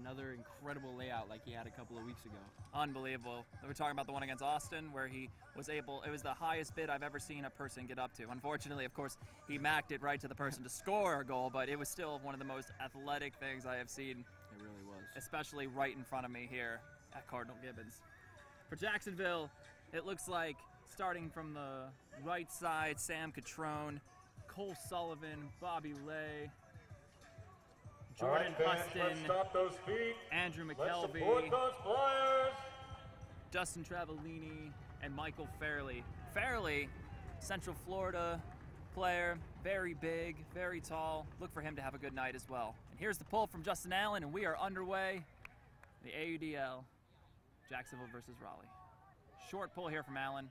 another incredible layout like he had a couple of weeks ago. Unbelievable. We're talking about the one against Austin where he was able, it was the highest bid I've ever seen a person get up to. Unfortunately, of course, he macked it right to the person to score a goal, but it was still one of the most athletic things I have seen, It really was. especially right in front of me here at Cardinal Gibbons. For Jacksonville, it looks like starting from the right side, Sam Catrone, Cole Sullivan, Bobby Lay, All Jordan right, fans, Huston, stop those feet. Andrew McKelvey, those Flyers. Justin Travellini, and Michael Fairley. Fairley, Central Florida player, very big, very tall. Look for him to have a good night as well. And here's the pull from Justin Allen, and we are underway. The AUDL, Jacksonville versus Raleigh. Short pull here from Allen.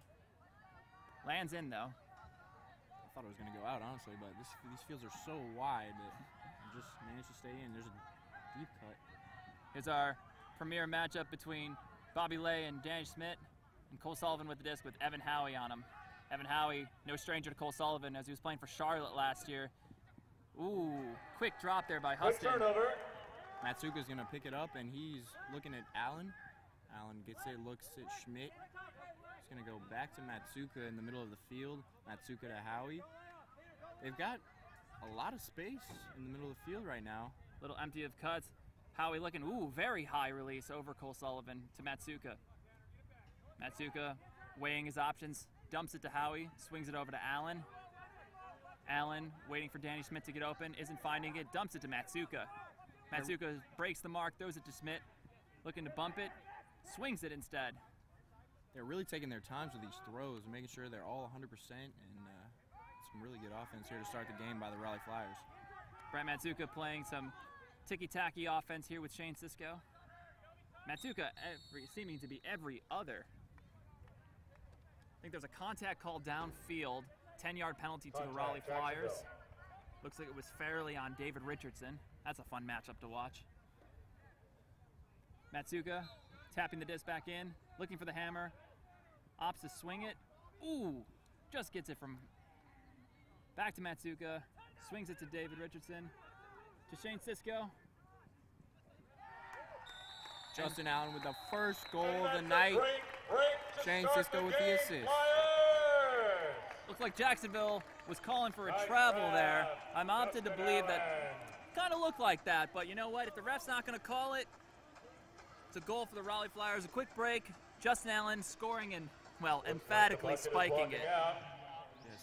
Lands in though. I thought it was going to go out, honestly, but this, these fields are so wide that it just managed to stay in. There's a deep cut. Here's our premier matchup between Bobby Lay and Danny Schmidt, and Cole Sullivan with the disc with Evan Howie on him. Evan Howie, no stranger to Cole Sullivan, as he was playing for Charlotte last year. Ooh, quick drop there by Good Huston. turnover. Matsuka's going to pick it up, and he's looking at Allen. Allen gets it, looks at Schmidt. He's going to go back to Matsuka in the middle of the field. Matsuka to Howie. They've got a lot of space in the middle of the field right now. Little empty of cuts. Howie looking, ooh, very high release over Cole Sullivan to Matsuka. Matsuka weighing his options, dumps it to Howie, swings it over to Allen. Allen waiting for Danny Schmidt to get open, isn't finding it, dumps it to Matsuka. Matsuka breaks the mark, throws it to Schmidt, looking to bump it, swings it instead. They're really taking their times with these throws making sure they're all 100% and uh, some really good offense here to start the game by the Raleigh Flyers. Brett Matsuka playing some ticky-tacky offense here with Shane Cisco. Matsuka every, seeming to be every other. I think there's a contact call downfield, 10-yard penalty to the Raleigh Flyers. Looks like it was fairly on David Richardson. That's a fun matchup to watch. Matsuka tapping the disc back in, looking for the hammer. Opts to swing it. Ooh, just gets it from back to Matsuka. Swings it to David Richardson. To Shane Cisco. Justin Allen with the first goal of the night. Break, break Shane start Cisco with the assist. Flyers. Looks like Jacksonville was calling for a Nice travel there. I'm opted to Justin believe that kind of looked like that, but you know what? If the ref's not going to call it, it's a goal for the Raleigh Flyers. A quick break. Justin Allen scoring and, well, Looks emphatically bucket spiking it. out.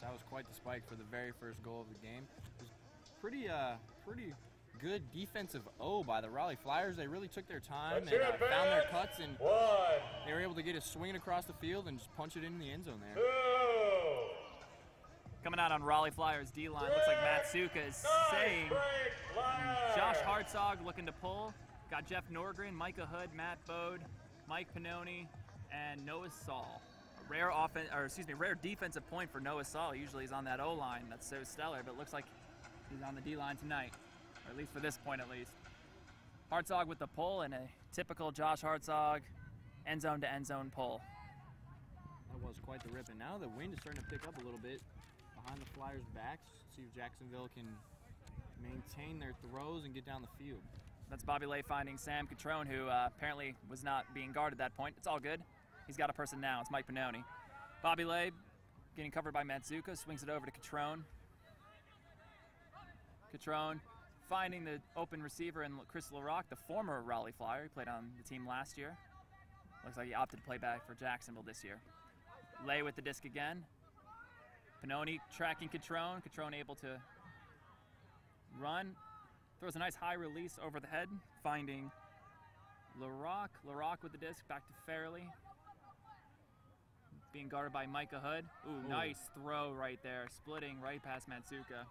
Yes, that was quite the spike for the very first goal of the game. It was pretty, uh, pretty good defensive O by the Raleigh Flyers. They really took their time Let's and uh, found their cuts, and One, they were able to get it swinging across the field and just punch it in the end zone there. two. Coming out on Raleigh Flyers D line, looks like Matsuka is Nice saying. Josh Hartzog looking to pull. Got Jeff Norgren, Micah Hood, Matt Bode, Mike Panoni, and Noah Saul. Rare offense, or excuse me, rare defensive point for Noah Saul. Usually he's on that O line. That's so stellar, but it looks like he's on the D line tonight, or at least for this point at least. Hartzog with the pull and a typical Josh Hartzog end zone to end zone pull. That was quite the rip, and now the wind is starting to pick up a little bit behind the Flyers' backs. See if Jacksonville can maintain their throws and get down the field. That's Bobby Lay finding Sam Catrone, who uh, apparently was not being guarded at that point. It's all good. He's got a person now. It's Mike Panoni. Bobby Lay getting covered by Matsuka, swings it over to Catrone. Catrone finding the open receiver in Chris LaRock, the former Raleigh Flyer. He played on the team last year. Looks like he opted to play back for Jacksonville this year. Lay with the disc again. Panoni tracking Catrone. Catrone able to run. Throws a nice high release over the head, finding LaRock. LaRock with the disc back to Fairley. Being guarded by Micah Hood. Ooh, Ooh. nice throw right there, splitting right past Matsuka.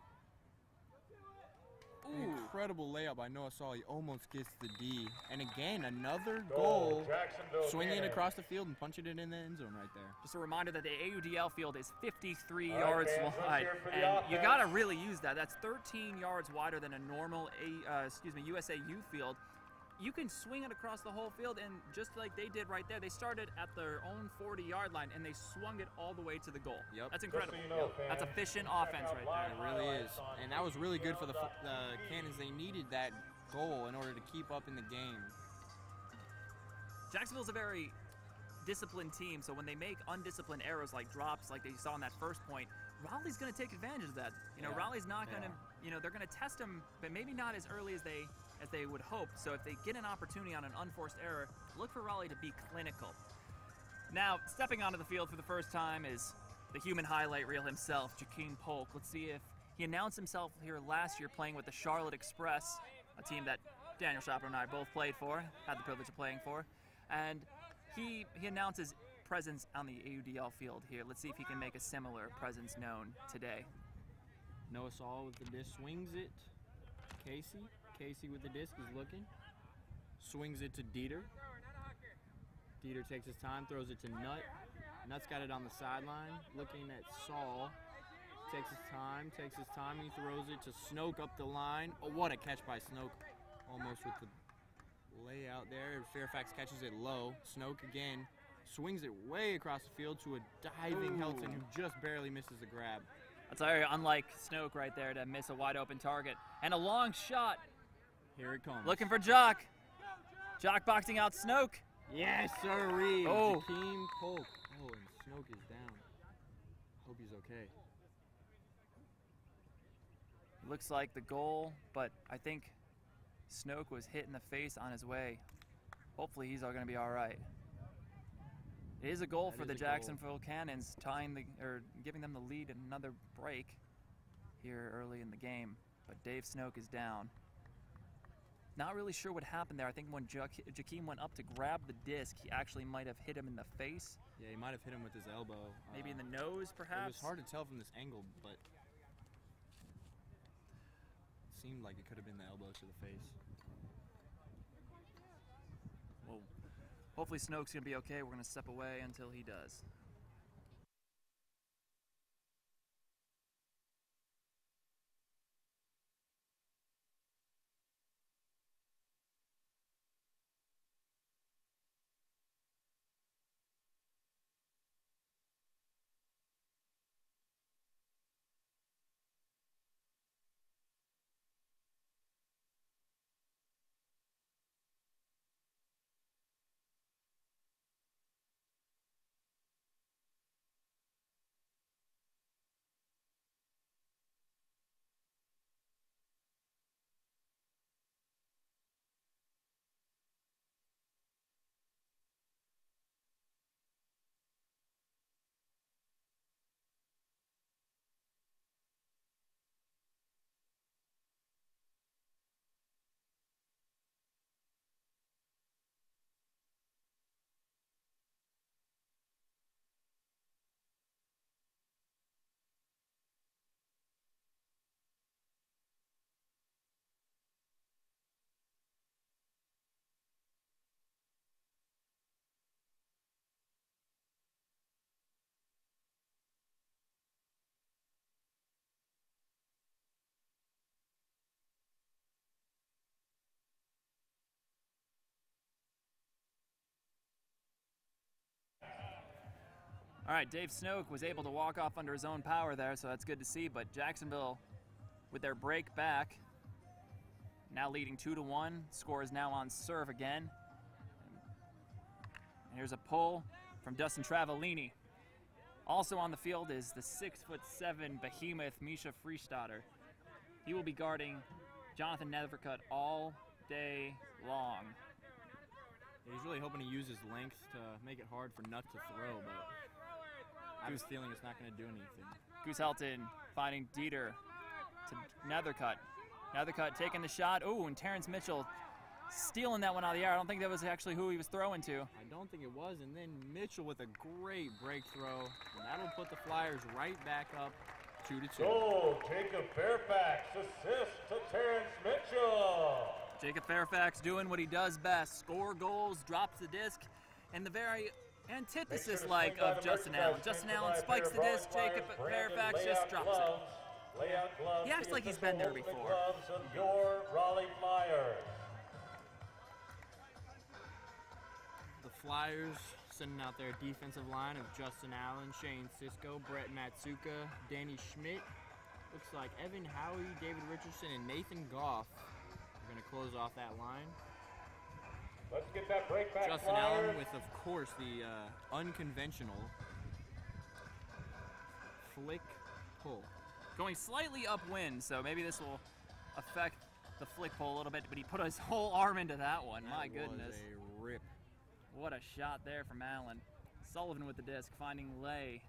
Ooh, Incredible layup by Noah Saul. He almost gets the D. And again, another Goal, goal. Swinging it across the field and punching it in the end zone right there. just a reminder that the AUDL field is 53 All right, yards fans, wide, hear it for the and you gotta really use that. That's 13 yards wider than a normal, A, uh, excuse me, USA U field. You can swing it across the whole field, and just like they did right there, they started at their own 40-yard line and they swung it all the way to the goal. Yep. That's Just so incredible. you know, That's fans, efficient offense right there. It really is, and that was really good for the, YouTube.com. The Cannons. They needed that goal in order to keep up in the game. Jacksonville's a very disciplined team, so when they make undisciplined errors like drops, like they saw in that first point, Raleigh's going to take advantage of that. You know, Yeah, Raleigh's not going to, are. you know, they're going to test them, but maybe not as early as they as they would hope. So if they get an opportunity on an unforced error, look for Raleigh to be clinical. Now, stepping onto the field for the first time is the human highlight reel himself, Jakeem Polk. Let's see if he announced himself here last year playing with the Charlotte Express, a team that Daniel Shopper and I both played for, had the privilege of playing for. And he he announced his presence on the AUDL field here. Let's see if he can make a similar presence known today. Noah Saul with the disc swings it. Casey. Casey with the disc is looking. Swings it to Dieter. Dieter takes his time, throws it to Nut. Nut's got it on the sideline, looking at Saul. Takes his time, takes his time, he throws it to Snoke up the line. Oh, what a catch by Snoke. Almost with the layout there. Fairfax catches it low. Snoke again swings it way across the field to a diving Helton who just barely misses the grab. That's very unlike Snoke right there to miss a wide open target. And a long shot Here it comes. looking for Jock. Jock boxing out Snoke. Yes, sirree. Oh. Jakeem Polk. Oh, and Snoke is down. Hope he's okay. Looks like the goal, but I think Snoke was hit in the face on his way. Hopefully he's all going to be all right. It is a goal That for the a goal. Jacksonville Cannons, tying the or giving them the lead in another break here early in the game. But Dave Snoke is down. Not really sure what happened there. I think when Ja- Jakeem went up to grab the disc, he actually might have hit him in the face, Yeah, he might have hit him with his elbow. maybe in Uh, the nose, perhaps. It was hard to tell from this angle, but it seemed like it could have been the elbow to the face. Well, hopefully Snoke's gonna be okay. We're gonna step away until he does. All right, Dave Snoke was able to walk off under his own power there, so that's good to see. But Jacksonville, with their break back, now leading two to one. Score is now on serve again. And here's a pull from Dustin Travellini. Also on the field is the six foot seven behemoth Misha Freystaetter. He will be guarding Jonathan Nethercutt all day long. He's really hoping to use his length to make it hard for Nut to throw, but I have a feeling it's not going to do anything. Goose Helton finding Dieter to Nethercutt. Nethercutt taking the shot. Oh, and Terrence Mitchell stealing that one out of the air. I don't think that was actually who he was throwing to. I don't think it was, and then Mitchell with a great break throw, and that'll put the Flyers right back up two to two. Goal, Jacob Fairfax. Assist to Terrence Mitchell. Jacob Fairfax doing what he does best score goals, drops the disc, and the very antithesis like of Justin Allen. Justin Allen spikes the disc, Jacob Fairfax just drops it. He acts like he's been there before. Gloves of your Raleigh Flyers. Flyers sending out their defensive line of Justin Allen, Shane Cisco, Brett Matsuka, Danny Schmidt. Looks like Evan Howie, David Richardson, and Nathan Goff are going to close off that line. Justin Flyers. Allen with, of course, the uh, unconventional flick pull. Going slightly upwind, so maybe this will affect the flick pull a little bit, but he put his whole arm into that one. My That goodness. Was a rip. What a shot there from Allen. Sullivan with the disc, finding Lay.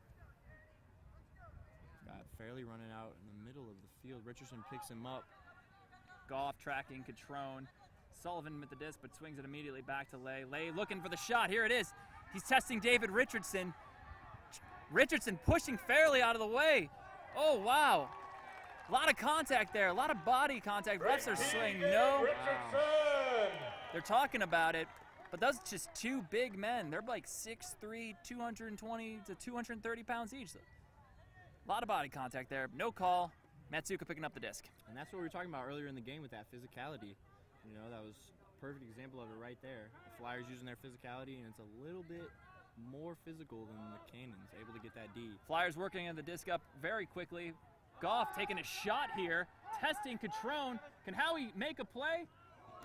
Got Fairley running out in the middle of the field. Richardson picks him up. Goff tracking Catrone. Sullivan with the disc, but swings it immediately back to Lay. Lay looking for the shot. Here it is. He's testing David Richardson. Richardson pushing Fairley out of the way. Oh, wow. A lot of contact there, a lot of body contact. Refs are saying no. Richardson. They're talking about it, but those are just two big men. They're like 6'3, 220 to 230 pounds each. A lot of body contact there. No call. Matsuka picking up the disc. And that's what we were talking about earlier in the game with that physicality. You know, that was a perfect example of it right there. The Flyers using their physicality, and it's a little bit more physical than the Cannons, able to get that D. Flyers working on the disc up very quickly. Goff taking a shot here, testing Catrone. Can Howie make a play?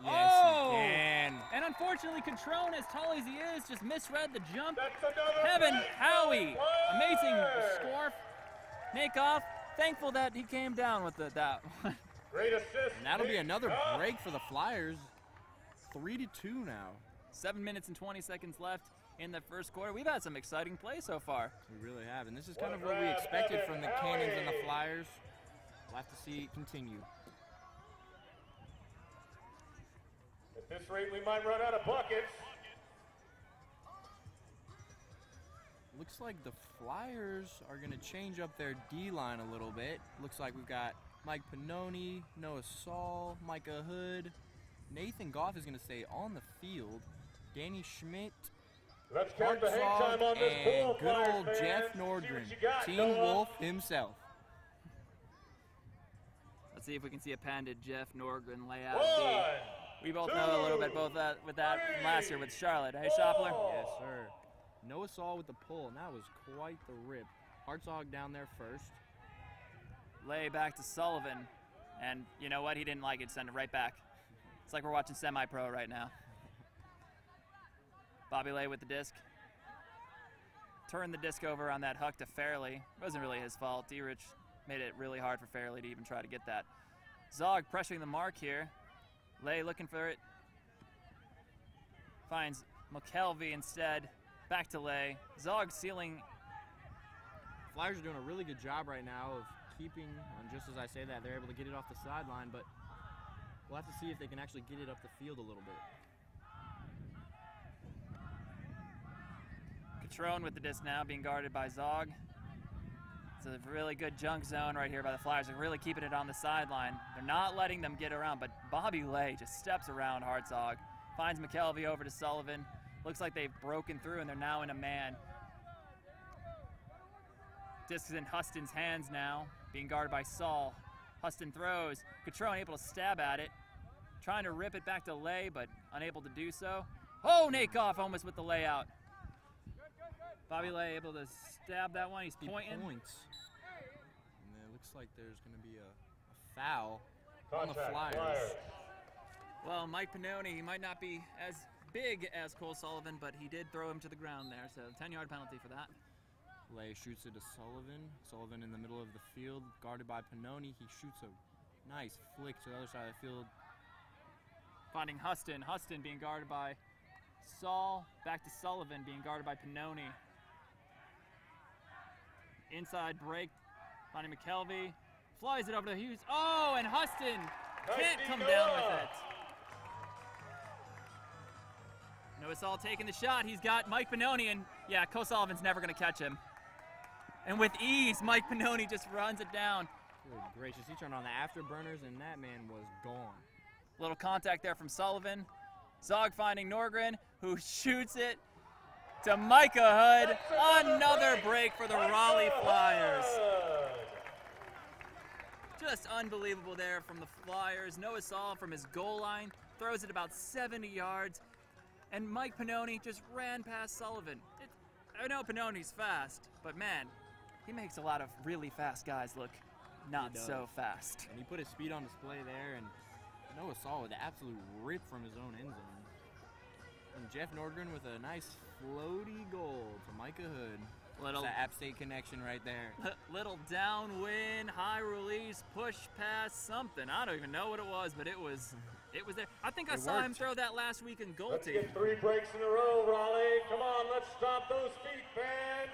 Yes, Oh! he can. And unfortunately, Catrone, as tall as he is, just misread the jump. That's another Kevin Howie, amazing Flyers. score. Nate Goff, thankful that he came down with the, that one. Great assist. And that'll be another break for the Flyers. Three to two now. Seven minutes and 20 seconds left in the first quarter. We've had some exciting play so far. We really have, and this is kind of what we expected from the Cannons and the Flyers. We'll have to see it continue. At this rate, we might run out of buckets. Looks like the Flyers are going to change up their D line a little bit. Looks like we've got Mike Panoni, Noah Saul, Micah Hood. Nathan Goff is going to stay on the field. Danny Schmidt, Let's count the hang Hartzog, time on this and pool, good Flyers old fans. Jeff Nordgren, got, Team Noah. Wolf himself. Let's see if we can see a panded Jeff Nordgren layout. One, We both know a little bit both that with that from last year with Charlotte. Hey, Shopler. Yes, sir. Noah Saul with the pull, and that was quite the rip. Hartzog down there first. Lay back to Sullivan. And you know what? He didn't like it. Send it right back. It's like we're watching semi-pro right now. Bobby Lay with the disc. Turned the disc over on that huck to Fairley. It wasn't really his fault. D-Rich made it really hard for Fairley to even try to get that. Zog pressuring the mark here. Lay looking for it. Finds McKelvey instead. Back to Lay. Zog sealing Flyers are doing a really good job right now of keeping, and just as I say that, they're able to get it off the sideline, but we'll have to see if they can actually get it up the field a little bit. Catrone with the disc now, being guarded by Zog. It's a really good junk zone right here by the Flyers. They're really keeping it on the sideline. They're not letting them get around, but Bobby Lay just steps around Hartzog. Finds McKelvey over to Sullivan. Looks like they've broken through and they're now in a man. Disc is in Huston's hands now, being guarded by Saul. Huston throws. Catrone able to stab at it. Trying to rip it back to Lay, but unable to do so. Oh, Nate Goff almost with the layout. Bobby Lay able to stab that one. He's He pointing. points. And it looks like there's going to be a, a foul on the Contact, Flyers. Flyers. Well, Mike Pinoni, he might not be as big as Cole Sullivan, but he did throw him to the ground there, so 10 yard penalty for that. Lay shoots it to Sullivan. Sullivan in the middle of the field, guarded by Panoni. He shoots a nice flick to the other side of the field. Finding Huston. Huston being guarded by Saul. Back to Sullivan being guarded by Pinoni. Inside break. Finding McKelvey. Flies it over to Hughes. Oh, and Huston can't come down with it. Noah Saul taking the shot. He's got Mike Pinoni, and yeah, Cole Sullivan's never going to catch him. And with ease, Mike Pinoni just runs it down. Good gracious, he turned on the afterburners, and that man was gone. Little contact there from Sullivan. Zog finding Norgren, who shoots it to Micah Hood. Another break for the Raleigh Flyers. Just unbelievable there from the Flyers. Noah Saul from his goal line throws it about 70 yards. and Mike Pinoni just ran past Sullivan. It, I know Pinoni's fast, but man, he makes a lot of really fast guys look not so fast. And he put his speed on display there, and Noah Saul with an absolute rip from his own end zone. And Jeff Nordgren with a nice floaty goal to Micah Hood. Little It's that App State connection right there. little downwind, high release, push pass, something. I don't even know what it was, but it was it was there. I think I It saw him throw that last week in Let's Goldie. get three breaks in a row, Raleigh. Come on, let's stop those feet, fans.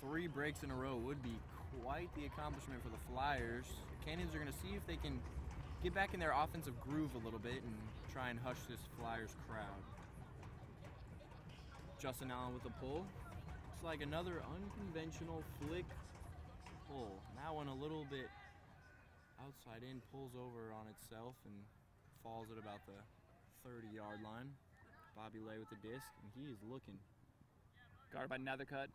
Three breaks in a row would be quite the accomplishment for the Flyers. Cannons are going to see if they can get back in their offensive groove a little bit and try and hush this Flyers crowd. Justin Allen with the pull. Looks like another unconventional flick pull. That one a little bit outside in, pulls over on itself and falls at about the 30 yard line. Bobby Lay with the disc, and he is looking Guarded by Nethercutt.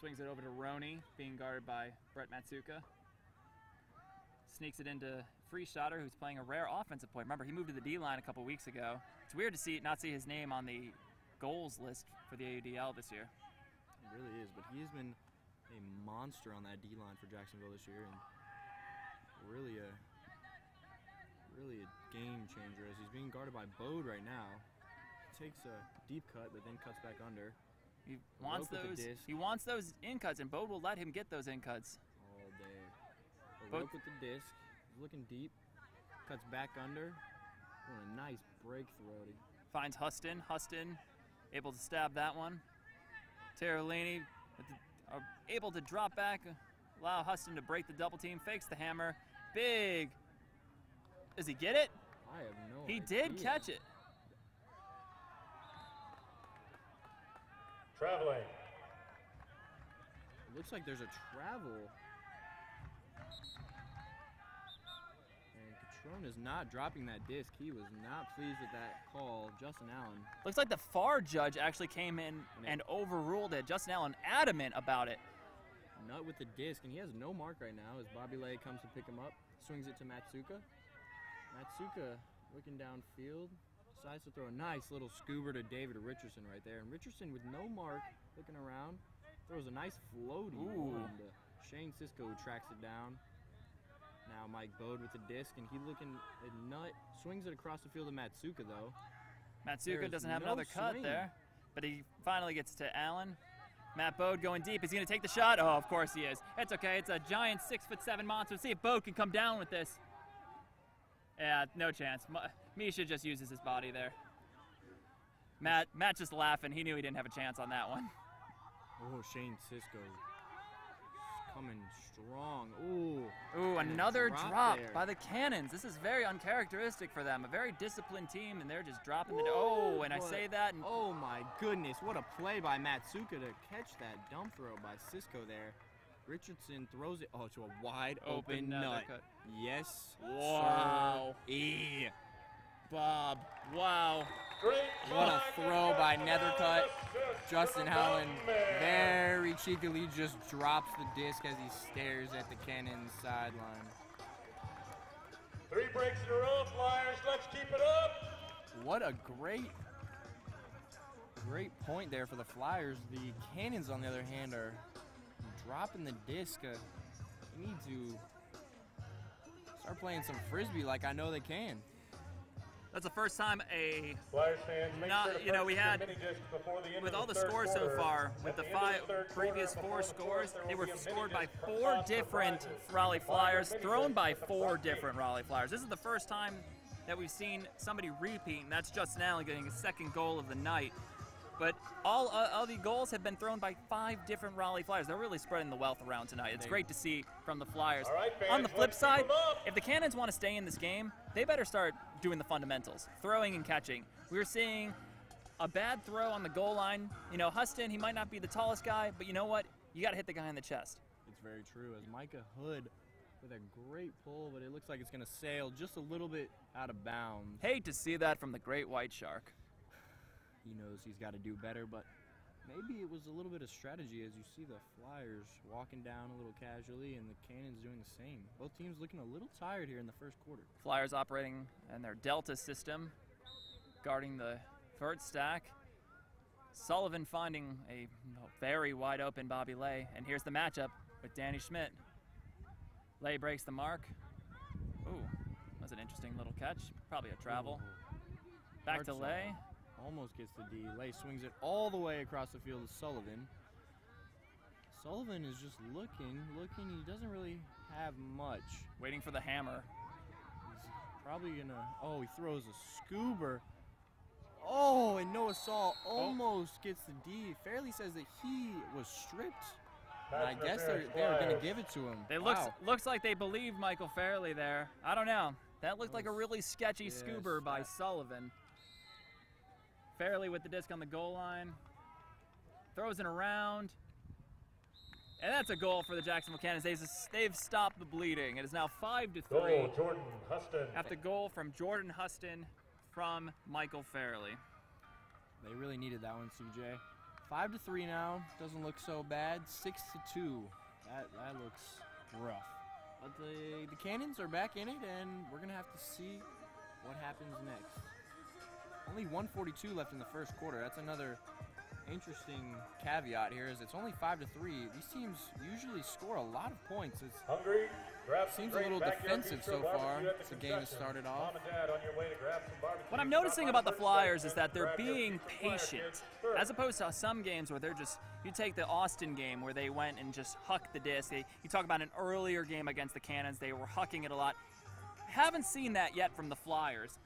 Swings it over to Roney, being guarded by Brett Matsuka. Sneaks it into Freystaetter, who's playing a rare offensive point. Remember, he moved to the D line a couple weeks ago. It's weird to see not see his name on the goals list for the AUDL this year. It really is, but he has been a monster on that D line for Jacksonville this year, and really a really a game changer as he's being guarded by Bode right now. Takes a deep cut, but then cuts back under He wants Rope with the those. He wants those in cuts, and Bode will let him get those in cuts. all day. A Both- rope with the disc, he's looking deep, cuts back under. What a nice breakthrough. Finds Huston. Huston able to stab that one. Terrellini with are uh, able to drop back, allow Huston to break the double team. Fakes the hammer. Big. Does he get it? I have no He idea. did catch it. Traveling. It looks like there's a travel. And Catrone is not dropping that disc. He was not pleased with that call. Justin Allen. Looks like the FAR judge actually came in and overruled it. Justin Allen adamant about it. Nut with the disc, and he has no mark right now as Bobby Lay comes to pick him up. Swings it to Matsuka. Matsuka looking downfield. Decides to throw a nice little scuba to David Richardson right there. And Richardson with no mark, looking around, throws a nice floaty Ooh. Shane Cisco who tracks it down. Now Mike Bode with the disc, and he looking at Nut. Swings it across the field to Matsuka though. Matsuka There's doesn't have no another cut swing. there, but he finally gets to Allen. Matt Bode going deep. Is he going to take the shot? Oh, of course he is. It's okay. It's a giant six foot seven monster. See if Bode can come down with this. Yeah, no chance. Misha just uses his body there. Matt, Matt just laughing. He knew he didn't have a chance on that one. Oh, Shane Cisco coming strong. Ooh. Ooh, another drop drop, by the Cannons. This is very uncharacteristic for them. A very disciplined team, and they're just dropping the. Oh, and I say that, and Oh my goodness, what a play by Matsuka to catch that dump throw by Cisco there. Richardson throws it oh to a wide open, Open nut. Nethercutt. Yes. Wow. Sir. E. Bob. Wow. What a throw by Nethercutt. Justin Howland very cheekily just drops the disc as he stares at the Cannons sideline. Three breaks in a row, Flyers. Let's keep it up. What a great, great point there for the Flyers. The Cannons, on the other hand, are dropping the disc. Uh, they need to start playing some frisbee like I know they can. That's the first time a Flyers fans, make Not- you know, we had- your mini disc before the end with all the third scores so far, with the of five previous quarter, four the scores, they were be a mini scored by four different. Raleigh Flyers Flyers, thrown by four different Raleigh Flyers. This is the first time that we've seen somebody repeat, and that's Justin Allen getting his second goal of the night. But all uh, all the goals have been thrown by five different Raleigh Flyers. They're really spreading the wealth around tonight. It's great to see from the Flyers. All right, On the flip let's keep side, 'em up. if the Cannons want to stay in this game, they better start doing the fundamentals, throwing and catching. We were seeing a bad throw on the goal line. You know, Huston, he might not be the tallest guy, but you know what? You got to hit the guy in the chest. It's very true. As Micah Hood with a great pull, but it looks like it's going to sail just a little bit out of bounds. Hate to see that from the great white shark. He knows he's got to do better, but maybe it was a little bit of strategy as you see the Flyers walking down a little casually and the Cannons doing the same. Both teams looking a little tired here in the first quarter. Flyers operating in their Delta system, guarding the Vert stack. Sullivan finding a very wide open Bobby Lay. And here's the matchup with Danny Schmidt. Lay breaks the mark. Ooh, that's an interesting little catch. Probably a travel. Back Hard to side. Lay. Almost gets the D. Lay swings it all the way across the field to Sullivan. Sullivan is just looking, looking. He doesn't really have much. Waiting for the hammer. He's probably gonna. Oh, he throws a scuba. Oh, and Noah Saul oh. almost gets the D. Fairly says that he was stripped. And I guess they're, they're going to give it to him. It looks Wow. looks like they believe Michael Fairley there. I don't know. That looked like a really sketchy yes, scuba by that- Sullivan. Fairley with the disc on the goal line. Throws it around. And that's a goal for the Jacksonville Cannons. They've, they've stopped the bleeding. It is now 5 to 3 Goal, Jordan Huston. after goal from Jordan Huston from Michael Fairley. They really needed that one, CJ. Five to three now. Doesn't look so bad. Six to two. That that looks rough. But the the Cannons are back in it, and we're gonna have to see what happens next. Only 142 left in the first quarter. That's another interesting caveat here. Is it's only five to three. These teams usually score a lot of points. It's Hungry? Grab some Seems a little defensive so far barbecue at the the game has concession. started Mom off. and Dad on your way to grab some. What I'm noticing about the Flyers section is that they're grab being piece of Flyer patient, kids as opposed to some games where they're just. You take the Austin game where they went and just hucked the disc. They, you talk about an earlier game against the Cannons, they were hucking it a lot. Haven't seen that yet from the Flyers.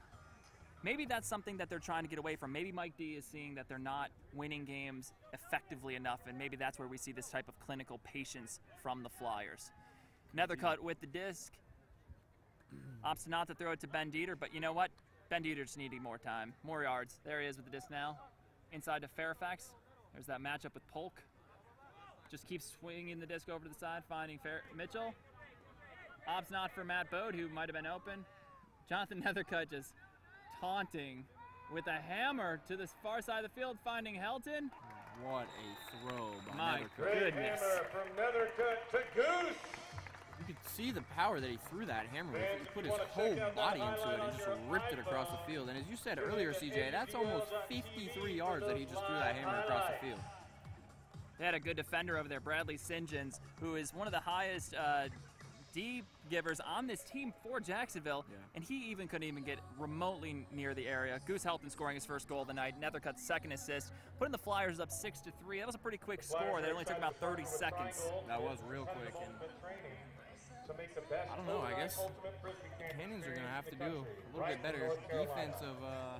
Maybe that's something that they're trying to get away from. Maybe Mike D is seeing that they're not winning games effectively enough, and maybe that's where we see this type of clinical patience from the Flyers. Nethercutt with the disc. Opts not to throw it to Ben Dieter, but you know what? Ben Dieter just needing more time, more yards. There he is with the disc now. Inside to Fairfax. There's that matchup with Polk. Just keeps swinging the disc over to the side, finding Fair- Mitchell. Opts not for Matt Bode, who might have been open. Jonathan Nethercutt just taunting with a hammer to the far side of the field, finding Helton. What a throw by My Nethercutt. Great Goodness. hammer from Nethercutt to Goose. You could see the power that he threw that hammer with. He put his whole check out that body into it and just ripped it across the field. And as you said earlier, CJ, that's almost 53 yards that he just threw that hammer across the field. They had a good defender over there, Bradley St. Johns, who is one of the highest uh, D givers on this team for Jacksonville, Yeah. and he even couldn't even get remotely near the area. Goose Helton scoring his first goal of the night. Nethercutt's second assist, putting the Flyers up six to three. That was a pretty quick score. That only took about 30 seconds. That was real quick, and I don't know, I guess Cannons are going to have to do a little bit better defensive. Uh,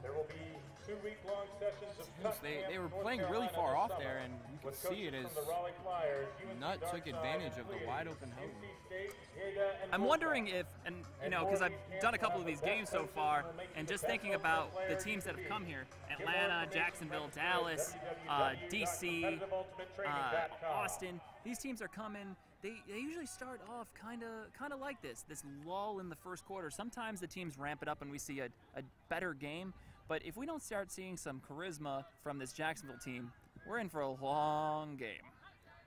There will be two week-long sessions of Yes, they- they were playing really far off there, and you can see it coaches as from the Raleigh Flyers, UNC Nutt took advantage of the wide open hole. NC State, Ada, and I'm wondering if, and you know, because I've done a couple of these games so far, and just thinking about the teams that have come here Atlanta, Jacksonville, Dallas, uh, DC, uh, Austin. These teams are coming. They, they usually start off kind of kind of like this, this lull in the first quarter. Sometimes the teams ramp it up and we see a, a better game. But if we don't start seeing some charisma from this Jacksonville team, we're in for a long game.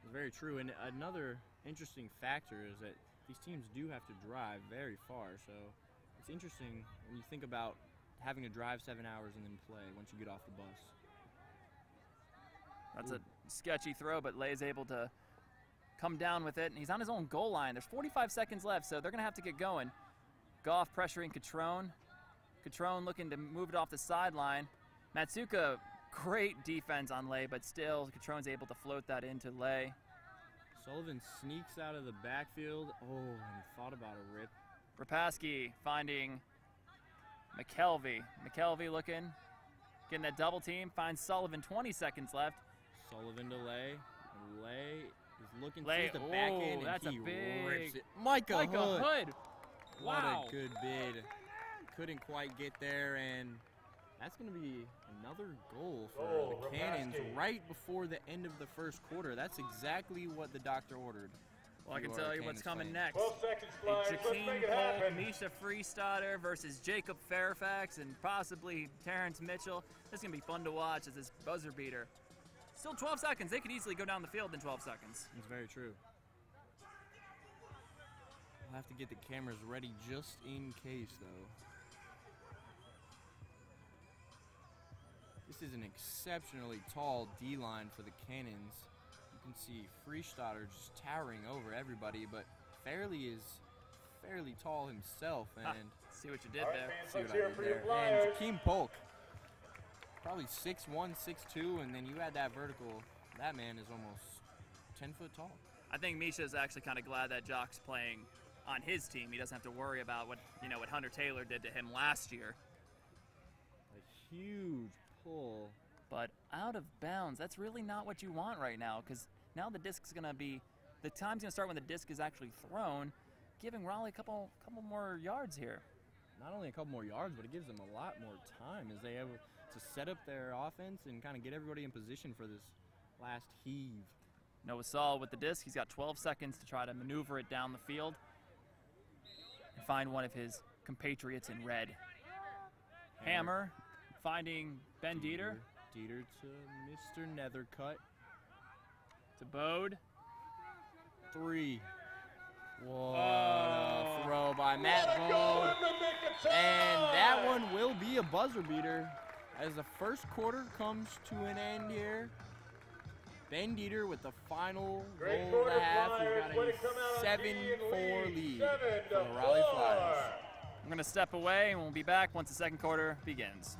It's very true. And another interesting factor is that these teams do have to drive very far. So it's interesting when you think about having to drive seven hours and then play once you get off the bus. That's a sketchy throw, but Lay is able to come down with it, and he's on his own goal line. There's 45 seconds left, so they're going to have to get going. Goff pressuring Catrone. Catrone looking to move it off the sideline. Matsuka, great defense on Lay, but still, Catrone's able to float that into Lay. Sullivan sneaks out of the backfield. Oh, and he thought about a rip. Rapaski finding McKelvey. McKelvey looking, getting that double team, finds Sullivan 20 seconds left. Sullivan to Lay. Lay is looking Lay- sees the back end and that's a he big- rips it. Micah, Micah Hood. Hood. What a good bid. Couldn't quite get there, and that's going to be another goal for oh, Goal, the Cannons Rapaski. right before the end of the first quarter. That's exactly what the doctor ordered. Well, I can tell you what's coming fans. next. 12 seconds, A Flyers. Let's Jakeem make it Cole, happen. Misha Freystaetter versus Jacob Fairfax and possibly Terrence Mitchell. This is going to be fun to watch as this buzzer beater. Still 12 seconds. They could easily go down the field in 12 seconds. It's very true. We'll have to get the cameras ready just in case, though. This This is an exceptionally tall D line for the Cannons. You can see Freystaetter just towering over everybody, but Fairley is fairly tall himself. Ha, And see what you did All right, there. fans, see what I hear it did for your there. Flyers. And Jakeem Polk, probably 6'1", 6'2", and then you add that vertical. That man is almost 10 foot tall. I think Misha's actually kind of glad that Jock's playing on his team. He doesn't have to worry about what you know what Hunter Taylor did to him last year. A huge pull. But out of bounds, that's really not what you want right now because now the disc's going to be, the time's going to start when the disc is actually thrown, giving Raleigh a couple, couple more yards here. Not only a couple more yards, but it gives them a lot more time as they able to set up their offense and kind of get everybody in position for this last heave. Noah Saul with the disc. He's got 12 seconds to try to maneuver it down the field and find one of his compatriots in red. Hammer finding Ben Dieter Dieter to Mr. Nethercutt. to Bode. Three. What Oh. a throw by Matt Let Bode. in the nick of And that one will be a buzzer beater as the first quarter comes to an end here. Ben Dieter with the final Great goal quarter and a half. We've got a to come out on 7 D and 4 lead. lead Seven for the Raleigh four. Flyers. I'm going to step away and we'll be back once the second quarter begins.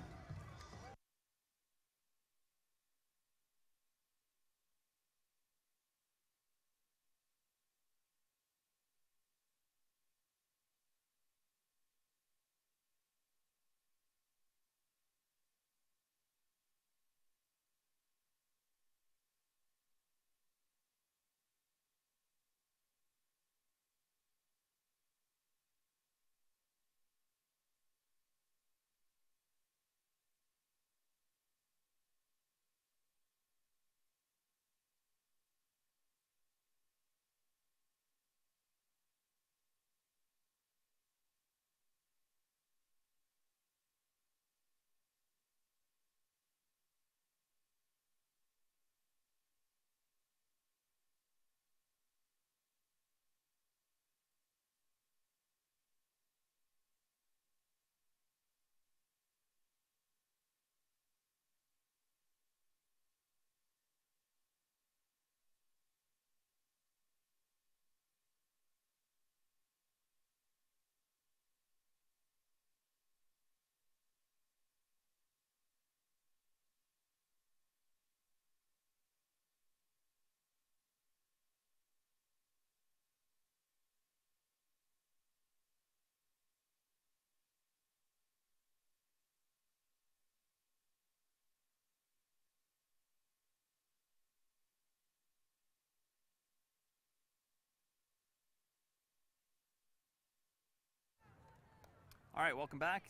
All right, welcome back.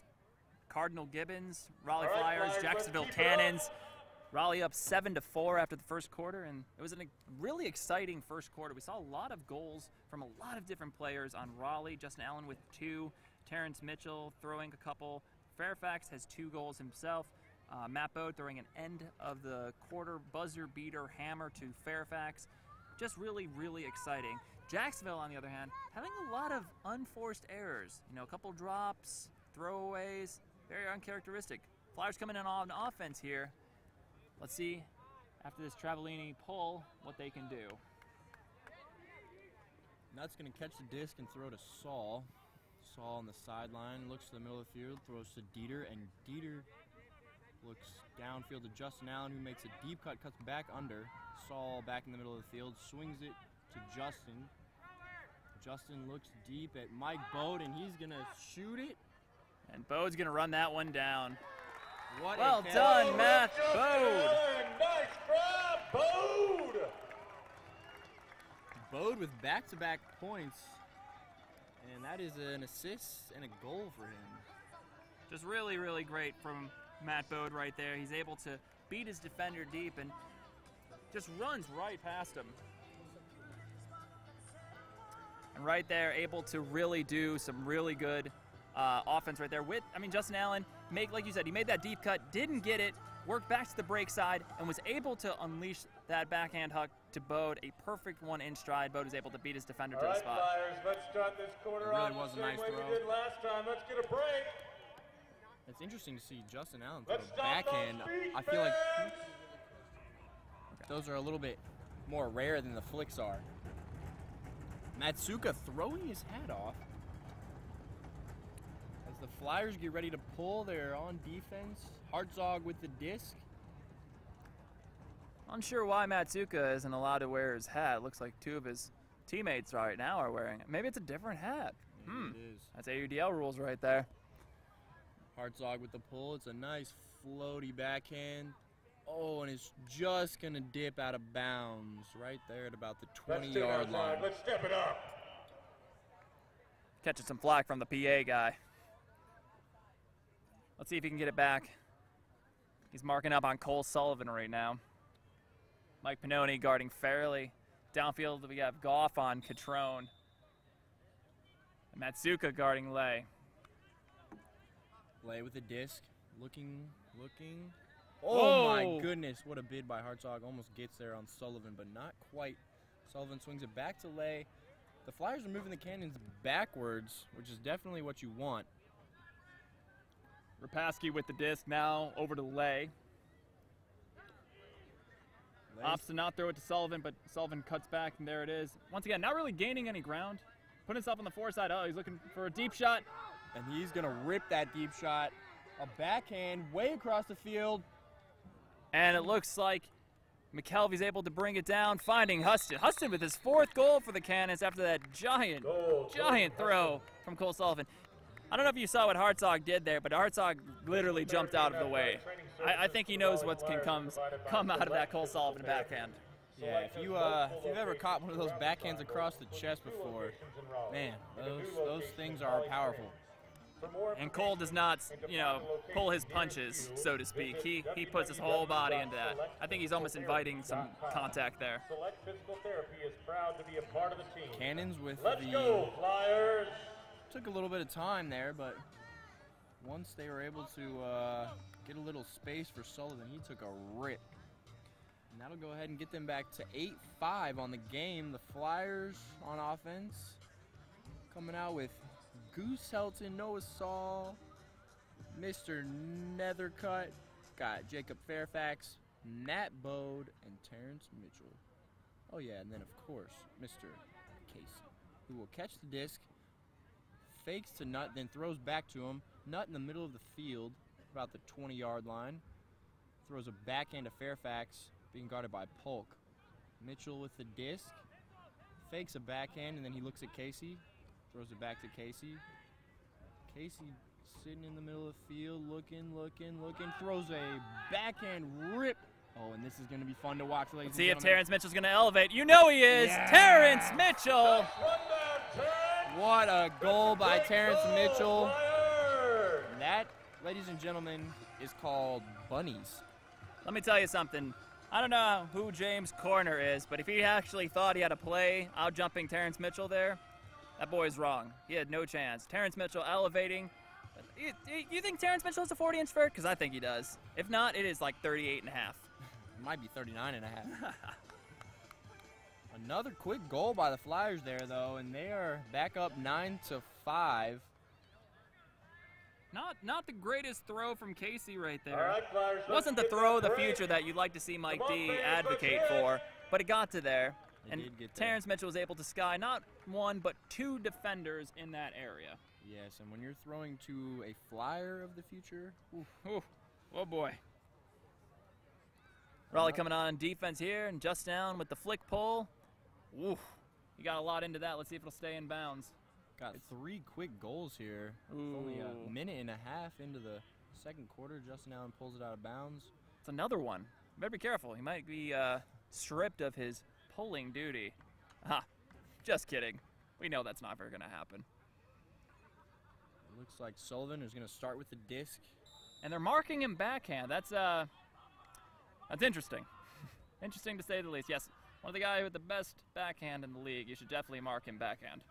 Cardinal Gibbons, Raleigh right, Flyers, Flyers, Jacksonville. Cannons. Raleigh up seven to four after the first quarter, and it was a really exciting first quarter. We saw a lot of goals from a lot of different players on Raleigh. Justin Allen with two, Terrence Mitchell throwing a couple. Fairfax has two goals himself. Uh, Matt Bode throwing an end of the quarter buzzer beater hammer to Fairfax. Just really, really exciting. Jacksonville, on the other hand, having a lot of unforced errors. You know, a couple drops, throwaways, very uncharacteristic. Flyers coming in on offense here. Let's see after this Travellini pull what they can do. Nutt's going to catch the disc and throw to Saul. Saul on the sideline looks to the middle of the field, throws to Dieter, and Dieter looks downfield to Justin Allen, who makes a deep cut, cuts back under. Saul back in the middle of the field, swings it to Justin. Justin looks deep at Mike Bode, and he's going to shoot it. And Bode's going to run that one down. What Well done, Well, Matt Bode. Nice grab, Bode. Bode with back-to-back points, and that is an assist and a goal for him. Just really, really great from Matt Bode right there. He's able to beat his defender deep and just runs right past him. And right there, able to really do some really good uh, offense right there. With, I mean, Justin Allen, make like you said, he made that deep cut, didn't get it, worked back to the break side, and was able to unleash that backhand hook to Bode. A perfect one-inch stride. Bode was able to beat his defender All to the spot. Flyers, let's start this quarter It really off was a the same nice way throw. we did last time. Let's get a break. It's interesting to see Justin Allen throw Let's a backhand. I feel like fans. those are a little bit more rare than the flicks are. Matsuka throwing his hat off. As the Flyers get ready to pull, they're on defense. Hartzog with the disc. Unsure why Matsuka isn't allowed to wear his hat. Looks like two of his teammates right now are wearing it. Maybe it's a different hat. Maybe Hmm. It is. That's AUDL rules right there. Hartzog with the pull. It's a nice floaty backhand. Oh, and it's just gonna dip out of bounds right there at about the Let's 20 stay yard outside. line. Let's step it up. Catching some flack from the PA guy. Let's see if he can get it back. He's marking up on Cole Sullivan right now. Mike Panoni guarding Fairley. Downfield, we have Goff on Catrone. And Matsuka guarding Lay. Lay with the disc, looking, looking. Oh Whoa. my goodness, what a bid by Hartzog. Almost gets there on Sullivan, but not quite. Sullivan swings it back to Lay. The Flyers are moving the cannons backwards, which is definitely what you want. Rapaski with the disc now over to Lay. Lay's- Opts to not throw it to Sullivan, but Sullivan cuts back, and there it is. Once again, not really gaining any ground. Putting himself on the foreside. Oh, he's looking for a deep shot. and he's gonna rip that deep shot. A backhand way across the field. And it looks like McKelvey's able to bring it down, finding Huston. Huston with his fourth goal for the Cannons after that giant, Goal, giant Cole throw from Cole Sullivan. I don't know if you saw what Hartzog did there, but Hartzog literally jumped out of the way. I, I think he knows what can come come out of that Cole Sullivan backhand. Yeah, if you uh, if you've ever caught one of those backhands across the chest before, man, those those things are powerful. And Cole does not, you know, pull his punches, so to speak. He he puts his whole body into that. I think he's almost inviting some contact there. Select Physical Therapy is proud to be a part of the team. Cannons with Let's the go, Flyers! took a little bit of time there, but once they were able to uh, get a little space for Sullivan, he took a rip. And that'll go ahead and get them back to 8-5 on the game. The Flyers on offense coming out with Goose Helton, Noah Saul, Mr. Nethercutt, got Jacob Fairfax, Matt Bode, and Terrence Mitchell. Oh yeah, and then of course, Mr. Casey, who will catch the disc, fakes to Nut, then throws back to him. Nut in the middle of the field, about the 20 yard line. Throws a backhand to Fairfax, being guarded by Polk. Mitchell with the disc. Fakes a backhand, and then he looks at Casey. Throws it back to Casey. Casey sitting in the middle of the field, looking, looking, looking. Throws a backhand rip. Oh, and this is going to be fun to watch, ladies Let's see and if. Terrence Mitchell's going to elevate. You know he is. Yeah. Terrence Mitchell. One down, Terrence! What a goal by Terrence Mitchell. Flyers! That, ladies and gentlemen, is called bunnies. Let me tell you something. I don't know who James Corner is, but if he actually thought he had a play out jumping Terrence Mitchell there, that boy's wrong. He had no chance. Terrence Mitchell elevating. You, you think Terrence Mitchell has a 40 inch vert? Because I think he does. If not, it is like 38 and a half. It might be 39 and a half. Another quick goal by the Flyers there, though, and they are back up 9 to 5. Not not the greatest throw from Casey right there. All right, Flyers. let's wasn't the throw of the future that you'd like to see Mike on, D advocate for, but it got to there. It and get there. Terrence Mitchell was able to sky not one but two defenders in that area. Yes, and when you're throwing to a Flyer of the future, oof, Ooh, oh boy. Raleigh coming on defense here and just down with the flick pull. You got a lot into that. Let's see if it'll stay in bounds. got three quick goals here. Only a minute and a half into the second quarter, Justin Allen pulls it out of bounds. It's another one. Better be careful. He might be uh, stripped of his pulling duty. Ah, just kidding. We know that's not ever going to happen. It looks like Sullivan is going to start with the disc. And they're marking him backhand. That's uh, that's interesting. interesting to say the least. Yes, one of the guys with the best backhand in the league. You should definitely mark him backhand.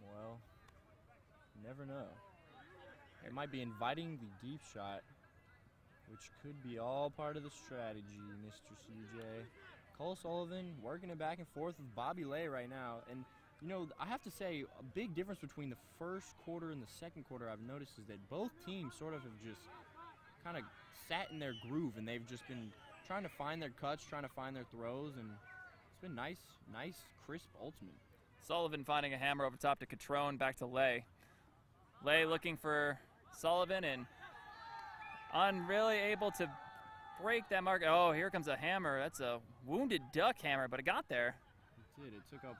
Well, never know. It might be inviting the deep shot, which could be all part of the strategy, Mr. CJ. Cole Sullivan working it back and forth with Bobby Lay right now. And You know, I have to say, a big difference between the first quarter and the second quarter I've noticed is that both teams sort of have just kind of sat in their groove and they've just been trying to find their cuts, trying to find their throws, and it's been nice, nice, crisp ultimate. Sullivan finding a hammer over top to Catrone, back to Lay. Lay looking for Sullivan and unreally able to break that mark. Oh, here comes a hammer. That's a wounded duck hammer, but it got there. It did. It took up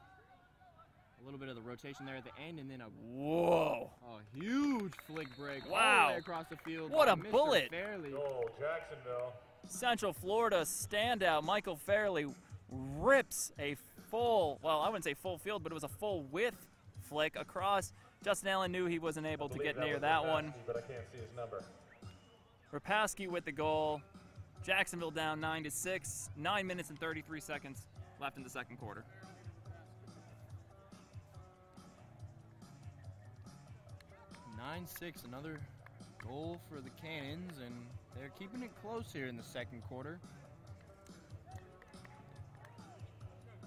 a little bit of the rotation there at the end, and then a Whoa. a huge flick break all Wow. the way across the field. What a Mr. bullet. Fairley. Goal, Jacksonville. Central Florida standout Michael Fairley rips a full, well, I wouldn't say full field, but it was a full width flick across. Justin Allen knew he wasn't able to Believe get near that Rapaski, one. But I can't see his number. Rapaski with the goal. Jacksonville down 9 to 6. 9 minutes and 33 seconds left in the second quarter. Nine six, another goal for the Cannons, and they're keeping it close here in the second quarter.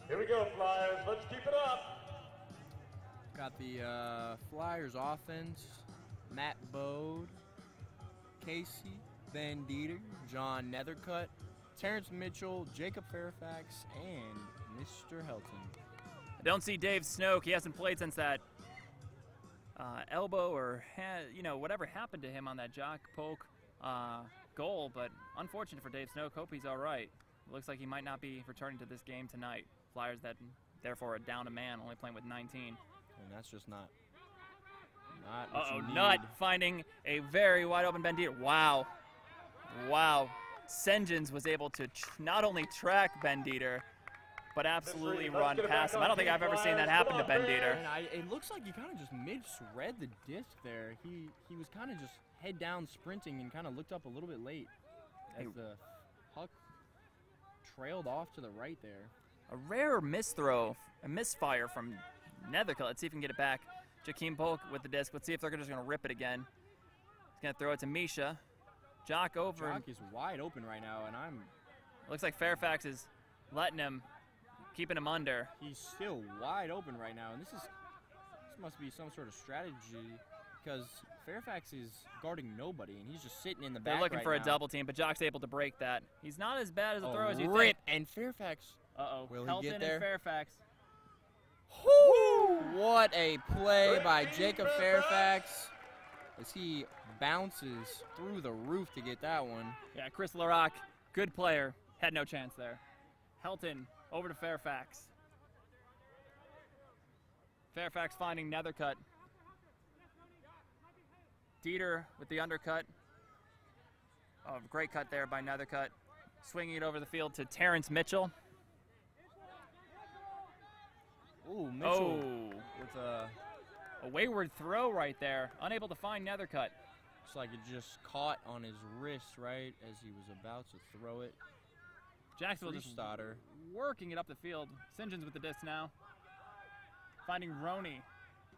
Here we go, Flyers. Let's keep it up. Got the uh, Flyers offense, Matt Bode, Casey Van Dieter, John Nethercutt, Terrence Mitchell, Jacob Fairfax, and Mr. Helton. I don't see Dave Snoke. He hasn't played since that uh, elbow or ha- you know whatever happened to him on that jock poke uh, goal. But unfortunate for Dave Snoke. Hope he's all right. Looks like he might not be returning to this game tonight. Flyers that therefore are down a man, only playing with 19. And that's just not. Not oh. Nut finding a very wide open Ben Dieter. Wow. Wow. Sengens was able to tr- not only track Ben Dieter, but absolutely run past him. I don't think I've ever seen that happen to on, Ben Dieter. Bears. And I, it looks like he kind of just mid-shred the disc there. He he was kind of just head down sprinting and kind of looked up a little bit late as the puck trailed off to the right there. A rare misthrow, a misfire from Nethercutt. Let's see if we can get it back. Jakeem Polk with the disc. Let's see if they're just going to rip it again. He's going to throw it to Misha. Jock over. Jock is wide open right now, and I'm Looks like Fairfax is letting him, keeping him under. he's still wide open right now, and this is this must be some sort of strategy because Fairfax is guarding nobody, and he's just sitting in the back. They're looking right for a double team, but Jock's able to break that. He's not as bad as a A throw as you rip, think. and Fairfax. Uh oh. Will he Helton get and there? Fairfax. What a play by Jacob Fairfax as he bounces through the roof to get that one. Yeah, Chris Larock, good player. Had no chance there. Helton over to Fairfax. Fairfax finding Nethercutt. Dieter with the undercut. Oh, great cut there by Nethercutt. Swinging it over the field to Terrence Mitchell. Ooh, Mitchell Oh, with a a wayward throw right there. Unable to find Nethercutt. looks like it just caught on his wrist right as he was about to throw it. Jacksonville just Freystaetter. working it up the field. St. John's with the disc now. Finding Roney.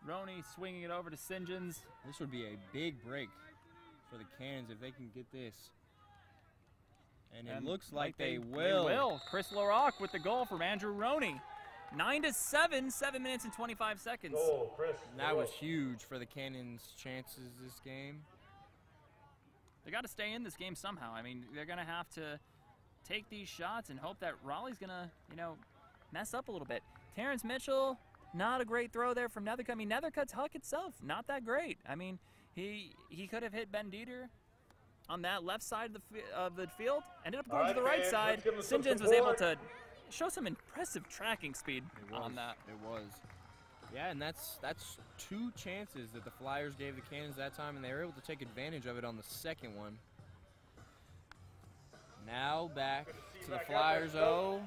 Roney swinging it over to St. John's. This would be a big break for the Cannons if they can get this. And it looks like, they, will. They will. Chris Larock with the goal from Andrew Roney. Nine to seven, seven minutes and 25 seconds. Goal, Chris. That was huge for the Cannons' chances this game. They got to stay in this game somehow. I mean, they're going to have to take these shots and hope that Raleigh's going to, you know, mess up a little bit. Terrence Mitchell, not a great throw there from Nethercutt. I mean, Nethercutt's huck itself, not that great. I mean, he he could have hit Ben Dieter on that left side of the, fi- of the field. Ended up All going to right, the right fans, side. let's give him some St. John's was able to show some impressive tracking speed It was. on that. It was. Yeah, and that's that's two chances that the Flyers gave the Cannons that time, and they were able to take advantage of it on the second one. Now back to the back out there, Flyers Stoke. O,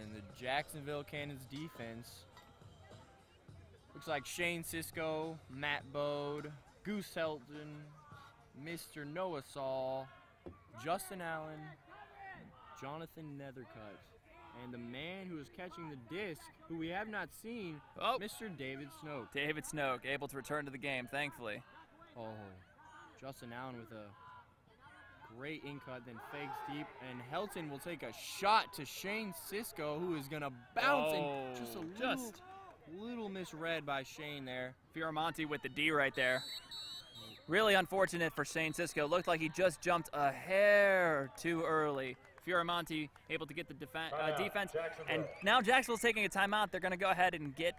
and the Jacksonville Cannons defense. Looks like Shane Cisco, Matt Bode, Goose Helton, Mr. Noah Saul, Justin Allen, Jonathan Nethercutt. And the man who is catching the disc, who we have not seen, Oh. Mr. David Snoke. David Snoke able to return to the game, thankfully. Oh, Justin Allen with a great in cut, then fakes deep, and Helton will take a shot to Shane Cisco, who is gonna bounce oh, and just a little, just Little misread by Shane there. Fioramonte with the D right there. Really unfortunate for Shane Cisco. Looked like he just jumped a hair too early. Fioramonte able to get the defen- uh, defense, and now Jacksonville's taking a timeout. They're going to go ahead and get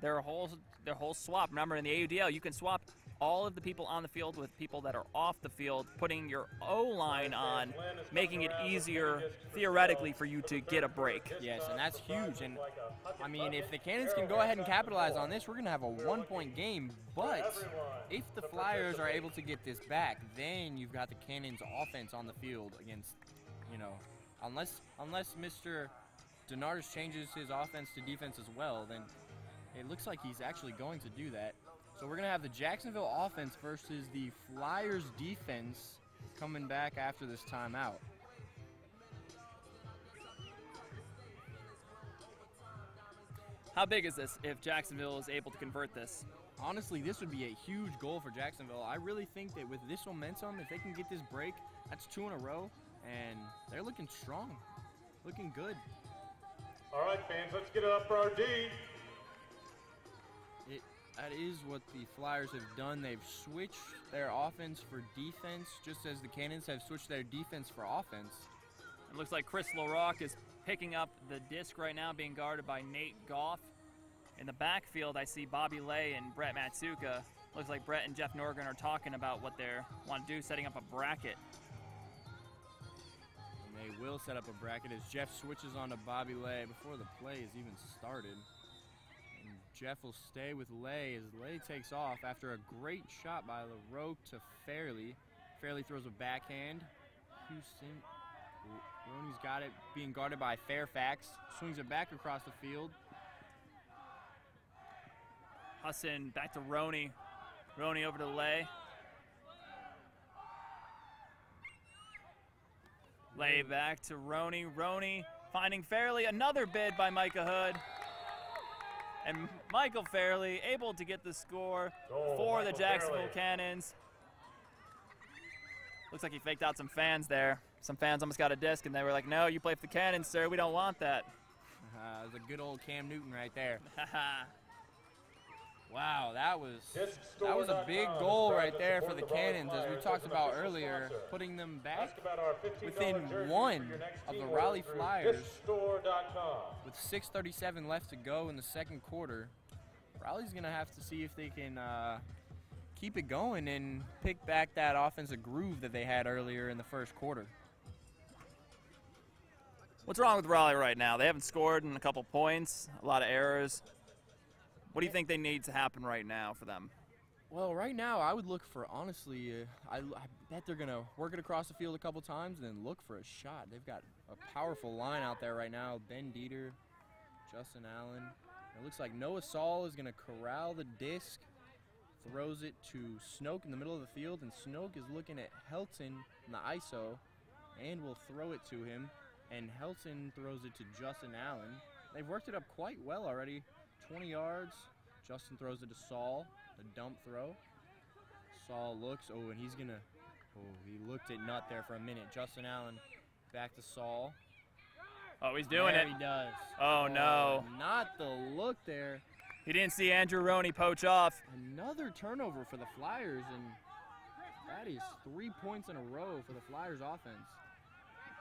their whole their whole swap. Remember, in the AUDL, you can swap all of the people on the field with people that are off the field, putting your O line on, making it easier theoretically for you to get a break. Yes, and that's huge. And I mean, if the Cannons can go ahead and capitalize on this, we're going to have a one point game. But if the Flyers are able to get this back, then you've got the Cannons offense on the field against, you know, unless unless Mr. Denardis changes his offense to defense as well, then it looks like he's actually going to do that. So we're going to have the Jacksonville offense versus the Flyers defense coming back after this timeout. How big is this if Jacksonville is able to convert this? Honestly, this would be a huge goal for Jacksonville. I really think that with this momentum, if they can get this break, that's two in a row, and they're looking strong, looking good. All right, fans, let's get it up for our D. It, that is what the Flyers have done. They've switched their offense for defense, just as the Cannons have switched their defense for offense. It looks like Chris LaRock is picking up the disc right now, being guarded by Nate Goff. In the backfield, I see Bobby Lay and Brett Matsuka. Looks like Brett and Jeff Norgan are talking about what they want to do, setting up a bracket. They will set up a bracket as Jeff switches on to Bobby Lay before the play is even started. And Jeff will stay with Lay as Lay takes off after a great shot by LaRoque to Fairley. Fairley throws a backhand. Huston. Roney's got it, being guarded by Fairfax. Swings it back across the field. Huston back to Roney. Roney over to Lay. Lay back to Roney. Roney finding Fairley. Another bid by Micah Hood. And Michael Fairley able to get the score Goal, for the Jacksonville Fairley. Cannons. Looks like he faked out some fans there. Some fans almost got a disc and they were like, no, you play for the Cannons, sir. We don't want that. Uh, it's a good old Cam Newton right there. Wow, that was that was a big goal right there there for the the Raleigh Cannons, as we talked about earlier, sponsor. putting them back Ask about our $15 within one for your next of the Raleigh Flyers. DiscStore.com. with 6:37 left to go in the second quarter. Raleigh's gonna have to see if they can uh, keep it going and pick back that offensive groove that they had earlier in the first quarter. What's wrong with Raleigh right now? They haven't scored in a couple points, a lot of errors. What do you think they need to happen right now for them? Well, right now I would look for honestly. Uh, I, I bet they're gonna work it across the field a couple times and then look for a shot. They've got a powerful line out there right now. Ben Dieter, Justin Allen. It looks like Noah Saul is gonna corral the disc, throws it to Snoke in the middle of the field, and Snoke is looking at Helton in the ISO, and will throw it to him. And Helton throws it to Justin Allen. They've worked it up quite well already. 20 yards. Justin throws it to Saul. A dump throw. Saul looks. Oh, and he's gonna. Oh, he looked at Nut there for a minute. Justin Allen back to Saul. Oh, he's doing there it. he does. Oh, oh, no. Not the look there. He didn't see Andrew Roney poach off. Another turnover for the Flyers, and that is three points in a row for the Flyers offense.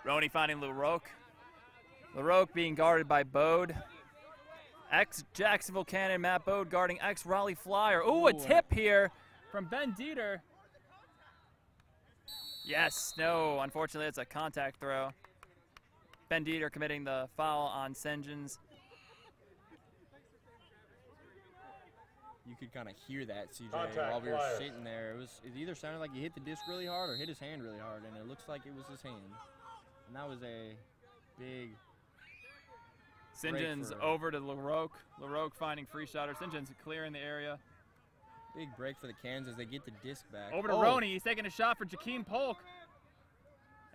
Roney finding LaRoque. LaRoque being guarded by Bode. Ex Jacksonville Cannon Matt Bode guarding ex Raleigh Flyer. Ooh, a Ooh, a- tip here from Ben Dieter. Yes, no, unfortunately, it's a contact throw. Ben Dieter committing the foul on Sengens. You could kind of hear that, CJ, Contact while we were Flyers. sitting there. It was it either sounded like he hit the disc really hard or hit his hand really hard, and it looks like it was his hand. And that was a big St. Great John's for- over to LaRoque. LaRoque finding Freystaetter. St. John's clearing the area. big break for the Cans as they get the disc back. Over to Oh, Roney. He's taking a shot for Jakeem Polk.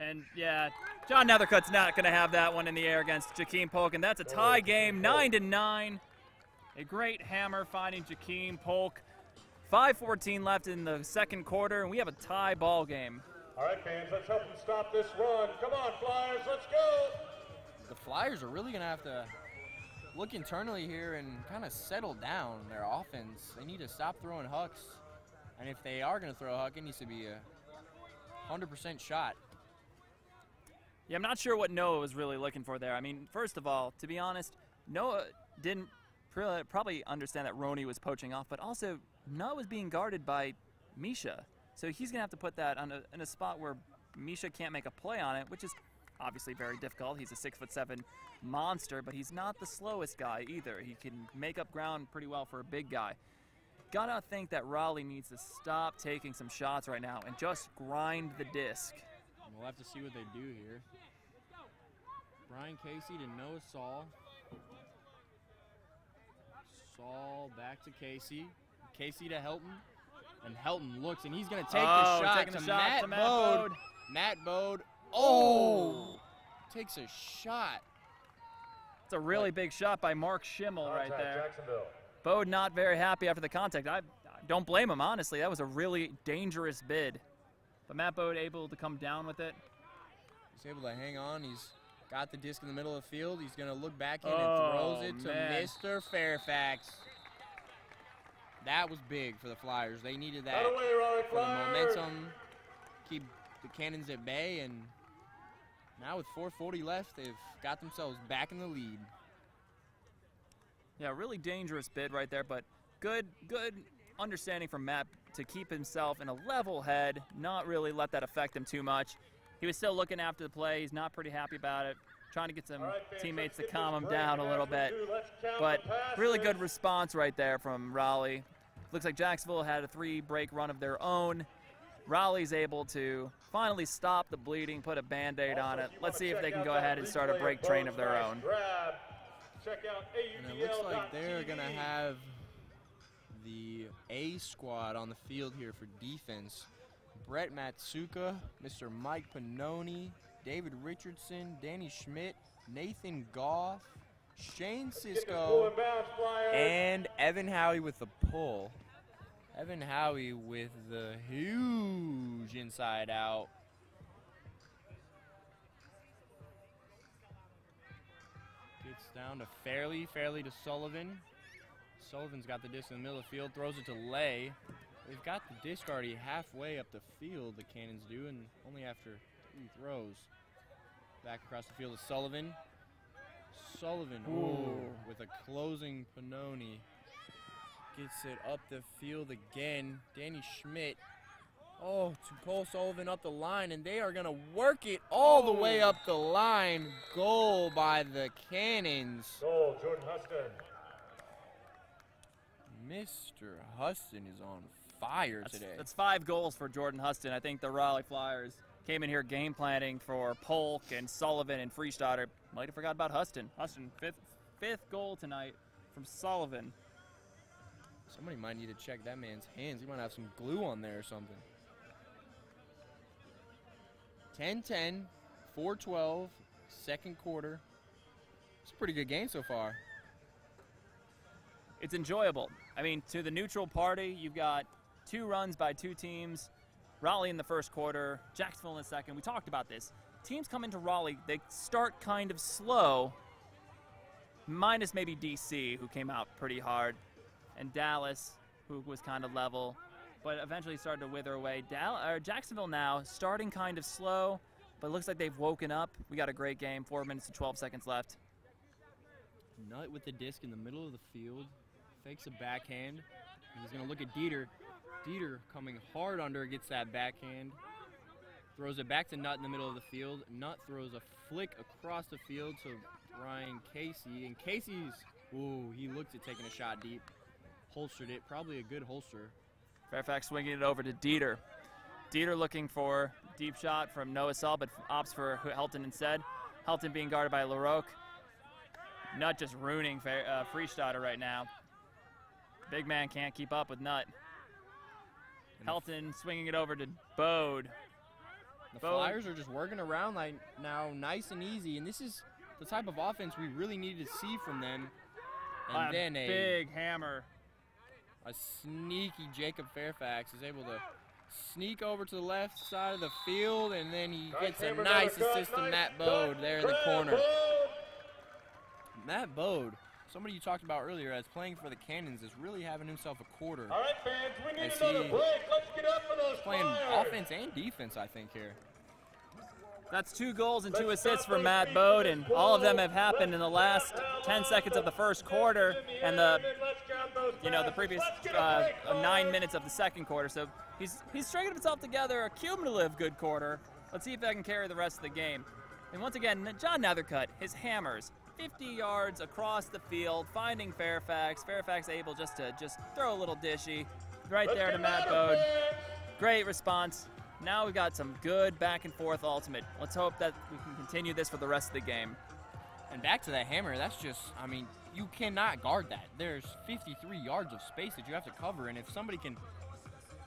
And yeah, John Nethercutt's not going to have that one in the air against Jakeem Polk. And that's a tie oh, game, 9 to 9. A great hammer finding Jakeem Polk. 5.14 left in the second quarter, and we have a tie ball game. All right, fans, let's help them stop this run. Come on, Flyers, let's go. The Flyers are really gonna have to look internally here and kind of settle down their offense. They need to stop throwing hucks. And if they are going to throw a huck, it needs to be a 100% shot. Yeah, I'm not sure what Noah was really looking for there. I mean, first of all, to be honest, Noah didn't pr- probably understand that Roney was poaching off, but also Noah was being guarded by Misha. So he's going to have to put that on a, in a spot where Misha can't make a play on it, which is obviously very difficult. He's a six foot seven monster, but he's not the slowest guy either. He can make up ground pretty well for a big guy. Gotta think that Raleigh needs to stop taking some shots right now and just grind the disc. We'll have to see what they do here. Brian Casey to Noah Saul. Saul back to Casey. Casey to Helton. And Helton looks, and he's going oh, to take Oh, the shot to the shot Matt, to Matt Bode. Bode. Matt Bode. Oh! Takes a shot. It's a really big shot by Mark Schimmel right there. Jacksonville. Bode not very happy after the contact. I, I don't blame him, honestly. That was a really dangerous bid. But Matt Bode able to come down with it. He's able to hang on. He's got the disc in the middle of the field. He's going to look back in Oh, and throws it to man. Mr. Fairfax. That was big for the Flyers. They needed that. Out away, Raleigh for the momentum, keep the Cannons at bay, and now with 4:40 left, they've got themselves back in the lead. Yeah, really dangerous bid right there, but good, good understanding from Matt to keep himself in a level head, not really let that affect him too much. He was still looking after the play. He's not pretty happy about it. Trying to get some All right, fans, teammates to calm him down a little bit. two, let's count But really good response right there from Raleigh. Looks like Jacksonville had a three break run of their own. Raleigh's able to finally stop the bleeding, put a band aid on it. Let's see if they can go ahead and start a break train of their own. Grab. Check out And it looks like they're going to have the A squad on the field here for defense. Brett Matsuka, Mr. Mike Panoni, David Richardson, Danny Schmidt, Nathan Goff, Shane Get Cisco, and and Evan Howie with the pull. Evan Howie with the huge inside out. Gets down to Fairley, Fairley to Sullivan. Sullivan's got the disc in the middle of the field, throws it to Lay. They've got the disc already halfway up the field, the Cannons do, and only after three throws. Back across the field to Sullivan. Sullivan, ooh, with a closing Panoni. Gets it up the field again. Danny Schmidt. Oh, to Cole Sullivan up the line, and they are going to work it all the way up the line. Goal by the Cannons. Goal, Jordan Huston. Mr. Huston is on fire That's, today. that's five goals for Jordan Huston. I think the Raleigh Flyers came in here game planning for Polk and Sullivan and Freystaetter. Might have forgot about Huston. Huston, fifth, fifth goal tonight from Sullivan. Somebody might need to check that man's hands. He might have some glue on there or something. 10 10, 4 12, second quarter. It's a pretty good game so far. It's enjoyable. I mean, to the neutral party, you've got two runs by two teams. Raleigh in the first quarter, Jacksonville in the second. We talked about this. Teams come into Raleigh, they start kind of slow, minus maybe DC, who came out pretty hard, and Dallas, who was kind of level, but eventually started to wither away. Dal- Jacksonville now starting kind of slow, but looks like they've woken up. We got a great game, four minutes and 12 seconds left. Nut with the disc in the middle of the field. Fakes a backhand. He's going to look at Dieter. Dieter coming hard under, gets that backhand. Throws it back to Nut in the middle of the field. Nut throws a flick across the field to Ryan Casey. And Casey's, ooh, he looked at taking a shot deep. Holstered it. Probably a good holster. Fairfax swinging it over to Dieter. Dieter looking for deep shot from Noah Saul, but opts for Helton instead. Helton being guarded by LaRoque. Nut just ruining Fa- uh, Freystaetter right now. Big man can't keep up with Nut. Helton swinging it over to Bode. The Bo- Flyers are just working around like now, nice and easy, and this is the type of offense we really needed to see from them. And a then a big hammer. A sneaky Jacob Fairfax is able to sneak over to the left side of the field, and then he gets a nice assist to Matt. Bode there in the corner. Matt Bode somebody you talked about earlier as playing for the Cannons is really having himself a quarter. All right, fans, we need another break. Let's get up for those Playing Flyers. offense and defense, I think, here. That's two goals and two assists for Matt Bode, and all of them have happened in the last 10 seconds of the first quarter and the you know the previous uh, nine minutes of the second quarter. So he's he's stringing himself together a cumulative good quarter. Let's see if that can carry the rest of the game. And once again, John Nethercutt, his hammers, 50 yards across the field, finding Fairfax. Fairfax able just to just throw a little dishy right there to Matt Bode. Great response. Now we've got some good back and forth ultimate. Let's hope that we can continue this for the rest of the game. And back to that hammer, that's just, I mean, you cannot guard that. There's 53 yards of space that you have to cover, and if somebody can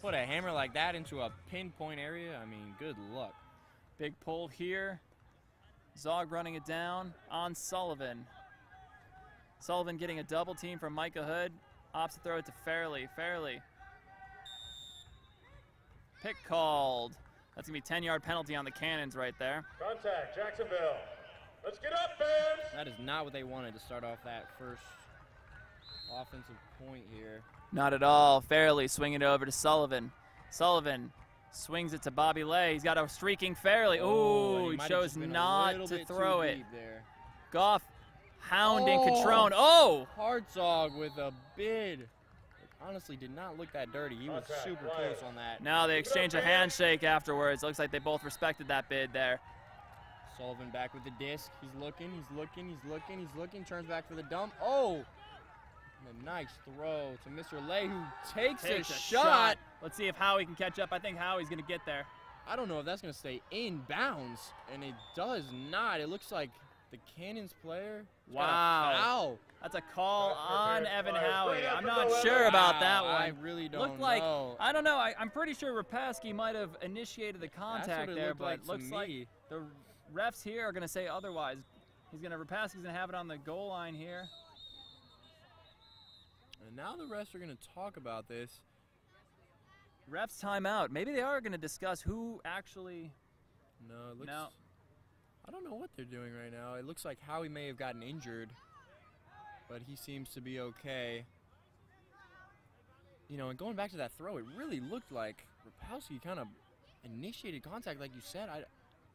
put a hammer like that into a pinpoint area, I mean, good luck. Big pull here. Zog running it down on Sullivan. Sullivan getting a double team from Micah Hood. Opts to throw it to Fairley. Fairley. Pick called. That's going to be 10 yard penalty on the Cannons right there. Contact, Jacksonville. Let's get up, fans. That is not what they wanted to start off that first offensive point here. Not at all. Fairley swinging it over to Sullivan. Sullivan swings it to Bobby Lay. He's got a streaking Fairley. Oh, and Ooh, he chose just been a not to throw it. deep There. Goff hounding Oh. Catrone. Oh! Hartzog with a bid. Honestly did not look that dirty. He was Contact, super close on that. Now they exchange a handshake afterwards. Looks like they both respected that bid there. Sullivan back with the disc. He's looking, he's looking, he's looking, he's looking. Turns back for the dump. Oh! And a nice throw to Mr. Lay, who takes, Takes a, a shot. Let's see if Howie can catch up. I think Howie's going to get there. I don't know if that's going to stay in bounds, and it does not. It looks like the Cannons player. has Wow. foul. That's a call on. Evan Flyers, Howie. bring I'm not sure about that one. I really don't Looked like know. I don't know. I, I'm pretty sure Rapaski might have initiated the contact there, looked but like to looks like the refs here are going to say otherwise. He's going to Rapaski's going to have it on the goal line here. And now the refs are going to talk about this. Refs timeout. Maybe they are going to discuss who actually. No, it looks. No. I don't know what they're doing right now. It looks like Howie may have gotten injured, but he seems to be okay. You know, and going back to that throw, it really looked like Rapowski kind of initiated contact, like you said. I,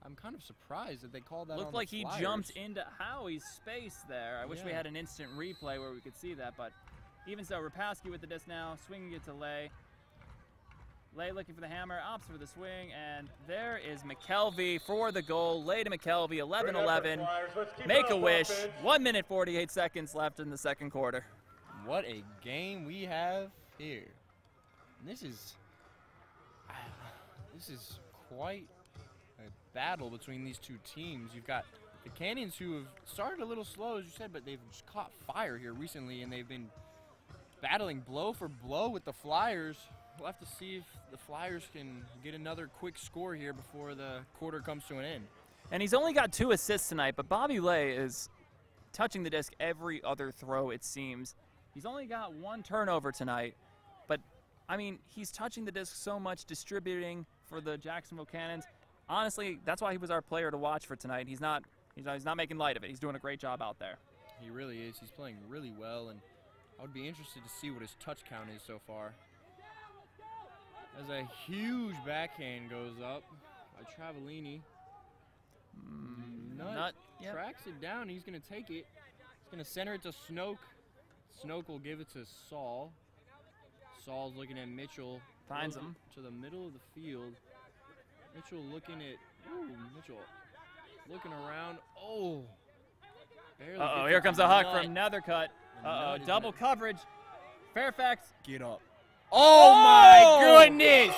I'm kind of surprised that they called that. on Looked the like he jumped into Howie's space there. I wish we had an instant replay where we could see that, but even so, Rapowski with the disc now, swinging it to Lay. Lay looking for the hammer, opts for the swing, and there is McKelvey for the goal. Lay to McKelvey, 11 Great effort, 11. Flyers. Let's keep it Make a up, wish. offense. 1 minute 48 seconds left in the second quarter. What a game we have here. And this is this is quite a battle between these two teams. You've got the Canyons who have started a little slow, as you said, but they've just caught fire here recently, and they've been battling blow for blow with the Flyers. We'll have to see if the Flyers can get another quick score here before the quarter comes to an end. And he's only got two assists tonight, but Bobby Lay is touching the disc every other throw, it seems. He's only got one turnover tonight, but I mean, he's touching the disc so much, distributing for the Jacksonville Cannons. Honestly, that's why he was our player to watch for tonight. He's not, he's not, he's not making light of it. He's doing a great job out there. He really is. He's playing really well, and I would be interested to see what his touch count is so far. As a huge backhand goes up by Travellini. Mm, nut, Nut, yep. tracks it down. He's going to take it. He's going to center it to Snoke. Snoke will give it to Saul. Saul's looking at Mitchell. Finds him. To the middle of the field. Mitchell looking at. Ooh, Mitchell looking around. Oh. Barely Uh oh, here comes a huck Nut. from Nethercutt. The Uh oh, double gonna- coverage. Fairfax. Get up. Oh, my goodness!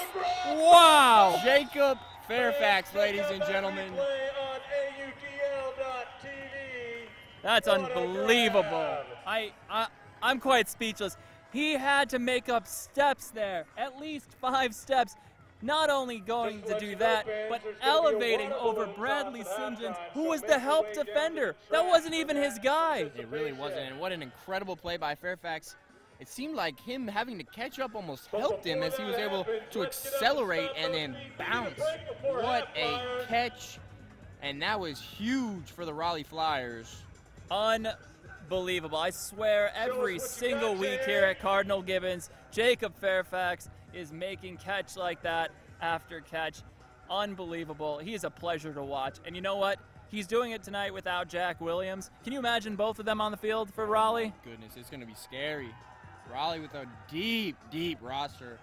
Wow! Jacob Fairfax, ladies and gentlemen. Play on AUDL.tv. That's What a unbelievable. I, I I'm quite speechless. He had to make up steps there, at least five steps. Not only going to do that, but there's gonna be a elevating over Bradley toss at St. John's, who was the help way down to the defender. That wasn't even his guy. It really wasn't. And what an incredible play by Fairfax. It seemed like him having to catch up almost helped him as he was able to let's get up accelerate and then bounce. What a catch. And that was huge for the Raleigh Flyers. unbelievable. I swear every single week here at Cardinal Gibbons, Jacob Fairfax is making catch like that after catch. Unbelievable. He is a pleasure to watch. And you know what? He's doing it tonight without Jack Williams. Can you imagine both of them on the field for Raleigh? Goodness, it's going to be scary. Raleigh with a deep, deep roster.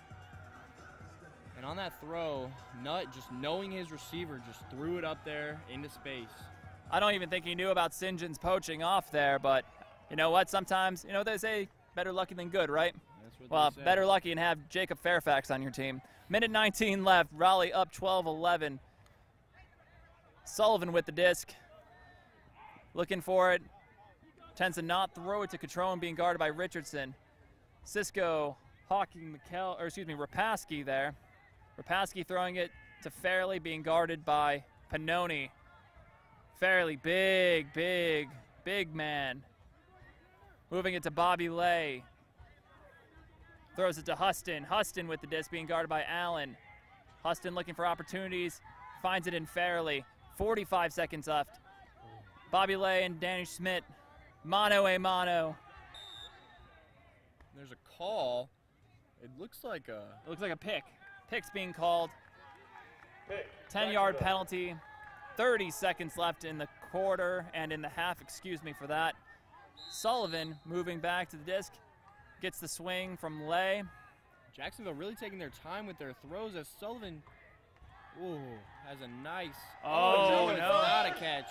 And on that throw, Nutt, just knowing his receiver, just threw it up there into space. I don't even think he knew about St. John's poaching off there, but you know what? Sometimes, you know, they say better lucky than good, right? Well, better lucky and have Jacob Fairfax on your team. Minute 19 left. Raleigh up 12 11. Sullivan with the disc. Looking for it. Tends to not throw it to Catrone, being guarded by Richardson. Cisco hawking McKell, or excuse me, Rapaski there. Rapaski throwing it to Fairley, being guarded by Panoni. Fairley, big, big, big man. Moving it to Bobby Lay. Throws it to Huston. Huston with the disc being guarded by Allen. Huston looking for opportunities. Finds it in Fairley. 45 seconds left. Bobby Lay and Danny Schmidt. Mano a mano. There's a call. It looks like a. It looks like a pick. Pick's being called. Pick. 10 yard penalty. 30 seconds left in the quarter and in the half, excuse me for that. Sullivan moving back to the disc. Gets the swing from Lay. Jacksonville really taking their time with their throws as Sullivan. Ooh, has a nice. Oh, oh it's no. not a catch.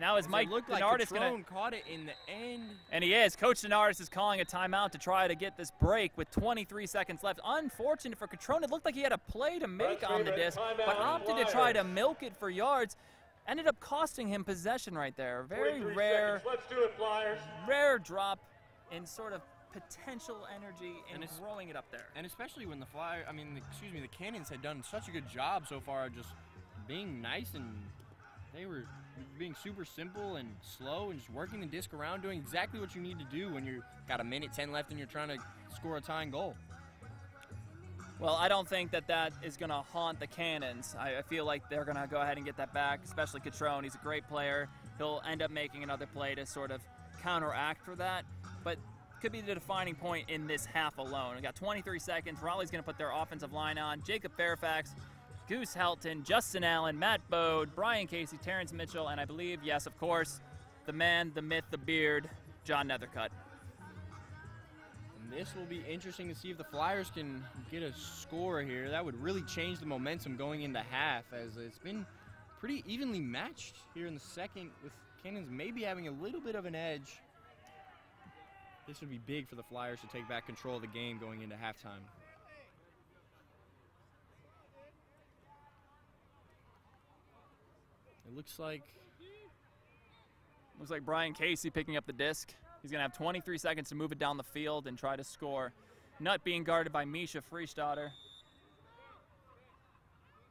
Now is Mike looked like Denardis gonna caught it in the end. And he is. Coach Denardis is calling a timeout to try to get this break with 23 seconds left. Unfortunate for Catrone. It looked like he had a play to make Freshman on the disc, but for opted to try to milk it for yards. Ended up costing him possession right there. Very rare, seconds. Let's do it, Flyers. rare drop in sort of potential energy and, And it's- throwing it up there. And especially when the Flyer, I mean, the, excuse me, the Cannons had done such a good job so far, just being nice and they were being super simple and slow and just working the disc around, doing exactly what you need to do when you've got a minute 10 left and you're trying to score a tying goal. Well, I don't think that that is going to haunt the Cannons. I, I feel like they're going to go ahead and get that back, especially Catrone. He's a great player. He'll end up making another play to sort of counteract for that. But could be the defining point in this half alone. We got 23 seconds. Raleigh's going to put their offensive line on. Jacob Fairfax, Goose Helton, Justin Allen, Matt Bode, Brian Casey, Terrence Mitchell, and I believe, yes, of course, the man, the myth, the beard, John Nethercutt. And this will be interesting to see if the Flyers can get a score here. That would really change the momentum going into half, as it's been pretty evenly matched here in the second, with Cannons maybe having a little bit of an edge. This would be big for the Flyers to take back control of the game going into halftime. It looks like Looks like Brian Casey picking up the disc. He's going to have 23 seconds to move it down the field and try to score. Nut being guarded by Misha Freystaetter.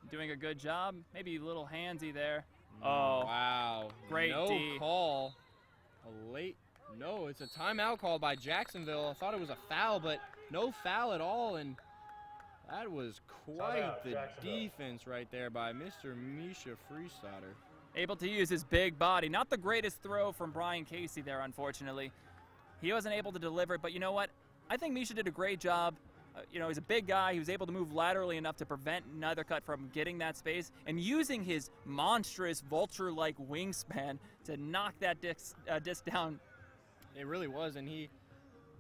Doing a good job. Maybe a little handsy there. Mm, oh, Wow. great No D. call. A late. No, it's a timeout call by Jacksonville. I thought it was a foul, but no foul at all. And that was quite Timeout, the defense right there by Mr. Misha Freystaetter. able to use his big body. Not the greatest throw from Brian Casey there, unfortunately. He wasn't able to deliver it, but you know what? I think Misha did a great job. Uh, you know, he's a big guy. He was able to move laterally enough to prevent Nethercutt from getting that space and using his monstrous vulture-like wingspan to knock that disc, uh, disc down. It really was, and he,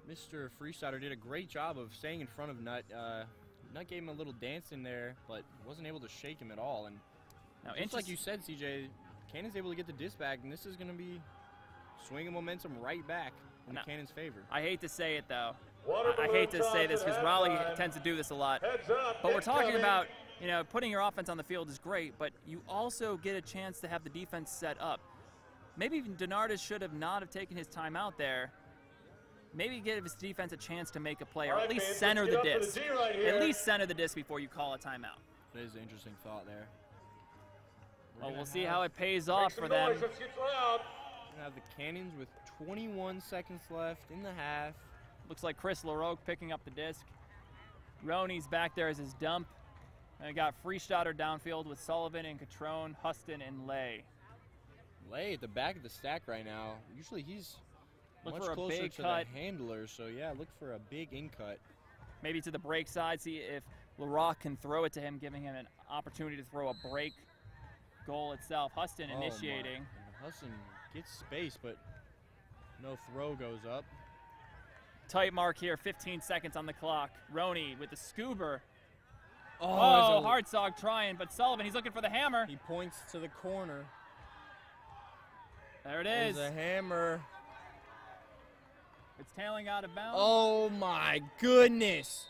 Mr. Freystaetter, did a great job of staying in front of Nut. Uh, Nut gave him a little dance in there, but wasn't able to shake him at all. And Now, just like you said, CJ, Cannon's able to get the disc back, and this is going to be swinging momentum right back in Now- Cannon's favor. I hate to say it though. I, I hate to say this because Raleigh halftime. tends to do this a lot. Heads up. But we're talking incoming. about, you know, putting your offense on the field is great, but you also get a chance to have the defense set up. Maybe even Denardis should have not have taken his time out there. Maybe give his defense a chance to make a play, or All at least fans, center the get up to disc. the right. At least center the disc before you call a timeout. That is an interesting thought there. We're Well, we'll see how it pays off for them. noise. Let's get loud. we're have the Cannons with 21 seconds left in the half. Looks like Chris LaRoque picking up the disc. Roney's back there as his dump. And we got Freystaetter downfield with Sullivan and Catrone, Huston, and Lay. Lay at the back of the stack right now. Usually he's Look much closer to cut. the handler. So yeah, look for a big in cut. maybe to the break side, see if LaRoque can throw it to him, giving him an opportunity to throw a break goal itself. Huston Oh, initiating. And Huston gets space, but no throw goes up. Tight mark here, 15 seconds on the clock. Roney with the scoober. Oh, Oh, Hartzog trying, but Sullivan, he's looking for the hammer. He points to the corner. There it is. There's a hammer. It's tailing out of bounds. Oh my goodness.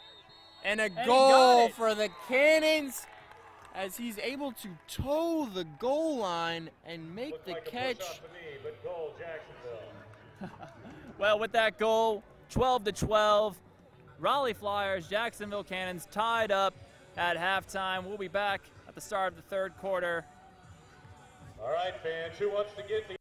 And a he got goal for the Cannons as he's able to toe the goal line and make Looked the like catch. push off the knee, but goal Jacksonville. Well, with that goal, 12 to 12, Raleigh Flyers, Jacksonville Cannons tied up at halftime. We'll be back at the start of the third quarter. All right, fans, who wants to get the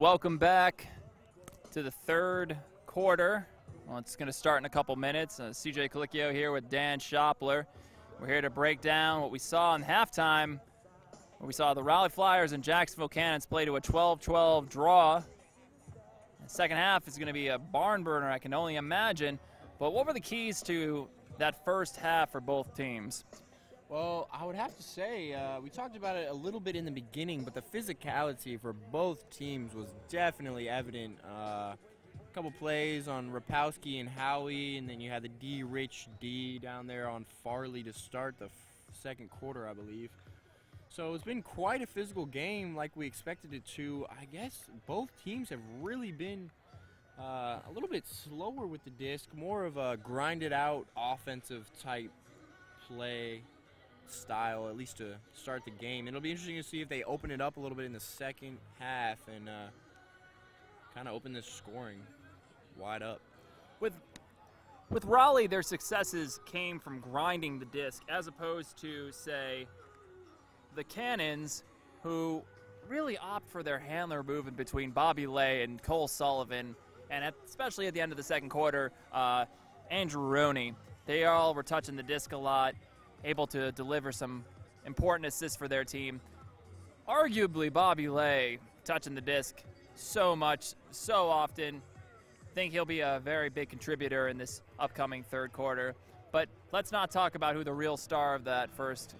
Welcome back to the third quarter. Well, it's going to start in a couple minutes. Uh, CJ Colicchio here with Dan Shopler. We're here to break down what we saw in halftime, where we saw the Raleigh Flyers and Jacksonville Cannons play to a 12-12 draw. The second half is going to be a barn burner, I can only imagine. But what were the keys to that first half for both teams? Well, I would have to say, uh, we talked about it a little bit in the beginning, but the physicality for both teams was definitely evident. Uh, a couple plays on Rapaski and Howie, and then you had the D Rich D down there on Fairley to start the second quarter, I believe. So it's been quite a physical game, like we expected it to. I guess both teams have really been uh, a little bit slower with the disc, more of a grinded out offensive type play style, at least to start the game. It'll be interesting to see if they open it up a little bit in the second half and uh, kind of open this scoring wide up. With with Raleigh, their successes came from grinding the disc, as opposed to say the Cannons, who really opt for their handler movement between Bobby Lay and Cole Sullivan, and at, especially at the end of the second quarter, uh, Andrew Roney. They all were touching the disc a lot, able to deliver some important assists for their team. Arguably, Bobby Lay touching the disc so much, so often. Think he'll be a very big contributor in this upcoming third quarter. But let's not talk about who the real star of that first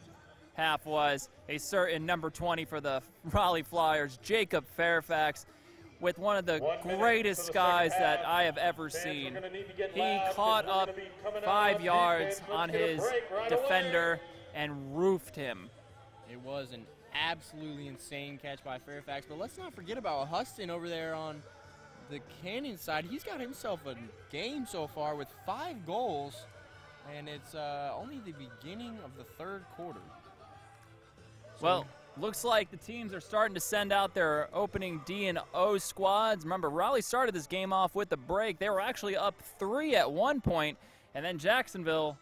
half was a certain number 20 for the Raleigh Flyers, Jacob Fairfax, with one of the One greatest to the skies second that. I have ever Fans, seen. we're gonna need to get He loud 'cause caught up gonna be coming out five yards on his right defender away. and roofed him. It was an absolutely insane catch by Fairfax, but let's not forget about Huston over there on the Canyon side. He's got himself a game so far with five goals, and it's uh, only the beginning of the third quarter. So- Well, looks like the teams are starting to send out their opening D and O squads. Remember, Raleigh started this game off with the break. They were actually up three at one point, and then Jacksonville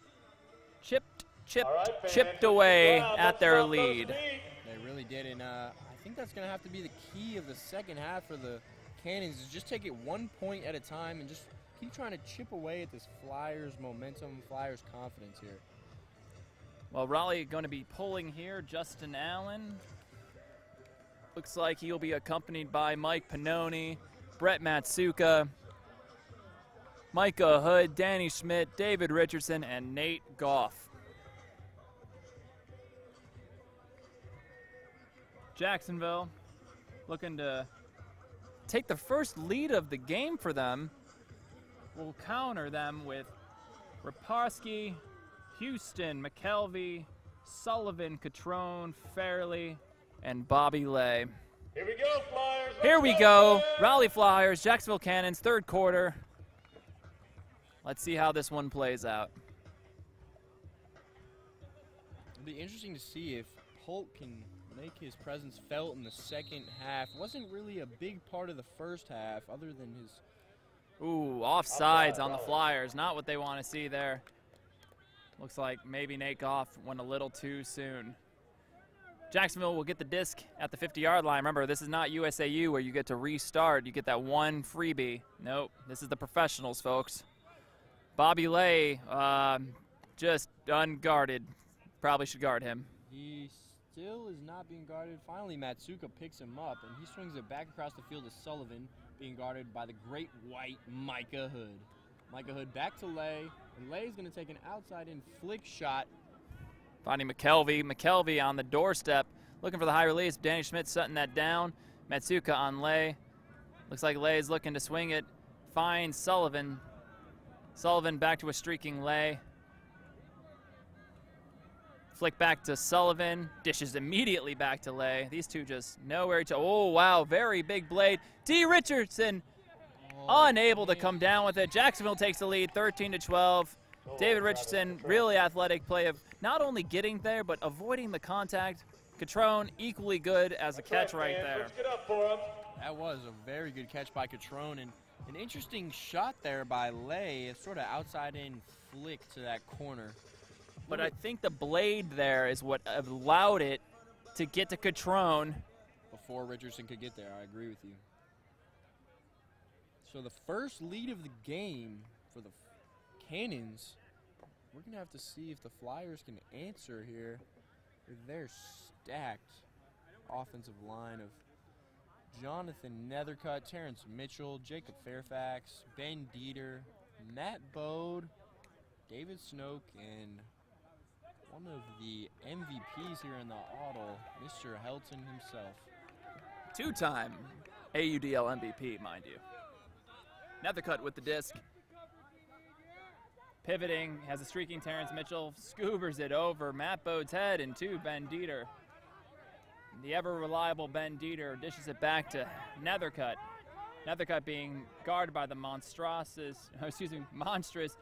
chipped, chipped, All right, fans, chipped away loud. at their lead. They really did, and uh, I think that's going to have to be the key of the second half for the Cannons is just take it one point at a time and just keep trying to chip away at this Flyers momentum, Flyers confidence here. Well, Raleigh going to be pulling here. Justin Allen. Looks like he'll be accompanied by Mike Panoni, Brett Matsuka, Micah Hood, Danny Schmidt, David Richardson, and Nate Goff. Jacksonville looking to take the first lead of the game for them. We'll counter them with Rapaski, Huston, McKelvey, Sullivan, Catrone, Fairley, and Bobby Lay. Here we go, Flyers. Here Let's we go, go. Flyers. Raleigh Flyers, Jacksonville Cannons, third quarter. Let's see how this one plays out. It'll be interesting to see if Holt can make his presence felt in the second half. Wasn't really a big part of the first half, other than his. Ooh, offsides Offside, on the Flyers. Not what they want to see there. Looks like maybe Nate Goff went a little too soon. Jacksonville will get the disc at the 50 yard line. Remember, this is not USAU where you get to restart. You get that one freebie. Nope, this is the professionals, folks. Bobby Lay, um, just unguarded. Probably should guard him. He still is not being guarded. Finally, Matsuka picks him up, and he swings it back across the field to Sullivan, being guarded by the great white Micah Hood. Micah Hood back to Lay, and Lay's going to take an outside-in flick shot. Finding McKelvey. McKelvey on the doorstep, looking for the high release. Danny Schmidt setting that down. Matsuka on Lay. Looks like Lay is looking to swing it. Finds Sullivan. Sullivan back to a streaking Lay. Flick back to Sullivan. Dishes immediately back to Lay. These two just nowhere to. Oh, wow. Very big blade. D. Richardson unable to come down with it. Jacksonville takes the lead 13 to 12. David Richardson, really athletic play of not only getting there, but avoiding the contact. Catrone, equally good as a catch right there. Let's get up for him. That was a very good catch by Catrone, and an interesting shot there by Lay, a sort of outside-in flick to that corner. But I think the blade there is what allowed it to get to Catrone. before Richardson could get there. I agree with you. So the first lead of the game for the Cannons, we're gonna have to see if the Flyers can answer here their stacked offensive line of Jonathan Nethercutt, Terrence Mitchell, Jacob Fairfax, Ben Dieter, Matt Bode, David Snoke, and one of the MVPs here in the AUDL, Mr. Helton himself. Two time AUDL MVP, mind you. Nethercutt with the disc. Pivoting, has a streaking Terrence Mitchell, scoobers it over Matt Bode's head and to Ben Dieter. The ever reliable Ben Dieter dishes it back to Nethercutt. Nethercutt being guarded by the monstrous, excuse me, monstrous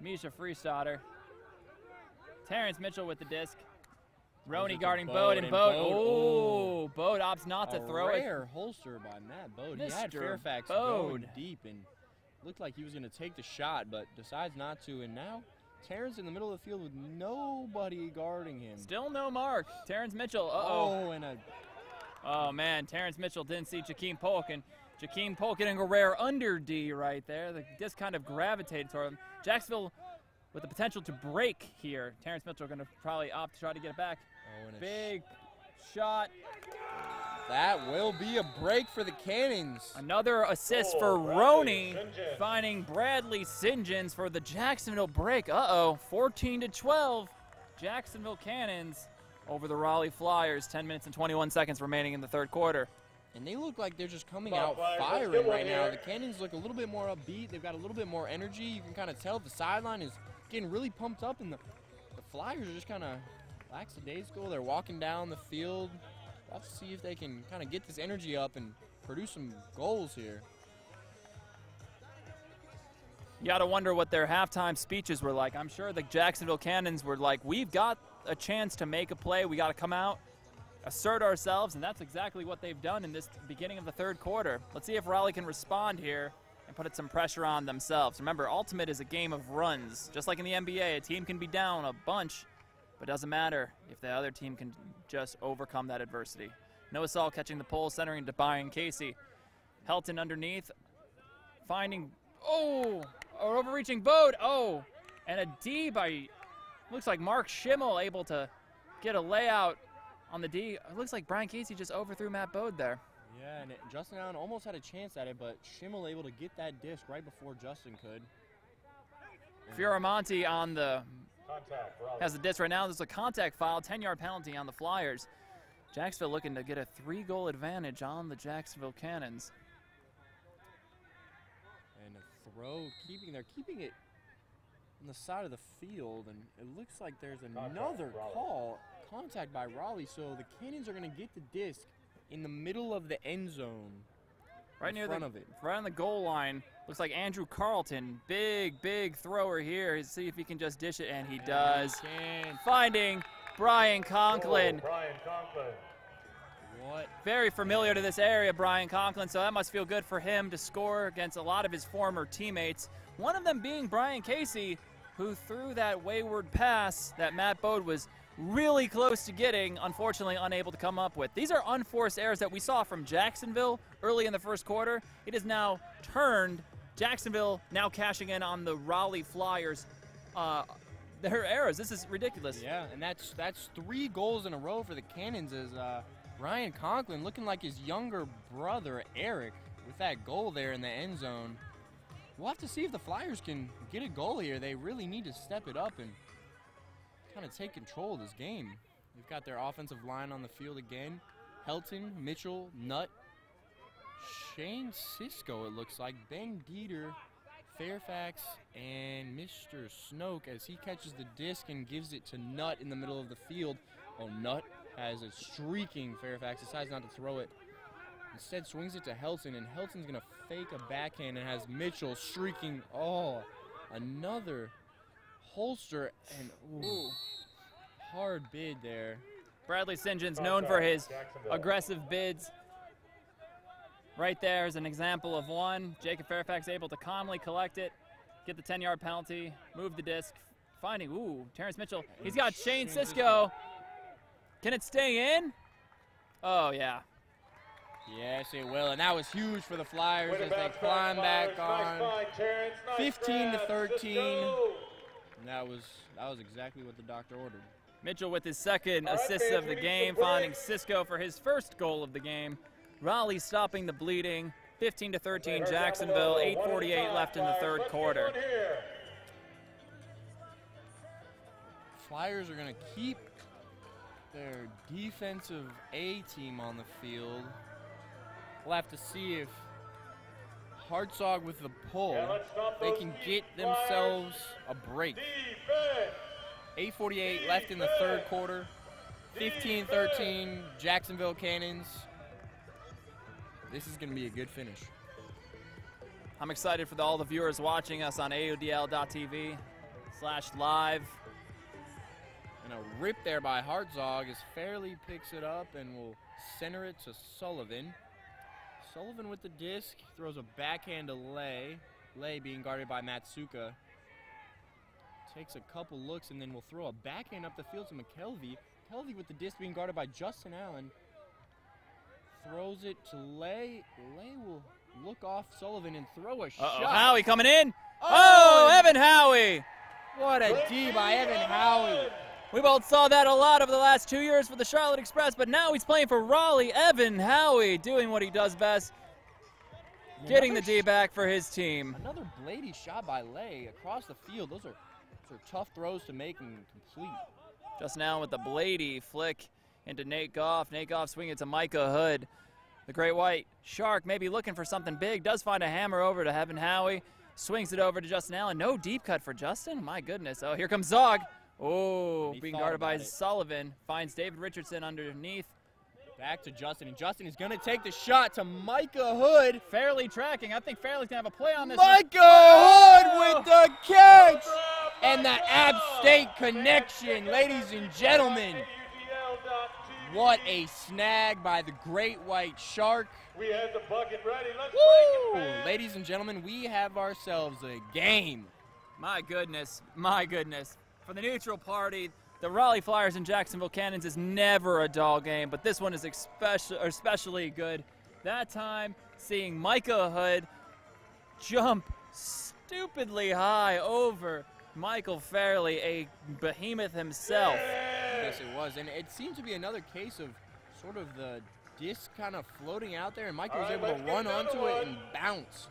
Misha Freystaetter. Terrence Mitchell with the disc. Those Roney are to guarding Bode, and and Bode. Oh, Bode opts not to throw it. rare holster by Matt Bode. He had Fairfax Bode. going deep and looked like he was going to take the shot, but decides not to. And now Terrence in the middle of the field with nobody guarding him. Still no mark. Terrence Mitchell. Uh oh. Oh, and a Oh man, Terrence Mitchell didn't see Jakeem Polkin. Jakeem Polkin and a rare under D right there. The disc kind of gravitated toward him. Jacksonville with the potential to break here. Terrence Mitchell going to probably opt to try to get it back. Oh, and a sh- Big shot. that will be a break for the Cannons. Another assist for Oh, Bradley Roney, St. Finding Bradley St. John's for the Jacksonville break. Uh oh, 14 to 12. Jacksonville Cannons over the Raleigh Flyers. 10 minutes and 21 seconds remaining in the third quarter. And they look like they're just coming Come out Flyers, firing get one right now. The Cannons look a little bit more upbeat. They've got a little bit more energy. You can kind of tell the sideline is getting really pumped up, and the, the Flyers are just kind of lackadaisical. They're walking down the field. We'll see if they can kind of get this energy up and produce some goals here. You got to wonder what their halftime speeches were like. I'm sure the Jacksonville Cannons were like, we've got a chance to make a play. We got to come out, assert ourselves, and that's exactly what they've done in this beginning of the third quarter. Let's see if Raleigh can respond here and put some pressure on themselves. Remember, Ultimate is a game of runs. Just like in the NBA, a team can be down a bunch, but it doesn't matter if the other team can just overcome that adversity. Noah Saul catching the pole, centering to Brian Casey. Helton underneath, finding oh, an overreaching Bode. Oh, and a D by looks like Mark Schimmel able to get a layout on the D. It looks like Brian Casey just overthrew Matt Bode there. Yeah, and it, Justin Allen almost had a chance at it, but Schimmel able to get that disc right before Justin could. Fioramonti on the. Has the disc right now. There's a contact foul, 10 yard penalty on the Flyers. Jacksonville looking to get a three goal advantage on the Jacksonville Cannons. and a throw keeping they're keeping it on the side of the field and it looks like there's another Raleigh. call contact by Raleigh so the Cannons are going to get the disc in the middle of the end zone Right in near front the of it right on the goal line. Looks like Andrew Carlton, big big thrower here. Let's see if he can just dish it, and he And does. can. Finding Brian Oh, Conklin. Brian Conklin. what Very familiar to this area, Brian Conklin, so that must feel good for him to score against a lot of his former teammates. One of them being Brian Casey, who threw that wayward pass that Matt Bode was really close to getting, unfortunately unable to come up with. These are unforced errors that we saw from Jacksonville early in the first quarter. It is now turned. Jacksonville now cashing in on the Raleigh Flyers. Uh, their errors. This is ridiculous. yeah and that's that's three goals in a row for the Cannons as uh, Ryan Conklin looking like his younger brother Eric with that goal there in the end zone we'll have to see if the Flyers can get a goal here they really need to step it up and kind of take control of this game. They've got their offensive line on the field again. Helton, Mitchell, Nutt, Shane Cisco, it looks like, Ben Dieter, Fairfax, and Mr. Snoke as he catches the disc and gives it to Nutt in the middle of the field. Oh, Nutt has a streaking Fairfax, decides not to throw it. Instead, swings it to Helton, and Helton's going to fake a backhand and has Mitchell streaking. Oh, another holster and ooh, hard bid there. Bradley St. John's known for his aggressive bids. Right there is an example of one. Jacob Fairfax able to calmly collect it, get the 10 yard penalty, move the disc, finding, ooh, Terrence Mitchell. He's got Shane Shane Cisco. Can it stay in? Oh, yeah. Yes, it will, and that was huge for the Flyers as they climb back on. Nice find, Terrence. Nice 15 to 13. And that was that was exactly what the doctor ordered. Mitchell with his second All right, assist of the game, finding Cisco for his first goal of the game. Raleigh stopping the bleeding. 15 to 13, Jacksonville. Jacksonville, 8:48 left in the third quarter. Flyers are going to keep their defensive A team on the field. We'll have to see if Hartzog with the pull, Yeah, they can get themselves a break. Defense. 8:48 left in the third quarter. 15-13 Jacksonville Cannons. This is going to be a good finish. I'm excited for the, all the viewers watching us on AUDL.tv slash live. And a rip there by Hartzog as Fairley picks it up and will center it to Sullivan. Sullivan with the disc throws a backhand to Lay. Lay being guarded by Matsuka. Takes a couple looks and then will throw a backhand up the field to McKelvey. McKelvey with the disc being guarded by Justin Allen. Throws it to Lay. Lay will look off Sullivan and throw a Uh-oh, shot. Howie coming in. Oh, Oh, Evan Howie. What a D by Evan Howie. We both saw that a lot over the last two years for the Charlotte Express, but now he's playing for Raleigh. Evan Howie doing what he does best, getting the D back for his team. Another Blady shot by Lay across the field. Those are those are tough throws to make and complete. Just now with the Blady flick into Nate Goff. Nate Goff swinging to Micah Hood. The Great White Shark maybe looking for something big. Does find a hammer over to Evan Howie. Swings it over to Justin Allen. No deep cut for Justin. My goodness. Oh, here comes Zog. Oh, being guarded by it. Sullivan. Finds David Richardson underneath. Back to Justin, and Justin is gonna take the shot to Micah Hood. Fairley tracking. I think Fairley's gonna have a play on this. Micah Hood with the oh! catch and the App State connection, ladies and gentlemen. What a snag by the Great White Shark. We had the bucket ready. Let's Woo! break it, man. Ladies and gentlemen, we have ourselves a game. My goodness, my goodness. For the neutral party, the Raleigh Flyers and Jacksonville Cannons is never a dull game, but this one is especially, especially good. That time, seeing Micah Hood jump stupidly high over Michael Fairley, a behemoth himself. Yes, it was. And it seemed to be another case of sort of the disc kind of floating out there, and Micah was All right, able to run another onto it and bounce.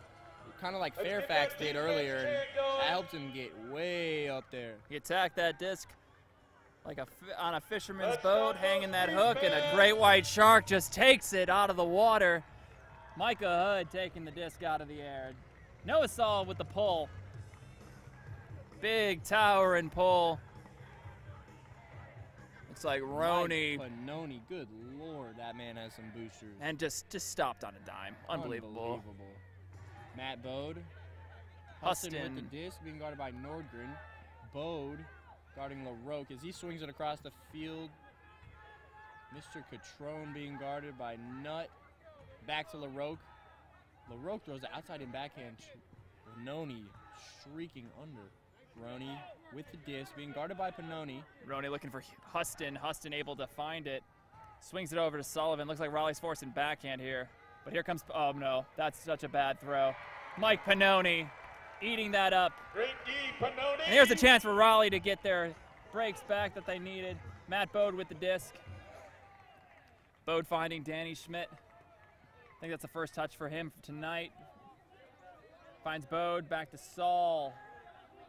Kind of like Let's Fairfax did earlier, and chant that helped him get way up there. He attacked that disc like a fi- on a fisherman's Let's boat, hanging that Steve hook, and a great white shark just takes it out of the water. Micah Hood taking the disc out of the air. Noah Saul with the pull. Big tower and pull. Looks like Roney Mike Panoni, good lord, that man has some boosters. and just just stopped on a dime. Unbelievable. Unbelievable. Matt Bode. Huston with the disc being guarded by Nordgren. Bode guarding LaRoque as he swings it across the field. Mr. Catrone being guarded by Nutt. Back to LaRoque. LaRoque throws it outside in backhand. Noni shrieking under. Roney with the disc being guarded by Panoni. Roney looking for Huston. Huston able to find it. Swings it over to Sullivan. Looks like Raleigh's forcing backhand here. But here comes, oh no, that's such a bad throw. Mike Panoni eating that up. Great D, Panoni. And here's a chance for Raleigh to get their breaks back that they needed. Matt Bode with the disc. Bode finding Danny Schmidt. I think that's the first touch for him for tonight. Finds Bode back to Saul.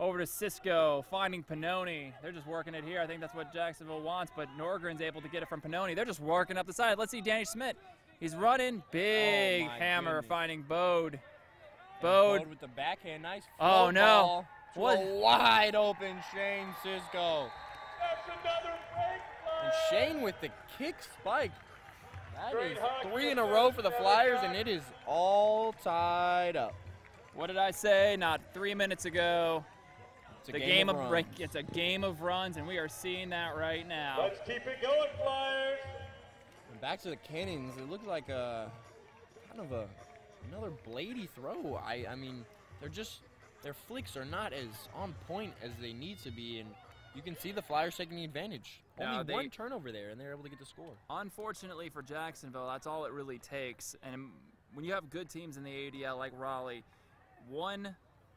Over to Cisco, finding Panoni. They're just working it here. I think that's what Jacksonville wants, but Norgren's able to get it from Panoni. They're just working up the side. Let's see Danny Schmidt. He's running. Oh Big Oh, hammer goodness. finding Bode. And Bode. with the backhand, nice. Oh, no. to What? A wide open Shane Cisco. That's another break, And Shane with the kick spike. That Great is three in a row for the Flyers, John. and it is all tied up. What did I say? Not three minutes ago. It's a the game, game, of, of, runs. It's a game of runs, and we are seeing that right now. Let's keep it going, Flyers. And back to the Cannons, it looked like a kind of a another Blady throw. I I mean, they're just their flicks are not as on point as they need to be, and you can see the Flyers taking the advantage. No, Only they- one turnover there, and they're able to get the score. Unfortunately for Jacksonville, that's all it really takes. And when you have good teams in the AUDL like Raleigh, one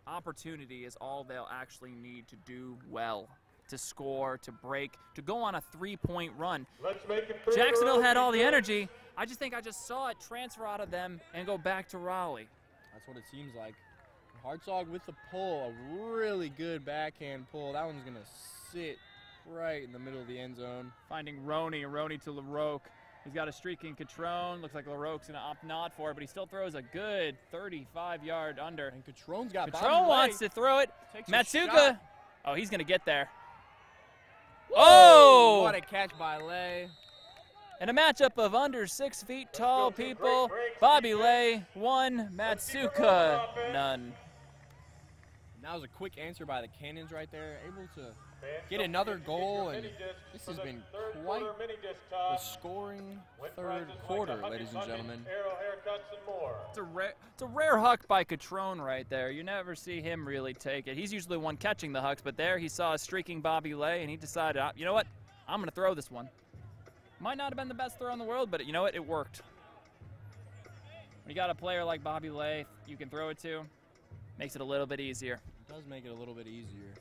opportunity is all they'll actually need to do well, to score, to break, to go on a three-point run. Let's make it Jacksonville in a row, had all the energy. I just think I just saw it transfer out of them and go back to Raleigh. That's what it seems like. Hartzog with the pull, a really good backhand pull. That one's gonna sit right in the middle of the end zone. Finding Roney, Roney to LaRoque. He's got a streaking Catrone. Looks like LaRoque's going to opt not for it, but he still throws a good 35 yard under. And Catrone's got Catrone wants to throw it. Takes Matsuka. Oh, he's going to get there. Woo! Oh! What a catch by Lay. In a matchup of under six feet tall people, Bobby. Lay, one, Let's keep it Matsuka, none. And that was a quick answer by the Cannons right there, able to Get another forget to get goal, and this has been quite quarter the scoring third prizes like quarter, ladies and gentlemen. Arrow haircuts and more. It's a, rare, it's a rare huck by Catrone right there. You never see him really take it. He's usually the one catching the hucks, but there he saw a streaking Bobby Lay, and he decided, "Ah, you know what? I'm going to throw this one. Might not have been the best throw in the world, but you know what? It worked. When you got a player like Bobby Lay, you can throw it to, makes it a little bit easier. It does make it a little bit easier.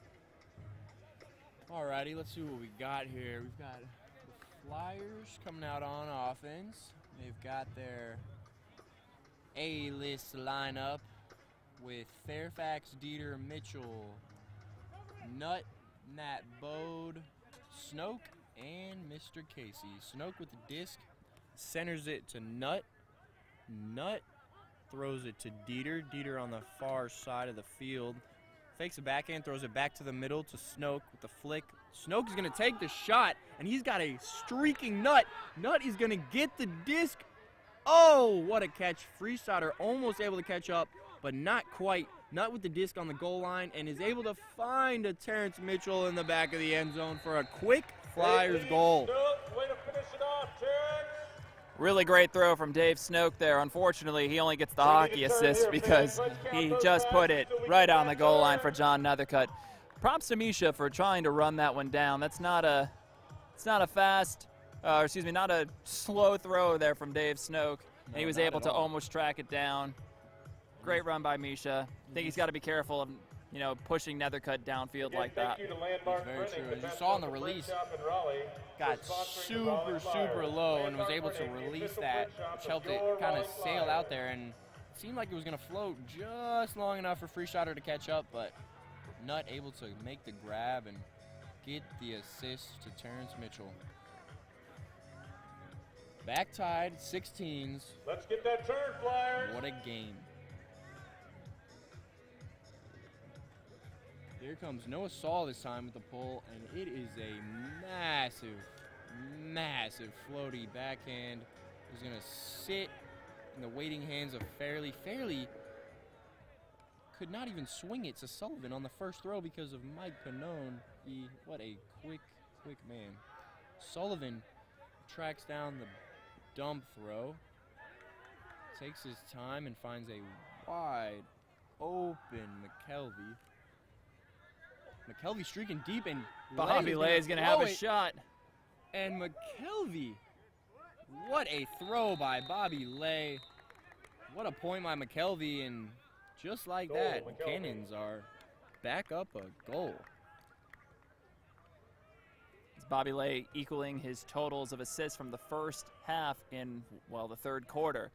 Alrighty, let's see what we got here. We've got the Flyers coming out on offense. They've got their A-list lineup with Fairfax, Dieter, Mitchell, Nut, Matt Bode, Snoke and Mr. Casey. Snoke with the disc, centers it to Nut. Nut throws it to Dieter. Dieter on the far side of the field. Fakes a backhand, throws it back to the middle to Snoke with the flick. Snoke is going to take the shot, and he's got a streaking Nut. Nut is going to get the disc. Oh, what a catch. Freystaetter almost able to catch up, but not quite. Nut with the disc on the goal line and is able to find a Terrence Mitchell in the back of the end zone for a quick Flyers goal. Way to finish it off, Terrence. Really great throw from Dave Snoke there. Unfortunately, he only gets the hockey assist because he just put it right on the goal line for John Nethercutt. Props to Misha for trying to run that one down. That's not a, it's not a fast, uh, excuse me, not a slow throw there from Dave Snoke, and he was able to almost track it down. Great run by Misha. I think he's got to be careful of, you know, pushing Nethercutt downfield Again, like that. Thank you to Landmark very true. As you saw in the release, shop in Raleigh, got for sponsoring the super, super Flyers. low and was able to release that, which helped it kind of Raleigh sail out there and seemed like it was going to float just long enough for Freystaetter to catch up, but not able to make the grab and get the assist to Terrence Mitchell. Back tied, 16s. Let's get that turn, Flyers. What a game. Here comes Noah Saul this time with the pull, and it is a massive, massive floaty backhand. He's going to sit in the waiting hands of Fairley. Fairley could not even swing it to Sullivan on the first throw because of Mike Panoni. He, what a quick, quick man. Sullivan tracks down the dump throw, takes his time and finds a wide open McKelvey. McKelvey streaking deep and Bobby Lay is going to have a it. shot. And McKelvey, what a throw by Bobby Lay. What a point by McKelvey, and just like Goal, that, McKelvey. Cannons are back up a goal. It's Bobby Lay equaling his totals of assists from the first half in, well, the third quarter.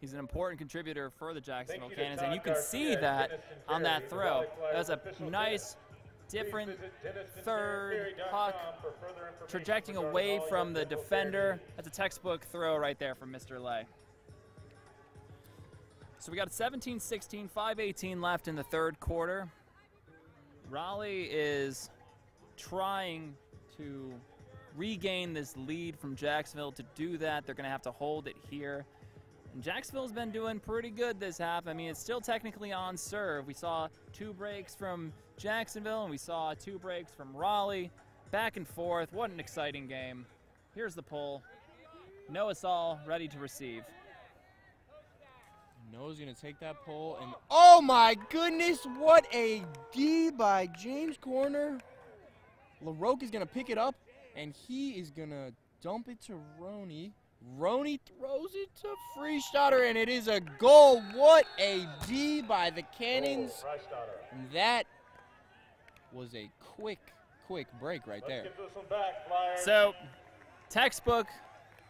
He's an important contributor for the Jacksonville Thank Cannons, and you can see that on that throw. Raleigh That was a nice, Please different third puck for further information trajecting away from the defender. That's a textbook throw right there from Mr. Lay. So we got 17 16, 5 18 left in the third quarter. Raleigh is trying to regain this lead from Jacksonville. To do that, they're going to have to hold it here. And Jacksonville's been doing pretty good this half. I mean, it's still technically on serve. We saw two breaks from Jacksonville, and we saw two breaks from Raleigh. Back and forth. What an exciting game. Here's the pull. Noah Saul ready to receive. Noah's gonna take that pull, and oh my goodness, what a D by James Corner. LaRoque is gonna pick it up, and he is gonna dump it to Roney. Roney throws it to Freystaetter, and it is a goal. What a D by the Cannons. Oh, goal, Freystaetter. That was a quick, quick break right Let's there. get this one back, Flyers. So, textbook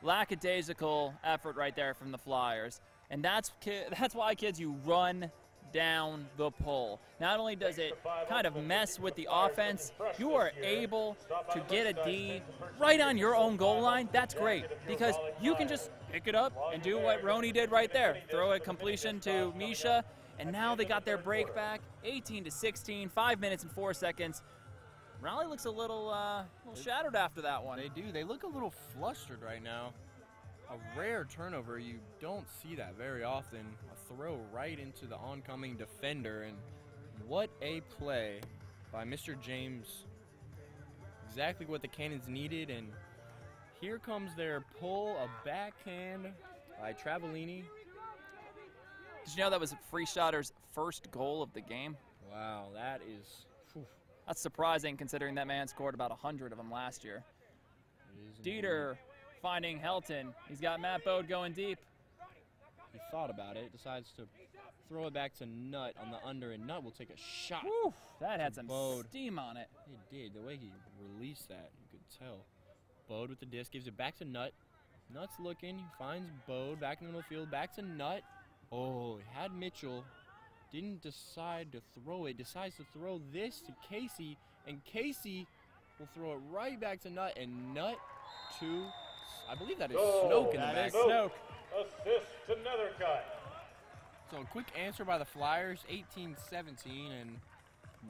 lackadaisical effort right there from the Flyers. And that's ki- that's why kids you run down the pole. Not only does it kind of mess with the offense, you are able to get a D right on your own goal line. That's great because you can just pick it up and do what Roney did right there. Throw a completion to Misha, and now they got their break back, 18 to 16, five minutes and four seconds. Raleigh looks a little, uh, little shattered after that one. They do. They look a little flustered right now. A rare turnover. You don't see that very often. A throw right into the oncoming defender. And what a play by Mr. James. Exactly what the Cannons needed. And here comes their pull, a backhand by Travellini. Did you know that was Freystaetter's first goal of the game? Wow, that is. whew, That's surprising considering that man scored about 100 of them last year. it is indeed. Dieter finding Helton. He's got Matt Bode going deep. He thought about it, decides to throw it back to Nut on the under, and Nut will take a shot. That had some Bode. steam on it. It did. The way he released that, you could tell. Bode with the disc gives it back to Nut. Nut's looking. Finds Bode back in the middle field. Back to Nut. Oh, he had Mitchell. Didn't decide to throw it. Decides to throw this to Casey. And Casey will throw it right back to Nut, and Nut to, I believe that is Goal. Snoke in the back. is Snoke. Assist to Nethercutt. So a quick answer by the Flyers, 18-17, and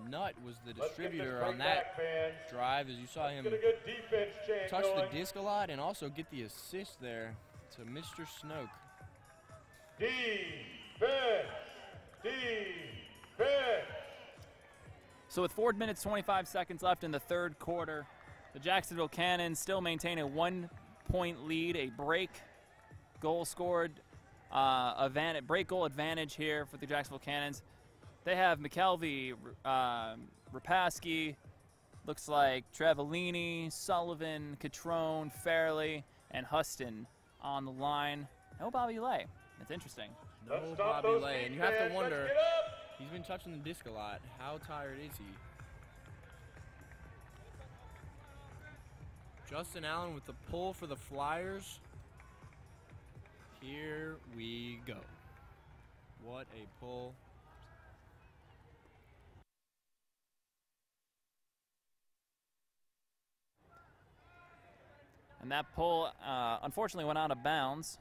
Nut was the Let's get this distributor on that back, drive, as you saw him Get a good defense touch going. the disc a lot and also get the assist there to Mr. Snoke. Defense. Defense. So with 4 minutes 25 seconds left in the third quarter, the Jacksonville Cannons still maintain a one-point lead, a break goal scored, uh, advan- break goal advantage here for the Jacksonville Cannons. They have McKelvey, um, Rapaski, looks like Travellini, Sullivan, Catrone, Fairley, and Huston on the line. No Bobby Lay. It's interesting. No Let's Bobby those Lay, feet, and you have fans. to wonder, he's been touching the disc a lot. How tired is he? Justin Allen with the pull for the Flyers. Here we go. What a pull. And that pull, uh, unfortunately, went out of bounds.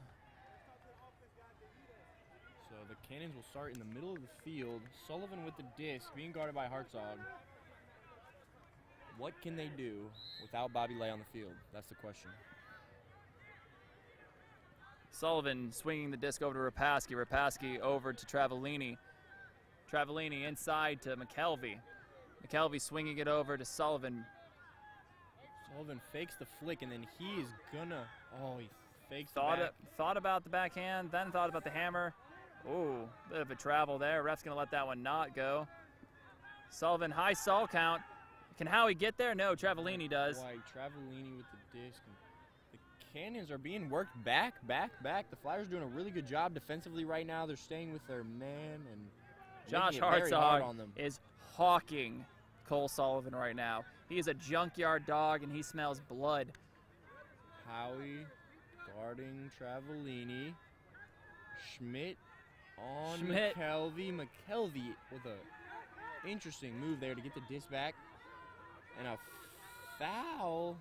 So the Cannons will start in the middle of the field. Sullivan with the disc, being guarded by Hartzog. What can they do without Bobby Lay on the field? That's the question. Sullivan swinging the disc over to Rapaski. Rapaski over to Travellini. Travellini inside to McKelvey. McKelvey swinging it over to Sullivan. Sullivan fakes the flick, and then he is gonna. Oh, he fakes Thought it, thought about the backhand, then thought about the hammer. Ooh, bit of a travel there. Ref's gonna let that one not go. Sullivan high saw count. Can Howie get there? No, Travellini does. White Travellini with the disc. The Cannons are being worked back, back, back. The Flyers are doing a really good job defensively right now. They're staying with their man and Josh very hard on them. is hawking Cole Sullivan right now. He is a junkyard dog and he smells blood. Howie guarding Travellini. Schmidt on Schmidt. McKelvey. McKelvey with a interesting move there to get the disc back. And a foul.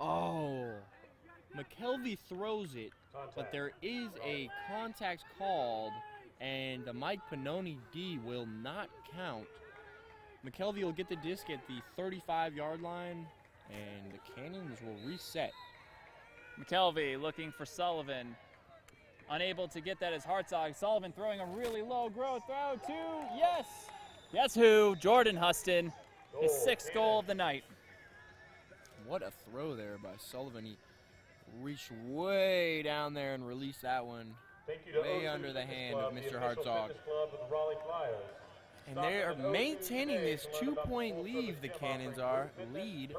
Oh. McKelvey throws it, but there is a contact called, and the Mike Panoni D will not count. McKelvey will get the disc at the 35 yard line, and the Cannons will reset. McKelvey looking for Sullivan. Unable to get that as Hartzog. Sullivan throwing a really low grow throw to, yes! Guess who? Jordan Huston. His oh, sixth goal of the night. What a throw there by Sullivan. He reached way down there and released that one. Thank you to way O2 under the hand Club, of Mr. official Hartzog. fitness club of the Raleigh Flyers. And they are maintaining this two-point lead, the Cannons are. group fitness, Lead.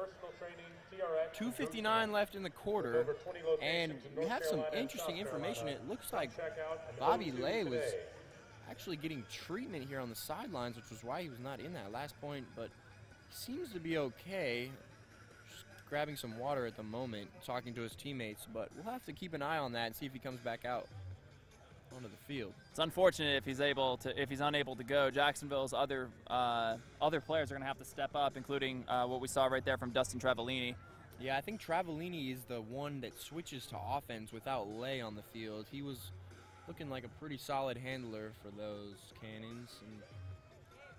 2.59 left in the quarter. over 20 locations And we have some interesting information. It looks like check out at Bobby Lay was actually getting treatment here on the sidelines, which was why he was not in that last point, but he seems to be okay. Just grabbing some water at the moment, talking to his teammates, but we'll have to keep an eye on that and see if he comes back out onto the field. It's unfortunate if he's able to, if he's unable to go. Jacksonville's other uh, other players are going to have to step up, including uh, what we saw right there from Dustin Travellini. Yeah, I think Travellini is the one that switches to offense without Lay on the field. He was looking like a pretty solid handler for those Cannons. And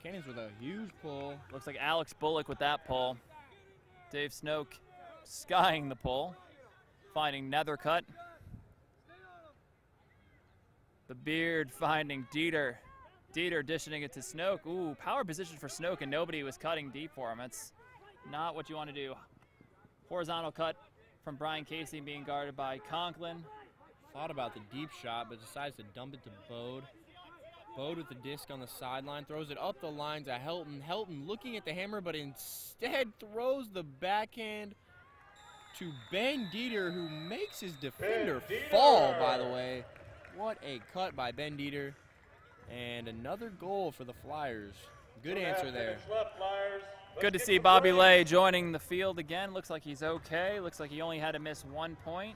Cannons with a huge pull. Looks like Alex Bullock with that pull. Dave Snoke skying the pull, finding Nethercutt. The beard finding Dieter. Dieter dishing it to Snoke. Ooh, power position for Snoke, and nobody was cutting deep for him. That's not what you want to do. Horizontal cut from Brian Casey being guarded by Conklin. Thought about the deep shot, but decides to dump it to Bode. Bode with the disc on the sideline, throws it up the line to Helton. Helton looking at the hammer, but instead throws the backhand to Ben Dieter, who makes his defender Dieter. fall, by the way. What a cut by Ben Dieter. And another goal for the Flyers. Good Two and a half answer there. left, Flyers. Good to see Bobby. Lay joining the field again. Looks like he's okay. Looks like he only had to miss one point.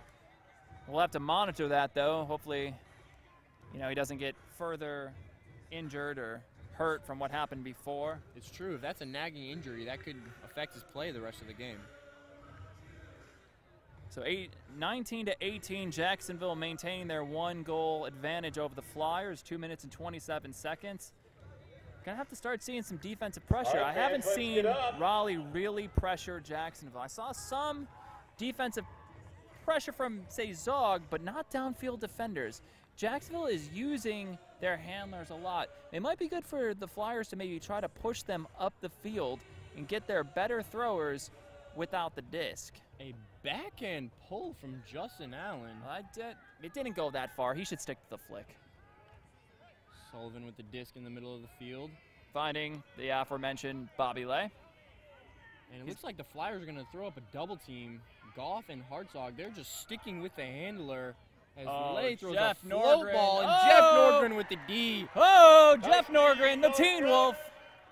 We'll have to monitor that though. Hopefully, you know, he doesn't get further injured or hurt from what happened before. It's true. If that's a nagging injury, that could affect his play the rest of the game. So eight, 19 to 18, Jacksonville maintaining their one goal advantage over the Flyers. Two minutes and 27 seconds. Gonna have to start seeing some defensive pressure. All I haven't fans, seen. Raleigh really pressure Jacksonville. I saw some defensive pressure from, say, Zog, but not downfield defenders. Jacksonville is using their handlers a lot. It might be good for the Flyers to maybe try to push them up the field and get their better throwers without the disc. A backhand pull from Justin Allen. I did, it didn't go that far. He should stick to the flick. Sullivan with the disc in the middle of the field. Finding the aforementioned Bobby Lay. And it He's- looks like the Flyers are going to throw up a double team. Goff and Hartzog, they're just sticking with the handler as Oh, Lay throws Jeff a float Nordgren. ball, and Oh! Jeff Nordgren with the D. Oh, Jeff oh, Nordgren, the Teen Wolf.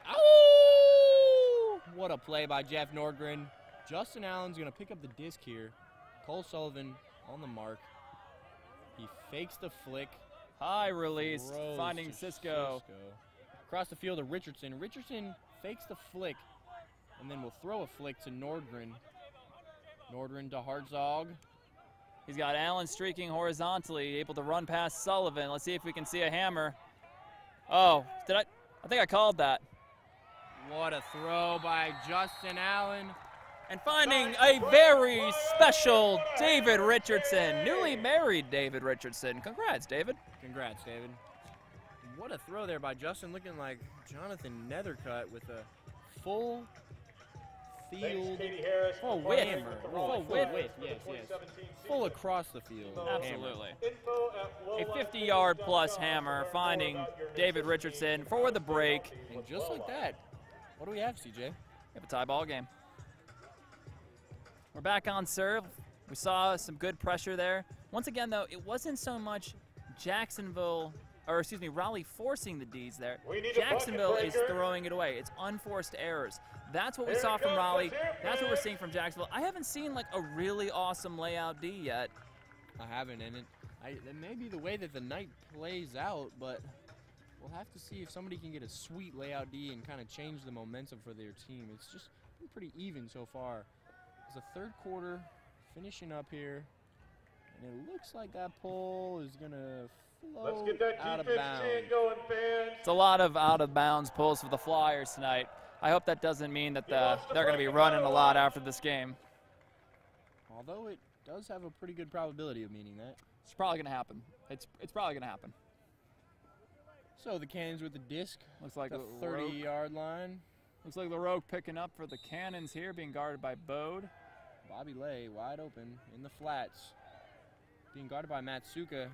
Ow! What a play by Jeff Nordgren. Justin Allen's going to pick up the disc here. Cole Sullivan on the mark. He fakes the flick. High release, finding to Cisco. Across the field to Richardson. Richardson fakes the flick and then will throw a flick to Nordgren. Nordgren to Hartzog. He's got Allen streaking horizontally, able to run past Sullivan. Let's see if we can see a hammer. Oh, did I? I think I called that. What a throw by Justin Allen. And finding a very special David Richardson, newly married David Richardson. Congrats, David. Congrats, David. What a throw there by Justin, looking like Jonathan Nethercutt with a full Thanks, field, Katie Harris. Full for width. partnering with the Full Raleigh width. Flyers for the Yes, yes. full across the field. Absolutely. A 50 yard plus hammer, finding David Richardson for the break. And just like that, what do we have, CJ? We have a tie ball game. We're back on serve. We saw some good pressure there. Once again, though, it wasn't so much Jacksonville, or excuse me, Raleigh forcing the D's there. We need a bucket Jacksonville is throwing it away. It's unforced errors. That's what we Here saw from. Raleigh. Let's hear it, That's what we're seeing from Jacksonville. I haven't seen like a really awesome layout D yet. I haven't, and it, I, it may be the way that the night plays out, but we'll have to see if somebody can get a sweet layout D and kind of change the momentum for their team. It's just been pretty even so far. It's the third quarter finishing up here, and it looks like that pole is gonna Let's get that out of bounds. going, fans. It's a lot of out of bounds pulls for the Flyers tonight. I hope that doesn't mean that the, they're going to be running a lot after this game. Although it does have a pretty good probability of meaning that. It's probably going to happen. It's it's probably going to happen. So the Cannons with the disc, Looks like the the 30 Rogue, yard line. looks like the Rogue picking up for the Cannons here, being guarded by Bode. Bobby Lay wide open in the flats. Being guarded by Matsuka.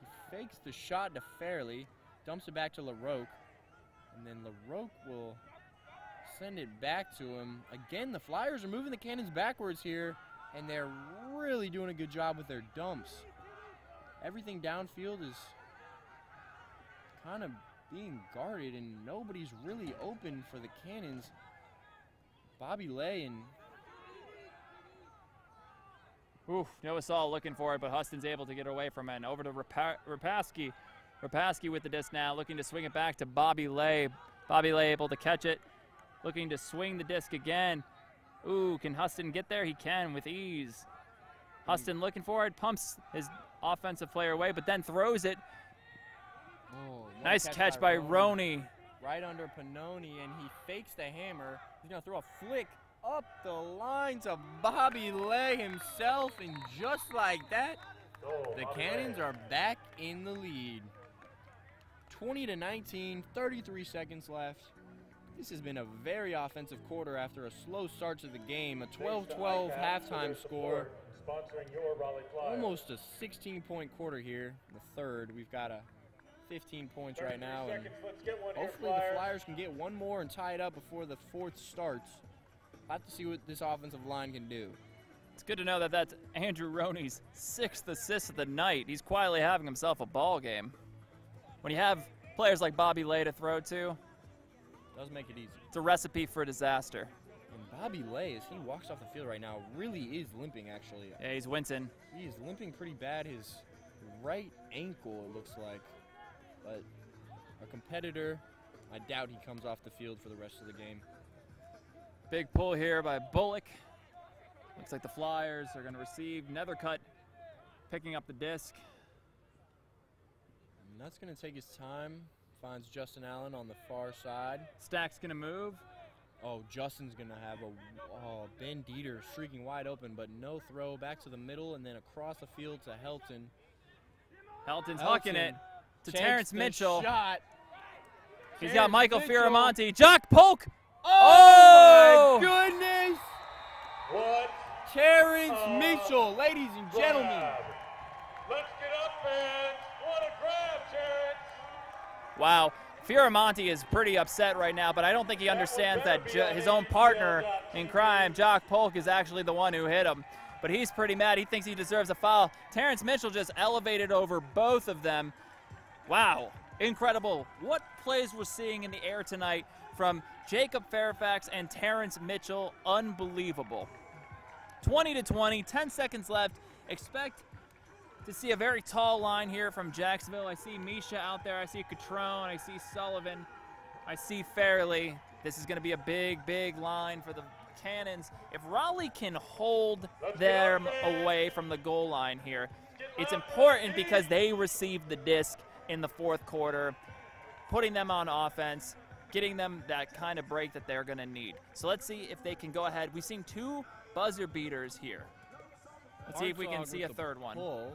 He fakes the shot to Fairley, dumps it back to LaRoque, and then LaRoque will send it back to him. Again, the Flyers are moving the cannons backwards here, and they're really doing a good job with their dumps. Everything downfield is kind of being guarded, and nobody's really open for the cannons. Bobby Lay and Oof, Noah Saul looking for it, but Huston's able to get away from it. And over to Rapa- Rapaski. Rapaski with the disc now, looking to swing it back to Bobby Lay. Bobby Lay able to catch it, looking to swing the disc again. Ooh, can Huston get there? He can with ease. Huston looking for it, pumps his offensive player away, but then throws it. Oh, Nice catch by Roney. Right under Panoni, and he fakes the hammer. He's gonna throw a flick up the line to Bobby Lay himself, and just like that, oh, the Bobby Cannons are back in the lead. 20 to 19, 33 seconds left. This has been a very offensive quarter after a slow start to the game. A 12-12 Thanks to ICAP for halftime score. Sponsoring your Almost a 16-point quarter here. in The third, we've got a 15 points right now, and seconds, let's get one here, hopefully the Flyers can get one more and tie it up before the fourth starts. Have to see what this offensive line can do. It's good to know that that's Andrew Roney's sixth assist of the night. He's quietly having himself a ball game. When you have players like Bobby Lay to throw to, Does make it easy. it's a recipe for disaster. And Bobby Lay, as he walks off the field right now, really is limping. Actually, Yeah, he's wincing. he is limping pretty bad. His right ankle, it looks like. But a competitor I doubt he comes off the field for the rest of the game. Big pull here by Bullock. Looks like the Flyers are going to receive. Nethercutt picking up the disc. And that's going to take his time. Finds Justin Allen on the far side. Stack's going to move. Oh, Justin's going to have a oh, Ben Dieter streaking wide open, but no throw. Back to the middle and then across the field to Helton. Helton's Helton hucking it to Terrence Mitchell. Shot. He's got Michael Mitchell. Jock Polk. Oh, Oh! my oh! goodness! What? Terrence Oh, Mitchell, ladies and gentlemen. grab. Let's get up, fans. What a grab, Terrence. Wow. Fioramonti is pretty upset right now, but I don't think he understands that ju- his own partner in crime, Jock Polk, is actually the one who hit him. But he's pretty mad. He thinks he deserves a foul. Terrence Mitchell just elevated over both of them. Wow. Incredible. What plays we're seeing in the air tonight from Jacob Fairfax and Terrence Mitchell. Unbelievable. 20 to 20, 10 seconds left. Expect to see a very tall line here from Jacksonville. I see Misha out there. I see Catrone. I see Sullivan. I see Fairley. This is going to be a big, big line for the Cannons. If Raleigh can hold them away from the goal line here, it's important because they received the disc in the fourth quarter, putting them on offense, getting them that kind of break that they're going to need. So let's see if they can go ahead. We've seen two buzzer beaters here. Let's see if we can see a third one. Pull.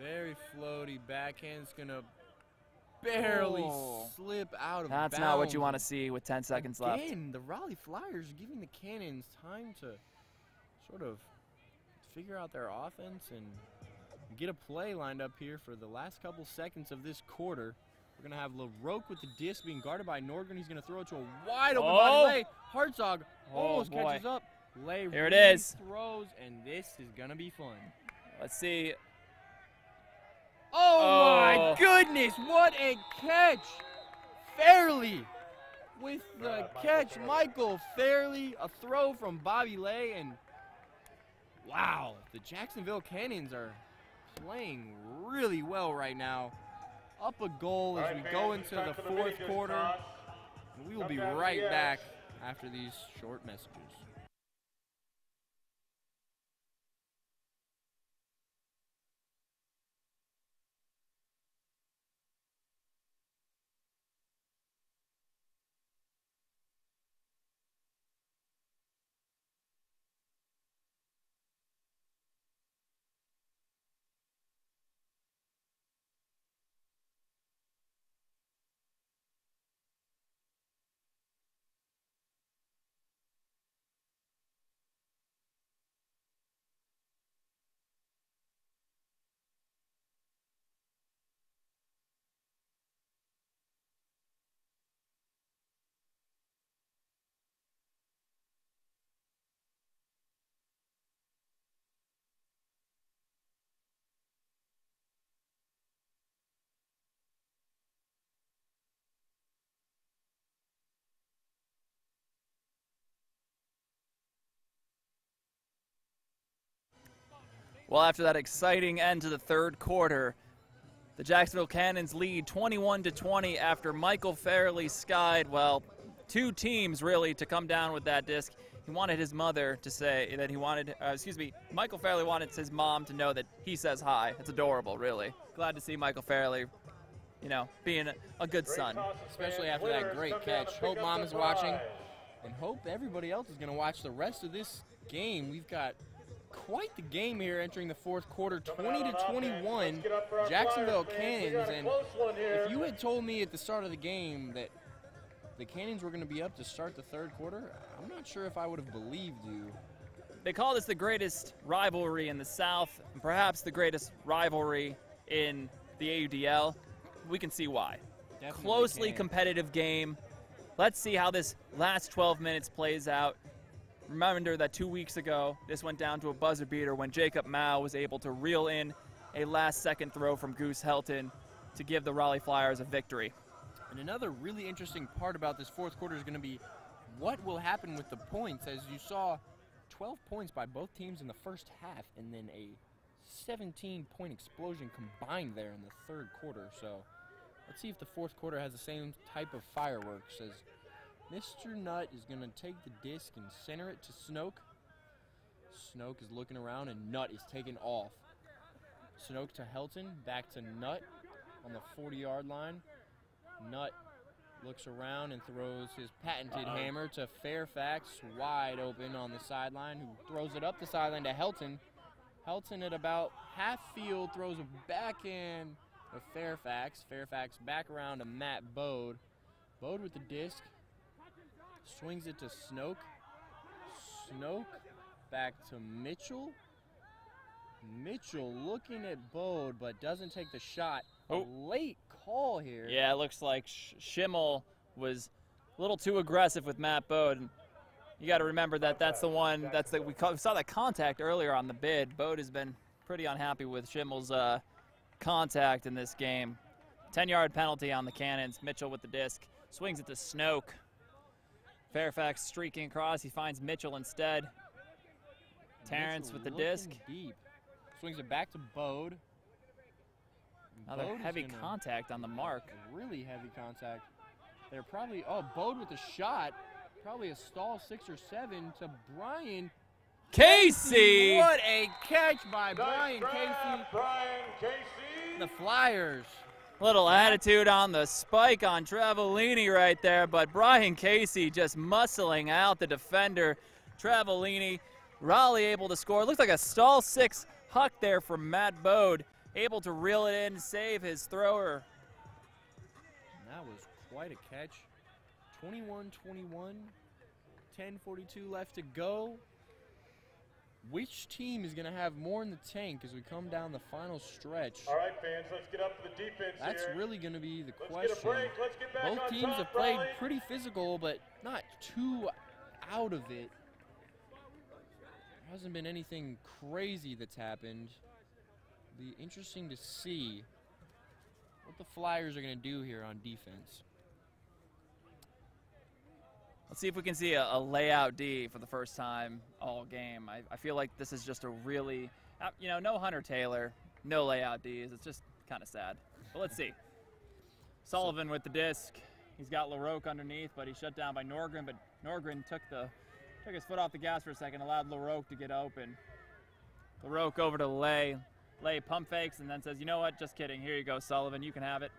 Very floaty backhand's gonna barely Oh. slip out of the back. That's not what you want to see with 10 seconds left. Again, the Raleigh Flyers giving the Cannons time to sort of figure out their offense and get a play lined up here for the last couple seconds of this quarter. We're gonna have LaRoque with the disc being guarded by Nordgren. He's gonna throw it to a wide open Oh. Bobby Lay. Hartzog Oh, almost boy. catches up. Lay Here it really is. throws, and this is gonna be fun. Let's see. Oh, Oh. my goodness, what a catch! Fairley with the Right, Michael catch, Fairley. Michael Fairley, a throw from Bobby Lay, and wow, the Jacksonville Cannons are playing really well right now. Up a goal as we go into the fourth quarter, and we will be right back after these short messages. Well, after that exciting end to the third quarter, the Jacksonville Cannons lead 21 to 20 after Michael Fairley skied, well, two teams really to come down with that disc. He wanted his mother to say that he wanted, uh, excuse me, Michael Fairley wanted his mom to know that he says hi. It's adorable, really. Glad to see Michael Fairley, you know, being a, a good Great son. Especially after that great catch. Hope Mom is watching. prize. and hope everybody else is going to watch the rest of this game. We've got quite the game here entering the fourth quarter, 20 to 21. Let's get up for our Jacksonville Flyers, Cannons, and close one here. if you had told me at the start of the game that the Cannons were going to be up to start the third quarter, I'm not sure if I would have believed you. They call this the greatest rivalry in the South, and perhaps the greatest rivalry in the AUDL. We can see why. Definitely Closely can. competitive game. Let's see how this last 12 minutes plays out. Remember that two weeks ago, this went down to a buzzer beater when Jacob Mouw was able to reel in a last second throw from Goose Helton to give the Raleigh Flyers a victory. And another really interesting part about this fourth quarter is going to be what will happen with the points. As you saw, 12 points by both teams in the first half, and then a 17 point explosion combined there in the third quarter. So Let's see if the fourth quarter has the same type of fireworks as Mr. Nutt is going to take the disc and center it to Snoke. Snoke is looking around and Nutt is taking off. Snoke to Helton, back to Nutt on the 40 yard line. Nutt looks around and throws his patented Uh-oh. hammer to Fairfax, wide open on the sideline, who throws it up the sideline to Helton. Helton at about half field throws a backhand of Fairfax. Fairfax back around to Matt Bode. Bode with the disc. Swings it to Snoke. Snoke back to Mitchell. Mitchell looking at Bode but doesn't take the shot. Oh. A late call here. Yeah, it looks like Sh- Schimmel was a little too aggressive with Matt Bode. You got to remember that that's the one that's the we saw that contact earlier on the bid. Bode has been pretty unhappy with Schimmel's uh, contact in this game. 10-yard penalty on the Cannons. Mitchell with the disc swings it to Snoke. Fairfax streaking across. He finds Mitchell instead. Terrence Mitchell with the disc. Deep. Swings it back to Bode. Another Bode heavy contact on the mark. Really heavy contact. They're probably oh Bode with a shot. Probably a stall six or seven to Brian Casey! What a catch by Brian Casey. Brian Casey. The Flyers. Little attitude on the spike on Travellini right there, but Brian Casey just muscling out the defender. Travellini, Raleigh able to score. Looks like a stall six huck there from Matt Bode, able to reel it in, save his thrower. That was quite a catch. 21 21. 10:42 left to go. Which team is going to have more in the tank as we come down the final stretch? All right, fans, let's get up to the defense That's here. really going to be the Let's question. get a break. Let's get back Both teams top, have played pretty physical, but not too out of it. There hasn't been anything crazy that's happened. Be interesting to see what the Flyers are going to do here on defense. Let's see if we can see a, a layout D for the first time all game. I, I feel like this is just a really, uh, you know, no Hunter Taylor, no layout Ds. It's just kind of sad. But let's see. Sullivan with the disc. He's got LaRoque underneath, but he's shut down by Nordgren. But Nordgren took the took his foot off the gas for a second, allowed LaRoque to get open. LaRoque over to Lay. Lay pump fakes and then says, you know what, just kidding. Here you go, Sullivan, you can have it.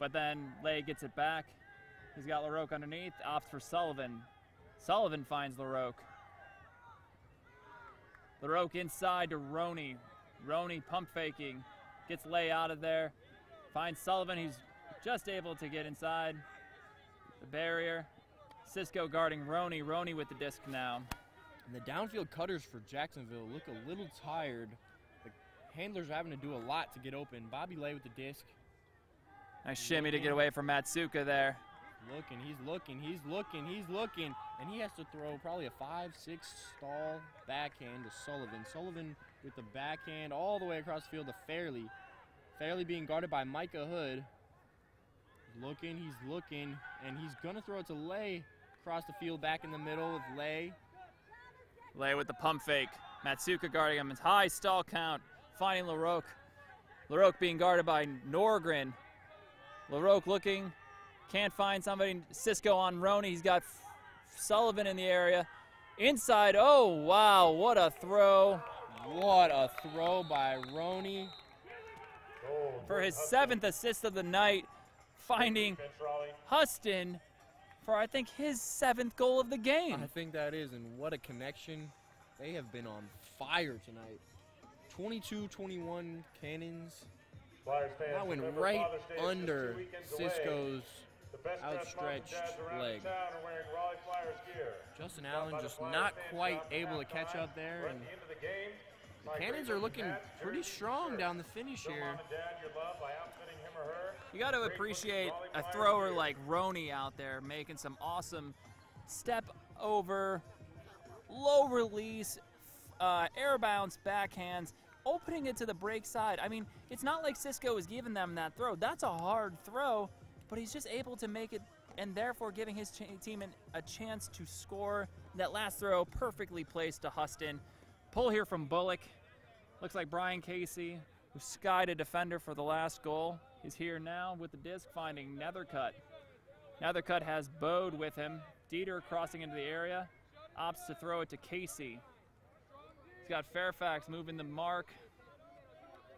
But then Lay gets it back. He's got LaRoque underneath, opts for Sullivan. Sullivan finds LaRoque. LaRoque inside to Roney. Roney pump faking, gets Lay out of there, finds Sullivan. He's just able to get inside the barrier. Cisco guarding Roney. Roney with the disc now. And the downfield cutters for Jacksonville look a little tired. The handlers are having to do a lot to get open. Bobby Lay with the disc. Nice shimmy to get away from Matsuka there. Looking, he's looking, he's looking, he's looking, and he has to throw probably a five, six stall backhand to Sullivan. Sullivan with the backhand all the way across the field to Fairley. Fairley being guarded by Micah Hood. Looking, he's looking, and he's gonna throw it to Lay across the field back in the middle with Lay. Lay with the pump fake. Matsuka guarding him. It's high stall count. Finding LaRoque. LaRoque being guarded by Nordgren. LaRoque looking. Can't find somebody. Cisco on Roney. He's got F- Sullivan in the area. Inside. Oh, wow. What a throw What a throw by Roney. For his seventh assist of the night. Finding Huston for, I think, his seventh goal of the game. I think that is, and what a connection. They have been on fire tonight. 22-21 Cannons. That went right Father's Day is just two under weekends away. Cisco's The best dressed moms and outstretched leg. town are wearing Raleigh Flyers gear. Justin Allen just not quite able to catch up there. And the end of the game. the Buy Cannons are looking pretty strong down the finish here. mom and dad your love by outfitting him or her. You got to appreciate a thrower like Roney out there making some awesome step over, low release, uh, air bounce backhands, opening it to the break side. I mean, it's not like Cisco is giving them that throw. That's a hard throw, but he's just able to make it and therefore giving his team an, a chance to score. That last throw perfectly placed to Huston. Pull here from Bullock. Looks like Brian Casey, who skied a defender for the last goal. is here now with the disc, finding Nethercutt. Nethercutt has Bode with him. Dieter crossing into the area, opts to throw it to Casey. He's got Fairfax moving the mark.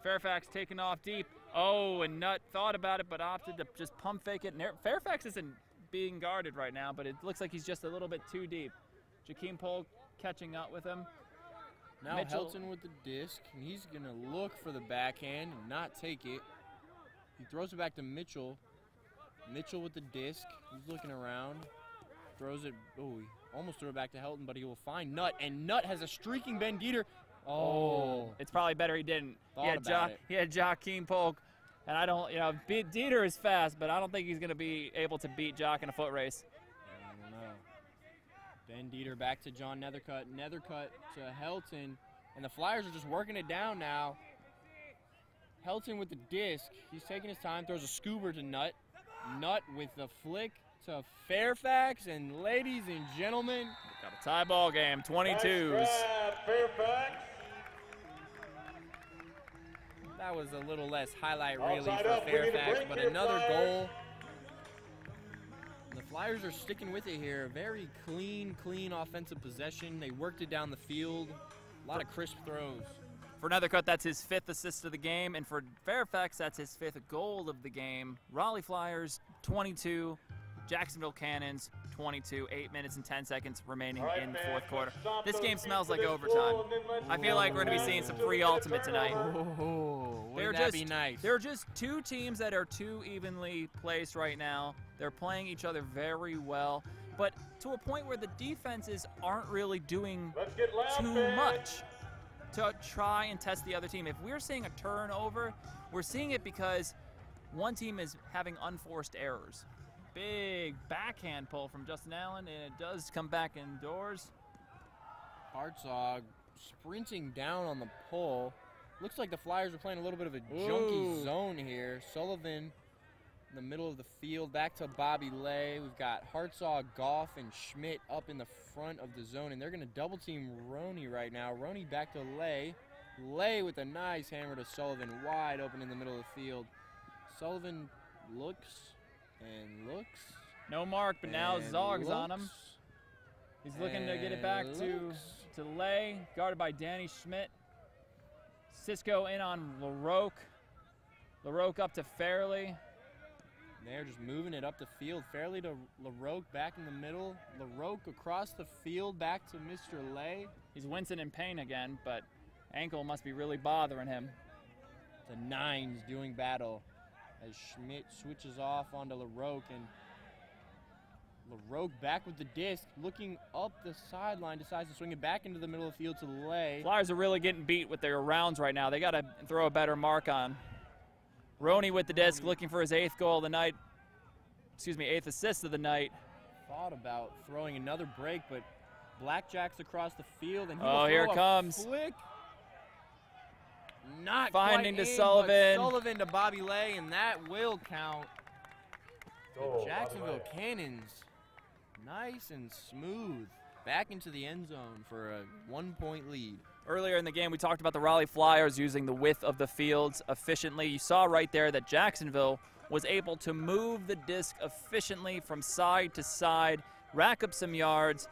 Fairfax taking off deep. Oh, and Nutt thought about it, but opted to just pump fake it. And Fairfax isn't being guarded right now, but it looks like he's just a little bit too deep. Jakeem Polk catching up with him. Now Mitchell- Helton with the disc, and he's gonna look for the backhand and not take it. He throws it back to Mitchell. Mitchell with the disc. He's looking around. Throws it. Oh, he almost threw it back to Helton, but he will find Nutt, and Nutt has a streaking Ben Dieter. Oh, It's probably better he didn't. Thought he had about jo- it. he had Jakeem Polk, and I don't, you know, Be- Dieter is fast, but I don't think he's going to be able to beat Jock in a foot race. I don't know. Ben Dieter back to John Nethercutt. Nethercutt to Helton. And the Flyers are just working it down now. Helton with the disc. He's taking his time, throws a scuba to Nutt. Nutt with the flick to Fairfax. And ladies and gentlemen, Got a tie ball game, Nice 22s. grab, Fairfax. That was a little less highlight really Outside for up, we need a Fairfax, but here, another Flyers. goal. The Flyers are sticking with it here. Very clean, clean offensive possession. They worked it down the field. A lot of crisp throws. For Nethercutt, that's his fifth assist of the game, and for Fairfax, that's his fifth goal of the game. Raleigh Flyers, 22. Jacksonville Cannons, 22. Eight minutes and 10 seconds remaining All right, in the fourth quarter. This game smells like overtime. goal, and then let's I feel like we're going to be seeing some free ultimate tonight. Oh, They're wouldn't just that be nice? They're just two teams that are too evenly placed right now. They're playing each other very well, but to a point where the defenses aren't really doing loud, too fans. much to try and test the other team. If we're seeing a turnover, we're seeing it because one team is having unforced errors. Big backhand pull from Justin Allen, and it does come back indoors. Hartzog sprinting down on the pole. Looks like the Flyers are playing a little bit of a Ooh. junky zone here. Sullivan in the middle of the field, back to Bobby Lay. We've got Hartzog, Goff, and Schmidt up in the front of the zone, and they're going to double team Roney right now. Roney back to Lay. Lay with a nice hammer to Sullivan, wide open in the middle of the field. Sullivan looks and looks. No mark, but now Zog's on him. He's looking to get it back and to to Lay, guarded by Danny Schmidt. Cisco in on LaRoque. LaRoque up to Fairley. They're just moving it up the field. Fairley to LaRoque back in the middle. LaRoque across the field back to Mr. Lay. He's wincing in pain again, but ankle must be really bothering him. The nines doing battle as Schmidt switches off onto LaRoque and LaRoque back with the disc, looking up the sideline, decides to swing it back into the middle of the field to Lay. Flyers are really getting beat with their rounds right now. They got to throw a better mark on. Roney with the disc, looking for his eighth goal of the night. Excuse me, eighth assist of the night. Thought about throwing another break, but Blackjack's across the field and he Oh, here it comes. Flick. Not Finding quite to in, Sullivan. But Sullivan to Bobby Lay, and that will count. The oh, Goal, Jacksonville Cannons, nice and smooth, back into the end zone for a one-point lead. Earlier in the game, we talked about the Raleigh Flyers using the width of the fields efficiently. You saw right there that Jacksonville was able to move the disc efficiently from side to side, rack up some yards.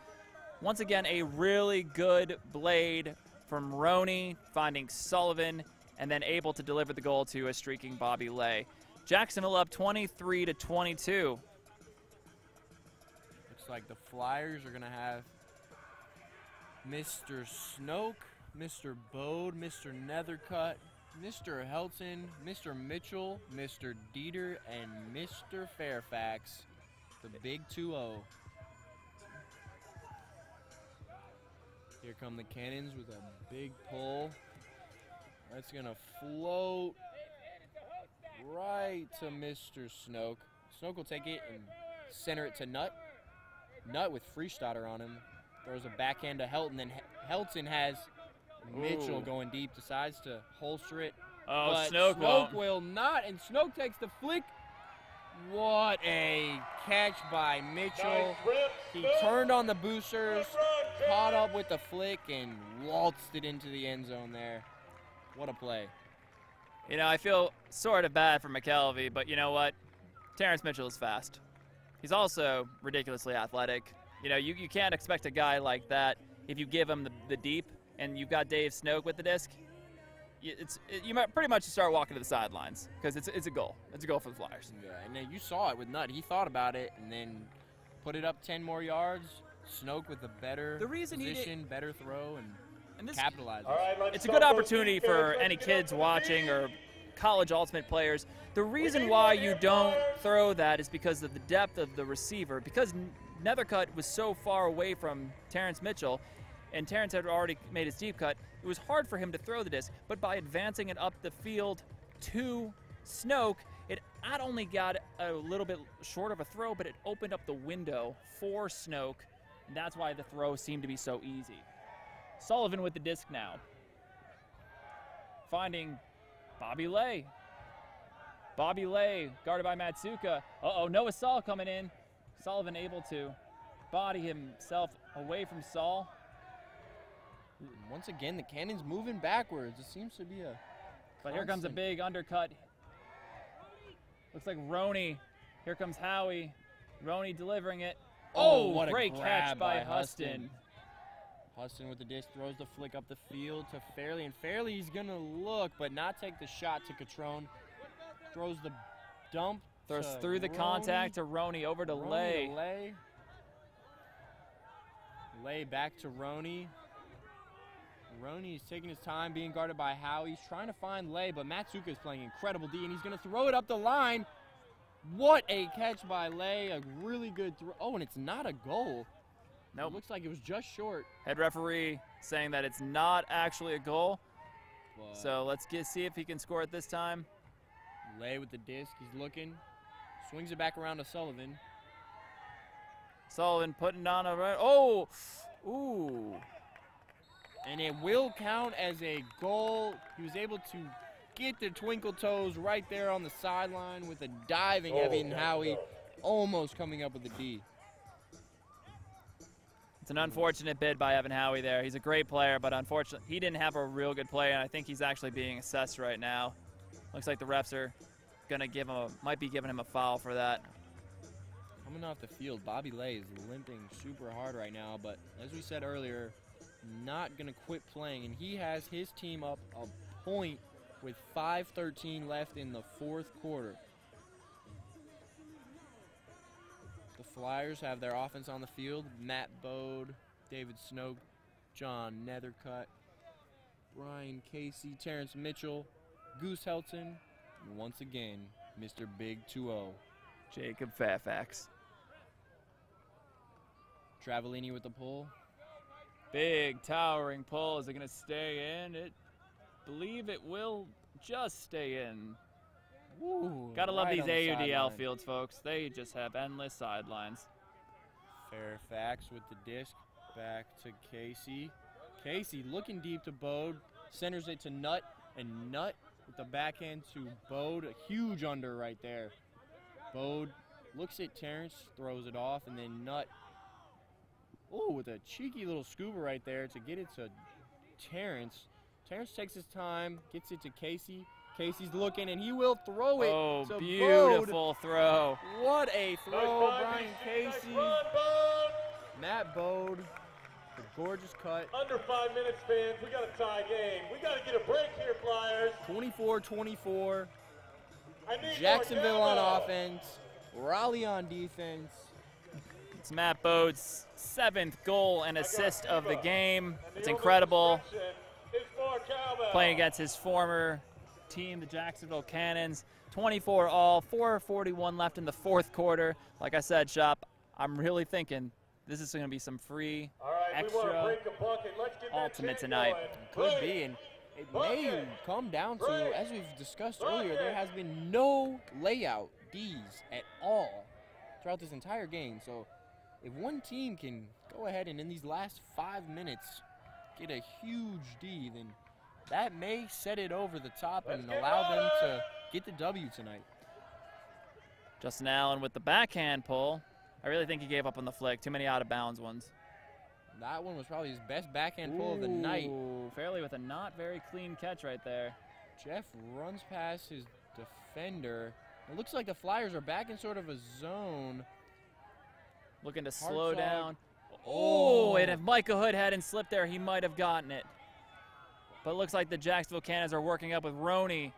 Once again, a really good blade from Roney, finding Sullivan, and then able to deliver the goal to a streaking Bobby Lay. Jacksonville up 23 to 22. Looks like the Flyers are gonna have Mr. Snoke, Mr. Bode, Mr. Nethercutt, Mr. Helton, Mr. Mitchell, Mr. Dieter, and Mr. Fairfax. The big 2-0. Here come the Cannons with a big pull. That's gonna float right to Mr. Snoke. Snoke will take it and center it to Nutt. Nutt with Freystaetter on him. Throws a backhand to Helton. Then Helton has Mitchell Ooh. going deep, decides to holster it. Oh, but Snoke, won't. will not, and Snoke takes the flick. What a catch by Mitchell. Nice rip, He turned on the boosters, Good run, caught up with the flick, and waltzed it into the end zone there. What a play. You know, I feel sort of bad for McKelvey, but you know what? Terrence Mitchell is fast. He's also ridiculously athletic. You know, you, you can't expect a guy like that if you give him the, the deep and you've got Dave Snoke with the disc. It's it, you might pretty much start walking to the sidelines because it's it's a goal. It's a goal for the Flyers. Yeah, and then you saw it with Nutt. He thought about it and then put it up 10 more yards. Snoke with a better The reason he did- position, better throw, and And this capitalizes. All right, let's it's a good opportunity for any kids up to the watching or college ultimate players. The reason why you don't throw that is because of the depth of the receiver. Because N- Nethercutt was so far away from Terrence Mitchell, and Terrence had already made his deep cut, it was hard for him to throw the disc. But by advancing it up the field to Snoke, it not only got a little bit short of a throw, but it opened up the window for Snoke. That's why the throw seemed to be so easy. Sullivan with the disc now finding Bobby Lay. Bobby Lay, guarded by Matsuka. Uh oh, Noah Saul coming in. Sullivan able to body himself away from Saul. Once again, the cannon's moving backwards. It seems to be a. But here comes a big undercut. Looks like Roney. Here comes Howie. Roney delivering it. Oh, Oh, what a great catch by, by Huston. Huston with the disc throws the flick up the field to Fairley, and Fairley he's gonna look but not take the shot to Catrone. Throws the dump. Throws through the Roney. contact to Roney over to Roney Lay. to Lay. Lay back to Roney. is taking his time, being guarded by Howie. He's trying to find Lay, but Matsuka is playing incredible D, and he's going to throw it up the line. What a catch by Lay! A really good throw. Oh, and it's not a goal. Nope. It looks like it was just short. Head referee saying that it's not actually a goal. but So let's get see if he can score it this time. Lay with the disc. He's looking. Swings it back around to Sullivan. Sullivan putting on a run. Oh, ooh. and it will count as a goal. He was able to get the twinkle toes right there on the sideline with a diving Oh, Evan Howie, almost coming up with a D. It's an unfortunate bid by Evan Howie there. He's a great player, but unfortunately, he didn't have a real good play, and I think he's actually being assessed right now. Looks like the refs are gonna give him a, might be giving him a foul for that. Coming off the field, Bobby Lay is limping super hard right now, but as we said earlier, not gonna quit playing, and he has his team up a point with 5:13 left in the fourth quarter. The Flyers have their offense on the field. Matt Bode, David Snoke, John Nethercutt, Brian Casey, Terrence Mitchell, Goose Helton, and once again, Mr. Big 2-0. Jacob Fairfax. Travellini with the pull. Big towering pull. Is it gonna stay in? It believe it will just stay in. Woo, Gotta love right these the AUDL fields, folks. They just have endless sidelines. Fairfax with the disc back to Casey. Casey looking deep to Bode, centers it to Nutt, and Nutt with the backhand to Bode. A huge under right there. Bode looks at Terrence, throws it off, and then Nutt. Oh, with a cheeky little scuba right there to get it to Terrence. Terrence takes his time, gets it to Casey. Casey's looking, and he will throw it Oh, to Bode. beautiful throw. What a throw, find, Brian Casey. Casey. Nice run, Bud. Matt Bode, the gorgeous cut. Under five minutes, fans. We got a tie game. We got to get a break here, Flyers. 24-24. I need Jacksonville on offense. Raleigh on defense. It's Matt Bode's seventh goal and assist of the game. It's the incredible. Playing against his former team, the Jacksonville Cannons. 24 all, 441 left in the fourth quarter. Like I said, Shop, I'm really thinking this is going to be some free. All right, extra break a bucket. Let's get that ultimate tonight. Could Break. be, and it may come down to, Break. as we've discussed earlier, there has been no layout D's at all throughout this entire game. So if one team can go ahead and in these last five minutes get a huge D, then that may set it over the top Let's and allow them to get the W tonight. Justin Allen with the backhand pull. I really think he gave up on the flick. Too many out of bounds ones. That one was probably his best backhand pull of the night. Fairley with a not very clean catch right there. Jeff runs past his defender. It looks like the Flyers are back in sort of a zone. Looking to Hartzog. slow down. Oh. Oh, and if Micah Hood hadn't slipped there, he might have gotten it. But it looks like the Jacksonville Cannons are working up with Roney.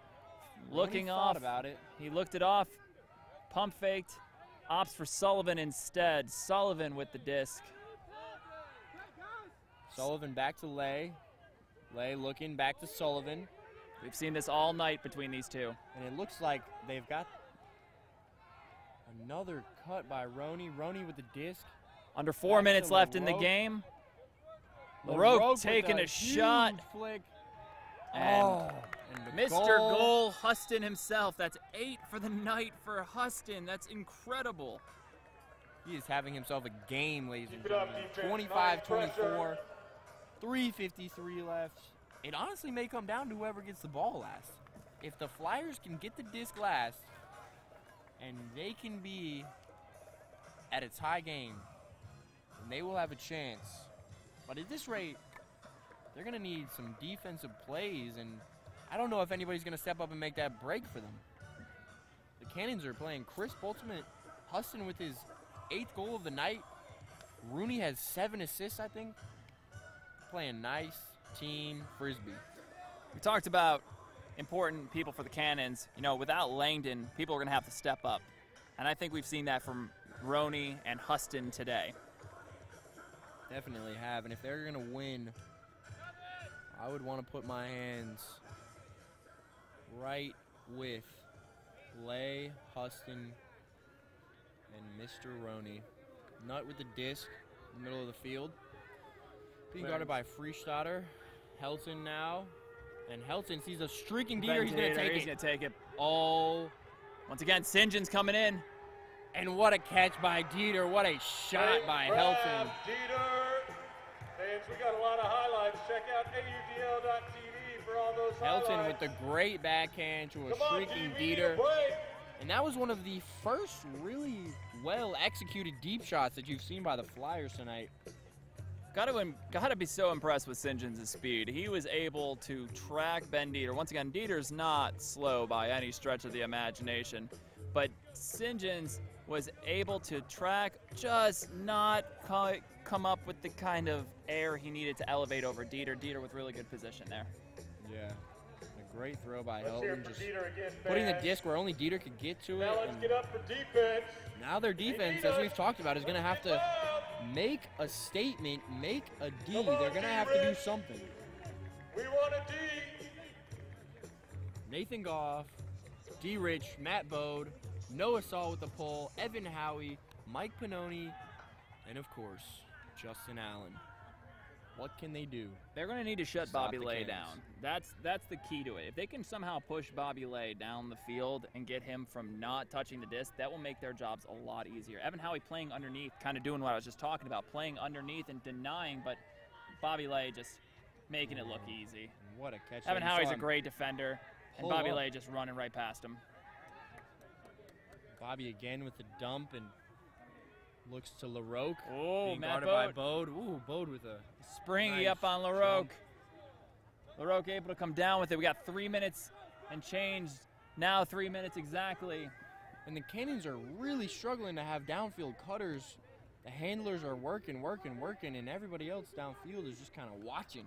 Looking off. about it. He looked it off. Pump faked. Opts for Sullivan instead. Sullivan with the disc. Sullivan back to Lay. Lay looking back to Sullivan. We've seen this all night between these two. And it looks like they've got another cut by Roney. Roney with the disc. Under four Back minutes left in the game. LaRoque with taking a huge shot. Flick. And oh, and Mr. goal. Goal Huston himself. That's eight for the night for Huston. That's incredible. He is having himself a game, ladies and Keep it up, gentlemen. defense. 25 Nice 24. 353 left. It honestly may come down to whoever gets the ball last. If the Flyers can get the disc last, and they can be at a tie game, then they will have a chance. But at this rate, they're going to need some defensive plays, and I don't know if anybody's going to step up and make that break for them. The Cannons are playing crisp ultimate. Huston with his eighth goal of the night. Roney has seven assists, I think. Playing nice team frisbee. We talked about important people for the Cannons. You know, without Langdon, people are going to have to step up. And I think we've seen that from Roney and Huston today. Definitely have. And if they're going to win, I would want to put my hands right with Lay, Huston, and Mr. Roney. Nutt with the disc in the middle of the field. Being guarded by Freystaetter. Helton now. And Helton sees a streaking Dieter. He's going to take He's it. going to take it. Oh, Once again, St. John's coming in. and what a catch by Dieter. What a shot Great by Helton. Dieter. Fans, we got a lot of highlights. Check out AUDL.tv for all those Helton highlights. with the great backhand to a Come on, shrieking TV, Dieter. And that was one of the first really well executed deep shots that you've seen by the Flyers tonight. Got to, got to be so impressed with St. John's speed. He was able to track Ben Dieter. Once again, Dieter's not slow by any stretch of the imagination, but St. John's was able to track, just not come up with the kind of air he needed to elevate over Dieter. Dieter with really good position there. Yeah. A great throw by Let's hear Helton. Just Dieter again, putting the disc where only Dieter could get to Now it. let's and get up for defense. now their defense, as we've talked about, is going to have to make a statement, make a D. On, They're going to have to do something. We want a D. Nathan Goff, D. Rich, Matt Bode, Noah Saul with the pull, Evan Howie, Mike Panoni, and of course, Justin Allen. What can they do? They're going to need to shut Stop Bobby Lay down. That's that's the key to it. If they can somehow push Bobby Lay down the field and get him from not touching the disc, that will make their jobs a lot easier. Evan Howie playing underneath, kind of doing what I was just talking about, playing underneath and denying, but Bobby Lay just making it look easy. What a catch. Evan. Howie's a great defender, and Bobby up. Lay just running right past him. Bobby again with the dump and looks to LaRoque. Oh, being Matt guarded by Bode. Bode. Ooh, Bode with a Springy Nice up on LaRoque. LaRoque able to come down with it. We got three minutes and change. Now three minutes exactly. And the Cannons are really struggling to have downfield cutters. The handlers are working, working, working, and everybody else downfield is just kind of watching.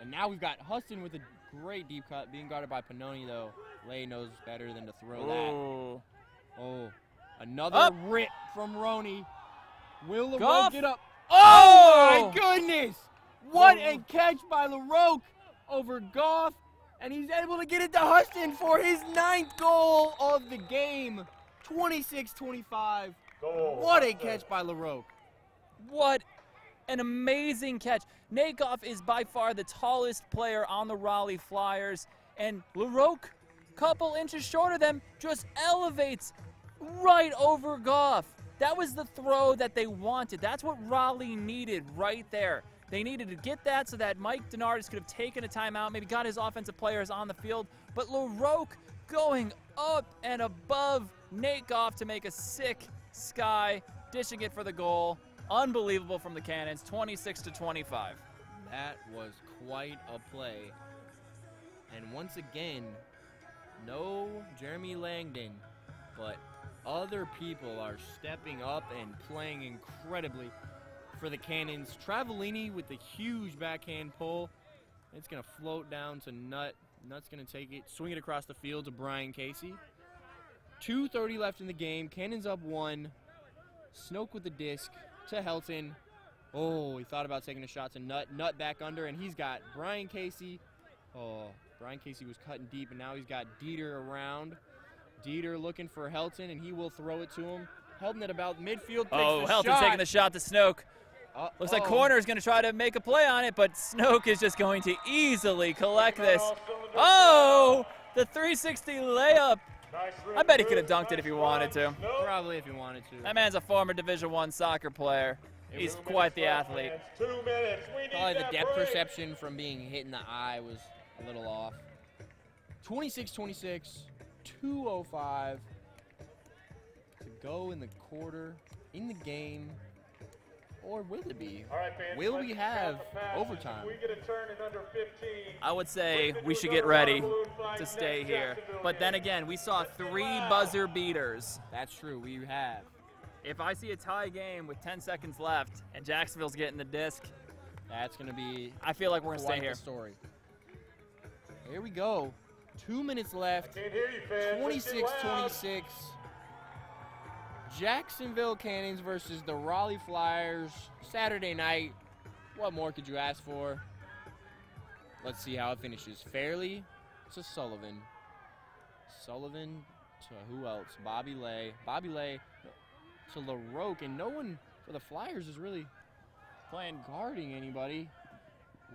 And now we've got Huston with a great deep cut, being guarded by Panoni, though. Lay knows better than to throw that. Oh. Oh, another Up. rip from Roney. Will LaRoque Goff. get up? Oh! oh my goodness! What a oh. catch by LaRoque over Goff. And he's able to get it to Huston for his ninth goal of the game. 26 25. What a catch by LaRoque. What an amazing catch. Nate Goff is by far the tallest player on the Raleigh Flyers, and LaRoque, couple inches shorter than, just elevates right over Goff. That was the throw that they wanted. That's what Raleigh needed right there. They needed to get that so that Mike Denardis could have taken a timeout, maybe got his offensive players on the field. But LaRoque going up and above Nate Goff to make a sick sky, dishing it for the goal. Unbelievable from the Cannons, 26 to 25. That was quite a play. And once again, no Jeremy Langdon, but other people are stepping up and playing incredibly for the Cannons. Travellini with the huge backhand pull. It's going to float down to Nutt. Nutt's going to take it, swing it across the field to Brian Casey. 2.30 left in the game. Cannons up one. Snoke with the disc to Helton. Oh, he thought about taking a shot to Nutt. Nutt back under, and he's got Brian Casey. Oh, Brian Casey was cutting deep, and now he's got Dieter around. Dieter looking for Helton, and he will throw it to him. Helton at about midfield. Oh, the Helton shot. taking the shot to Snoke. Uh, Looks like oh. Corner is going to try to make a play on it, but Snoke is just going to easily collect this. Oh, the 360 layup. I bet he could have dunked it if he wanted to. Probably if he wanted to. That man's a former Division One soccer player. He's quite the athlete. Two minutes. Probably the depth perception from being hit in the eye was a little off. 26-26, 205 to go in the quarter, in the game, or will it be? All right, fans, Will we have overtime? We get a turn in under 15. I would say we should get ready to stay here. But then again, we saw three buzzer beaters. That's true, we have. If I see a tie game with 10 seconds left and Jacksonville's getting the disc, That's going to be I feel like we're going to stay here. story. Here we go. Two minutes left. Can't hear you, fans. It's too 26 loud. 26. Jacksonville Cannons versus the Raleigh Flyers. Saturday night. What more could you ask for? Let's see how it finishes. Fairley to Sullivan. Sullivan to who else? Bobby Lay. Bobby Lay to LaRoque. And no one for the Flyers is really Playing guarding anybody.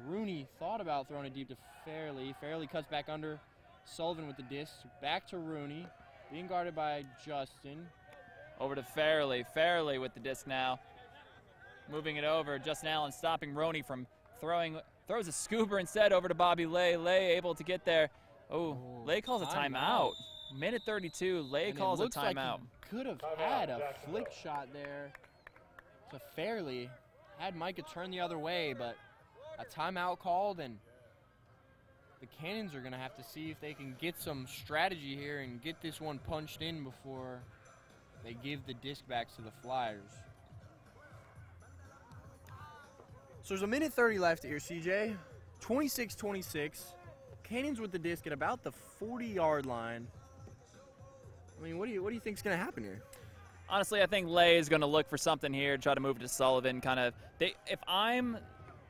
Roney thought about throwing it deep to Fairley. Fairley cuts back under. Sullivan with the disc. Back to Roney. Being guarded by Justin. over to Fairley. Fairley with the disc now. Moving it over. Justin Allen stopping Roney from throwing. Throws a scooper instead over to Bobby Lay. Lay able to get there. Oh, Oh, Lay calls a timeout. timeout. Minute 32. Lay And it calls a looks like he timeout. could have Timeout, had a Jacksonville. flick shot there to Fairley. Had Micah turn the other way, but a timeout called, and the Cannons are going to have to see if they can get some strategy here and get this one punched in before they give the disc back to the Flyers. So there's a minute 30 left here, CJ. 26 26. Cannons with the disc at about the 40 yard line. I mean, what do you what do you think's going to happen here? Honestly, I think Lay is going to look for something here, try to move it to Sullivan. Kind of. They, if I'm,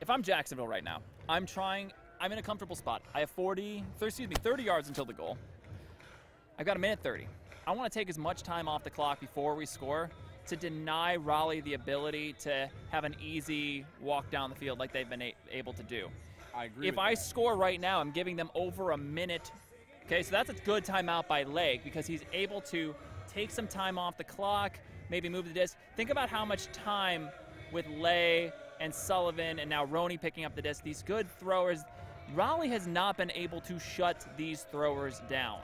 if I'm Jacksonville right now, I'm trying. I'm in a comfortable spot. I have 40, th- excuse me, 30 yards until the goal. I've got a minute 30. I want to take as much time off the clock before we score to deny Raleigh the ability to have an easy walk down the field like they've been a- able to do. I agree. If I score right now, I'm giving them over a minute. Okay, so that's a good timeout by Lay because he's able to take some time off the clock, maybe move the disc. Think about how much time with Lay and Sullivan and now Roney picking up the disc. These good throwers. Raleigh has not been able to shut these throwers down.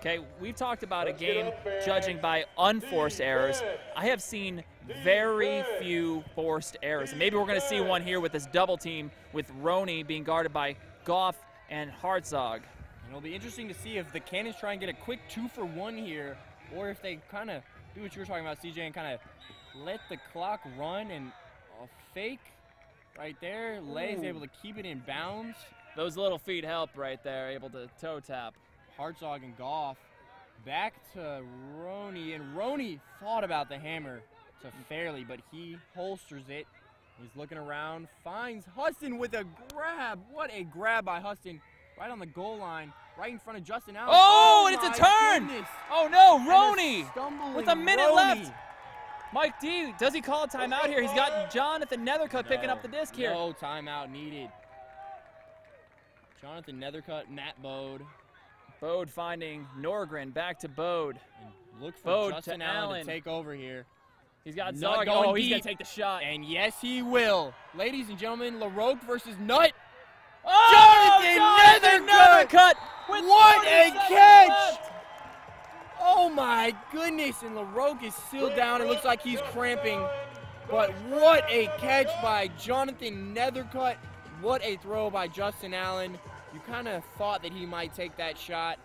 Okay, we've talked about Let's a game up, judging by unforced errors. I have seen very few forced errors. And maybe we're going to see one here with this double team with Roney being guarded by Goff and Hartzog. And it'll be interesting to see if the Cannons try and get a quick two for one here, or if they kind of do what you were talking about, CJ, and kind of let the clock run and a fake right there. Lay's able to keep it in bounds. Those little feet help right there, able to toe tap. Hartzog and Goff back to Roney, and Roney thought about the hammer to Fairley, but he holsters it. He's looking around, finds Huston with a grab. What a grab by Huston, right on the goal line, right in front of Justin Allen. Oh, and oh it's a turn! goodness. Oh no, Roney! with a minute Roney. left. Mike D, does he call a timeout here? He's got Jonathan Nethercutt picking up the disc here. No timeout needed. Jonathan Nethercutt, Matt Bode, Bode finding Nordgren back to Bode. and look for Bode to Justin Allen Allen. to take over here. He's got Nut Zog. Oh, going Oh, he's gonna take the shot. And yes, he will. Ladies and gentlemen, LaRoque versus Nutt. Oh, Jonathan Nethercutt! with What a catch! left. Oh my goodness, and LaRoque is still down. It looks like he's cramping. But what a catch by Jonathan Nethercutt. What a throw by Justin Allen. you kind of thought that he might take that shot,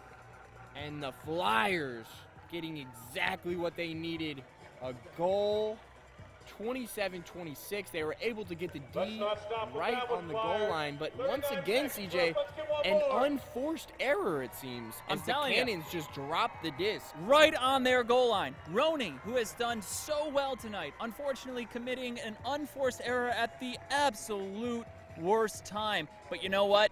and the Flyers getting exactly what they needed a goal. 27 26. They were able to get the D not stop with right on the goal line, but 39 once again, CJ, left. Let's get one an more. unforced error, it seems, I'm as the telling ya. Cannons just dropped the disc. right on their goal line. Roney, who has done so well tonight, unfortunately committing an unforced error at the absolute worst time. But you know what?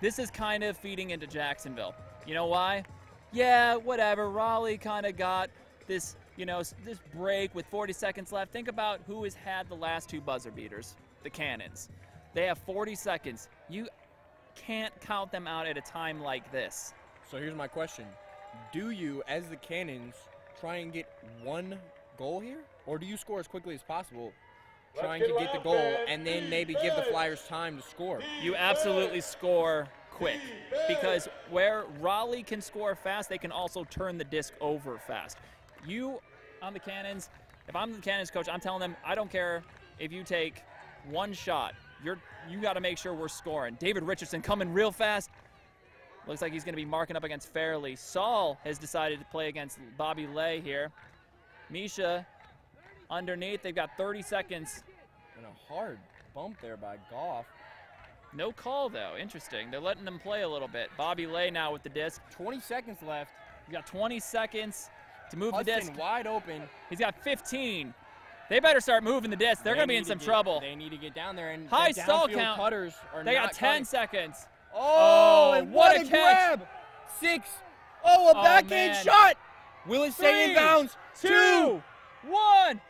This is kind of feeding into Jacksonville. You know why? Yeah, whatever. Raleigh kind of got this, you know, this break with 40 seconds left. Think about who has had the last two buzzer beaters the Cannons. They have 40 seconds. You can't count them out at a time like this. So here's my question Do you, as the Cannons, try and get one goal here? Or do you score as quickly as possible, trying get to get the goal, fans. and then maybe give the Flyers time to score? you absolutely score quick because where Raleigh can score fast, they can also turn the disc over fast. You on the Cannons, if I'm the Cannons coach, I'm telling them I don't care if you take one shot. You're you got to make sure we're scoring. David Richardson coming real fast. Looks like he's going to be marking up against Fairley. Saul has decided to play against Bobby Lay here. Misha underneath. They've got 30 seconds. And a hard bump there by Goff. No call though. Interesting. They're letting them play a little bit. Bobby Lay now with the disc. 20 seconds left. He's got 20 seconds to move Huston the disc. wide open. He's got 15. They better start moving the disc. They're They going to be in some get- trouble. They need to get down there and High the stall count. cutters are They got 10 cutting. seconds. Oh, Oh, and what what, a catch. grab! Six. Oh, a Oh, backhand shot. Willis staying Three, in bounds. Two, one.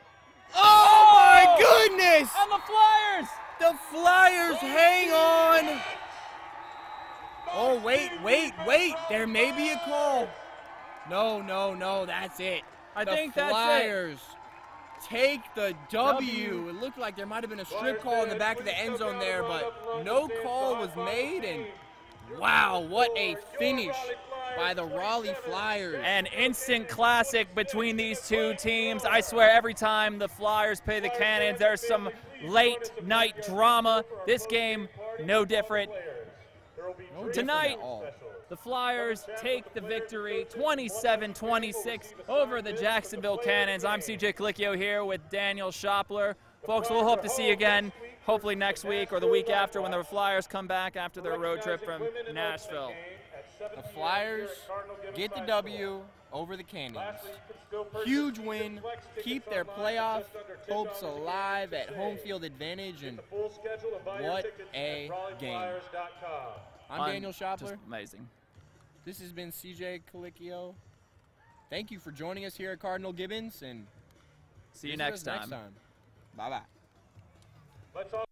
Oh, my Oh! goodness! On the Flyers. The Flyers hang on. Oh, wait, wait, wait. There may be a call. No, no, no. That's it. I the think that's it. Flyers take the W. W. It looked like there might have been a strip call in the back of the end zone there, but no call was made. And wow, what a finish by the Raleigh Flyers. An instant classic between these two teams. I swear, every time the Flyers play the Cannons, there's some late night drama. This game, no different. No different Tonight. The Flyers take the victory 27 26 over the Jacksonville Cannons. I'm CJ Colicchio here with Daniel Shopler. Folks, we'll hope to see you again, hopefully next week or the week after when the Flyers come back after their road trip from Nashville. The Flyers get the W over the Cannons. Huge win. Keep their playoff hopes alive at home field advantage. And What a game. I'm Un- Daniel Just Shopler. amazing. This has been CJ Colicchio. Thank you for joining us here at Cardinal Gibbons. And See you next time. next time. Bye bye. Let's all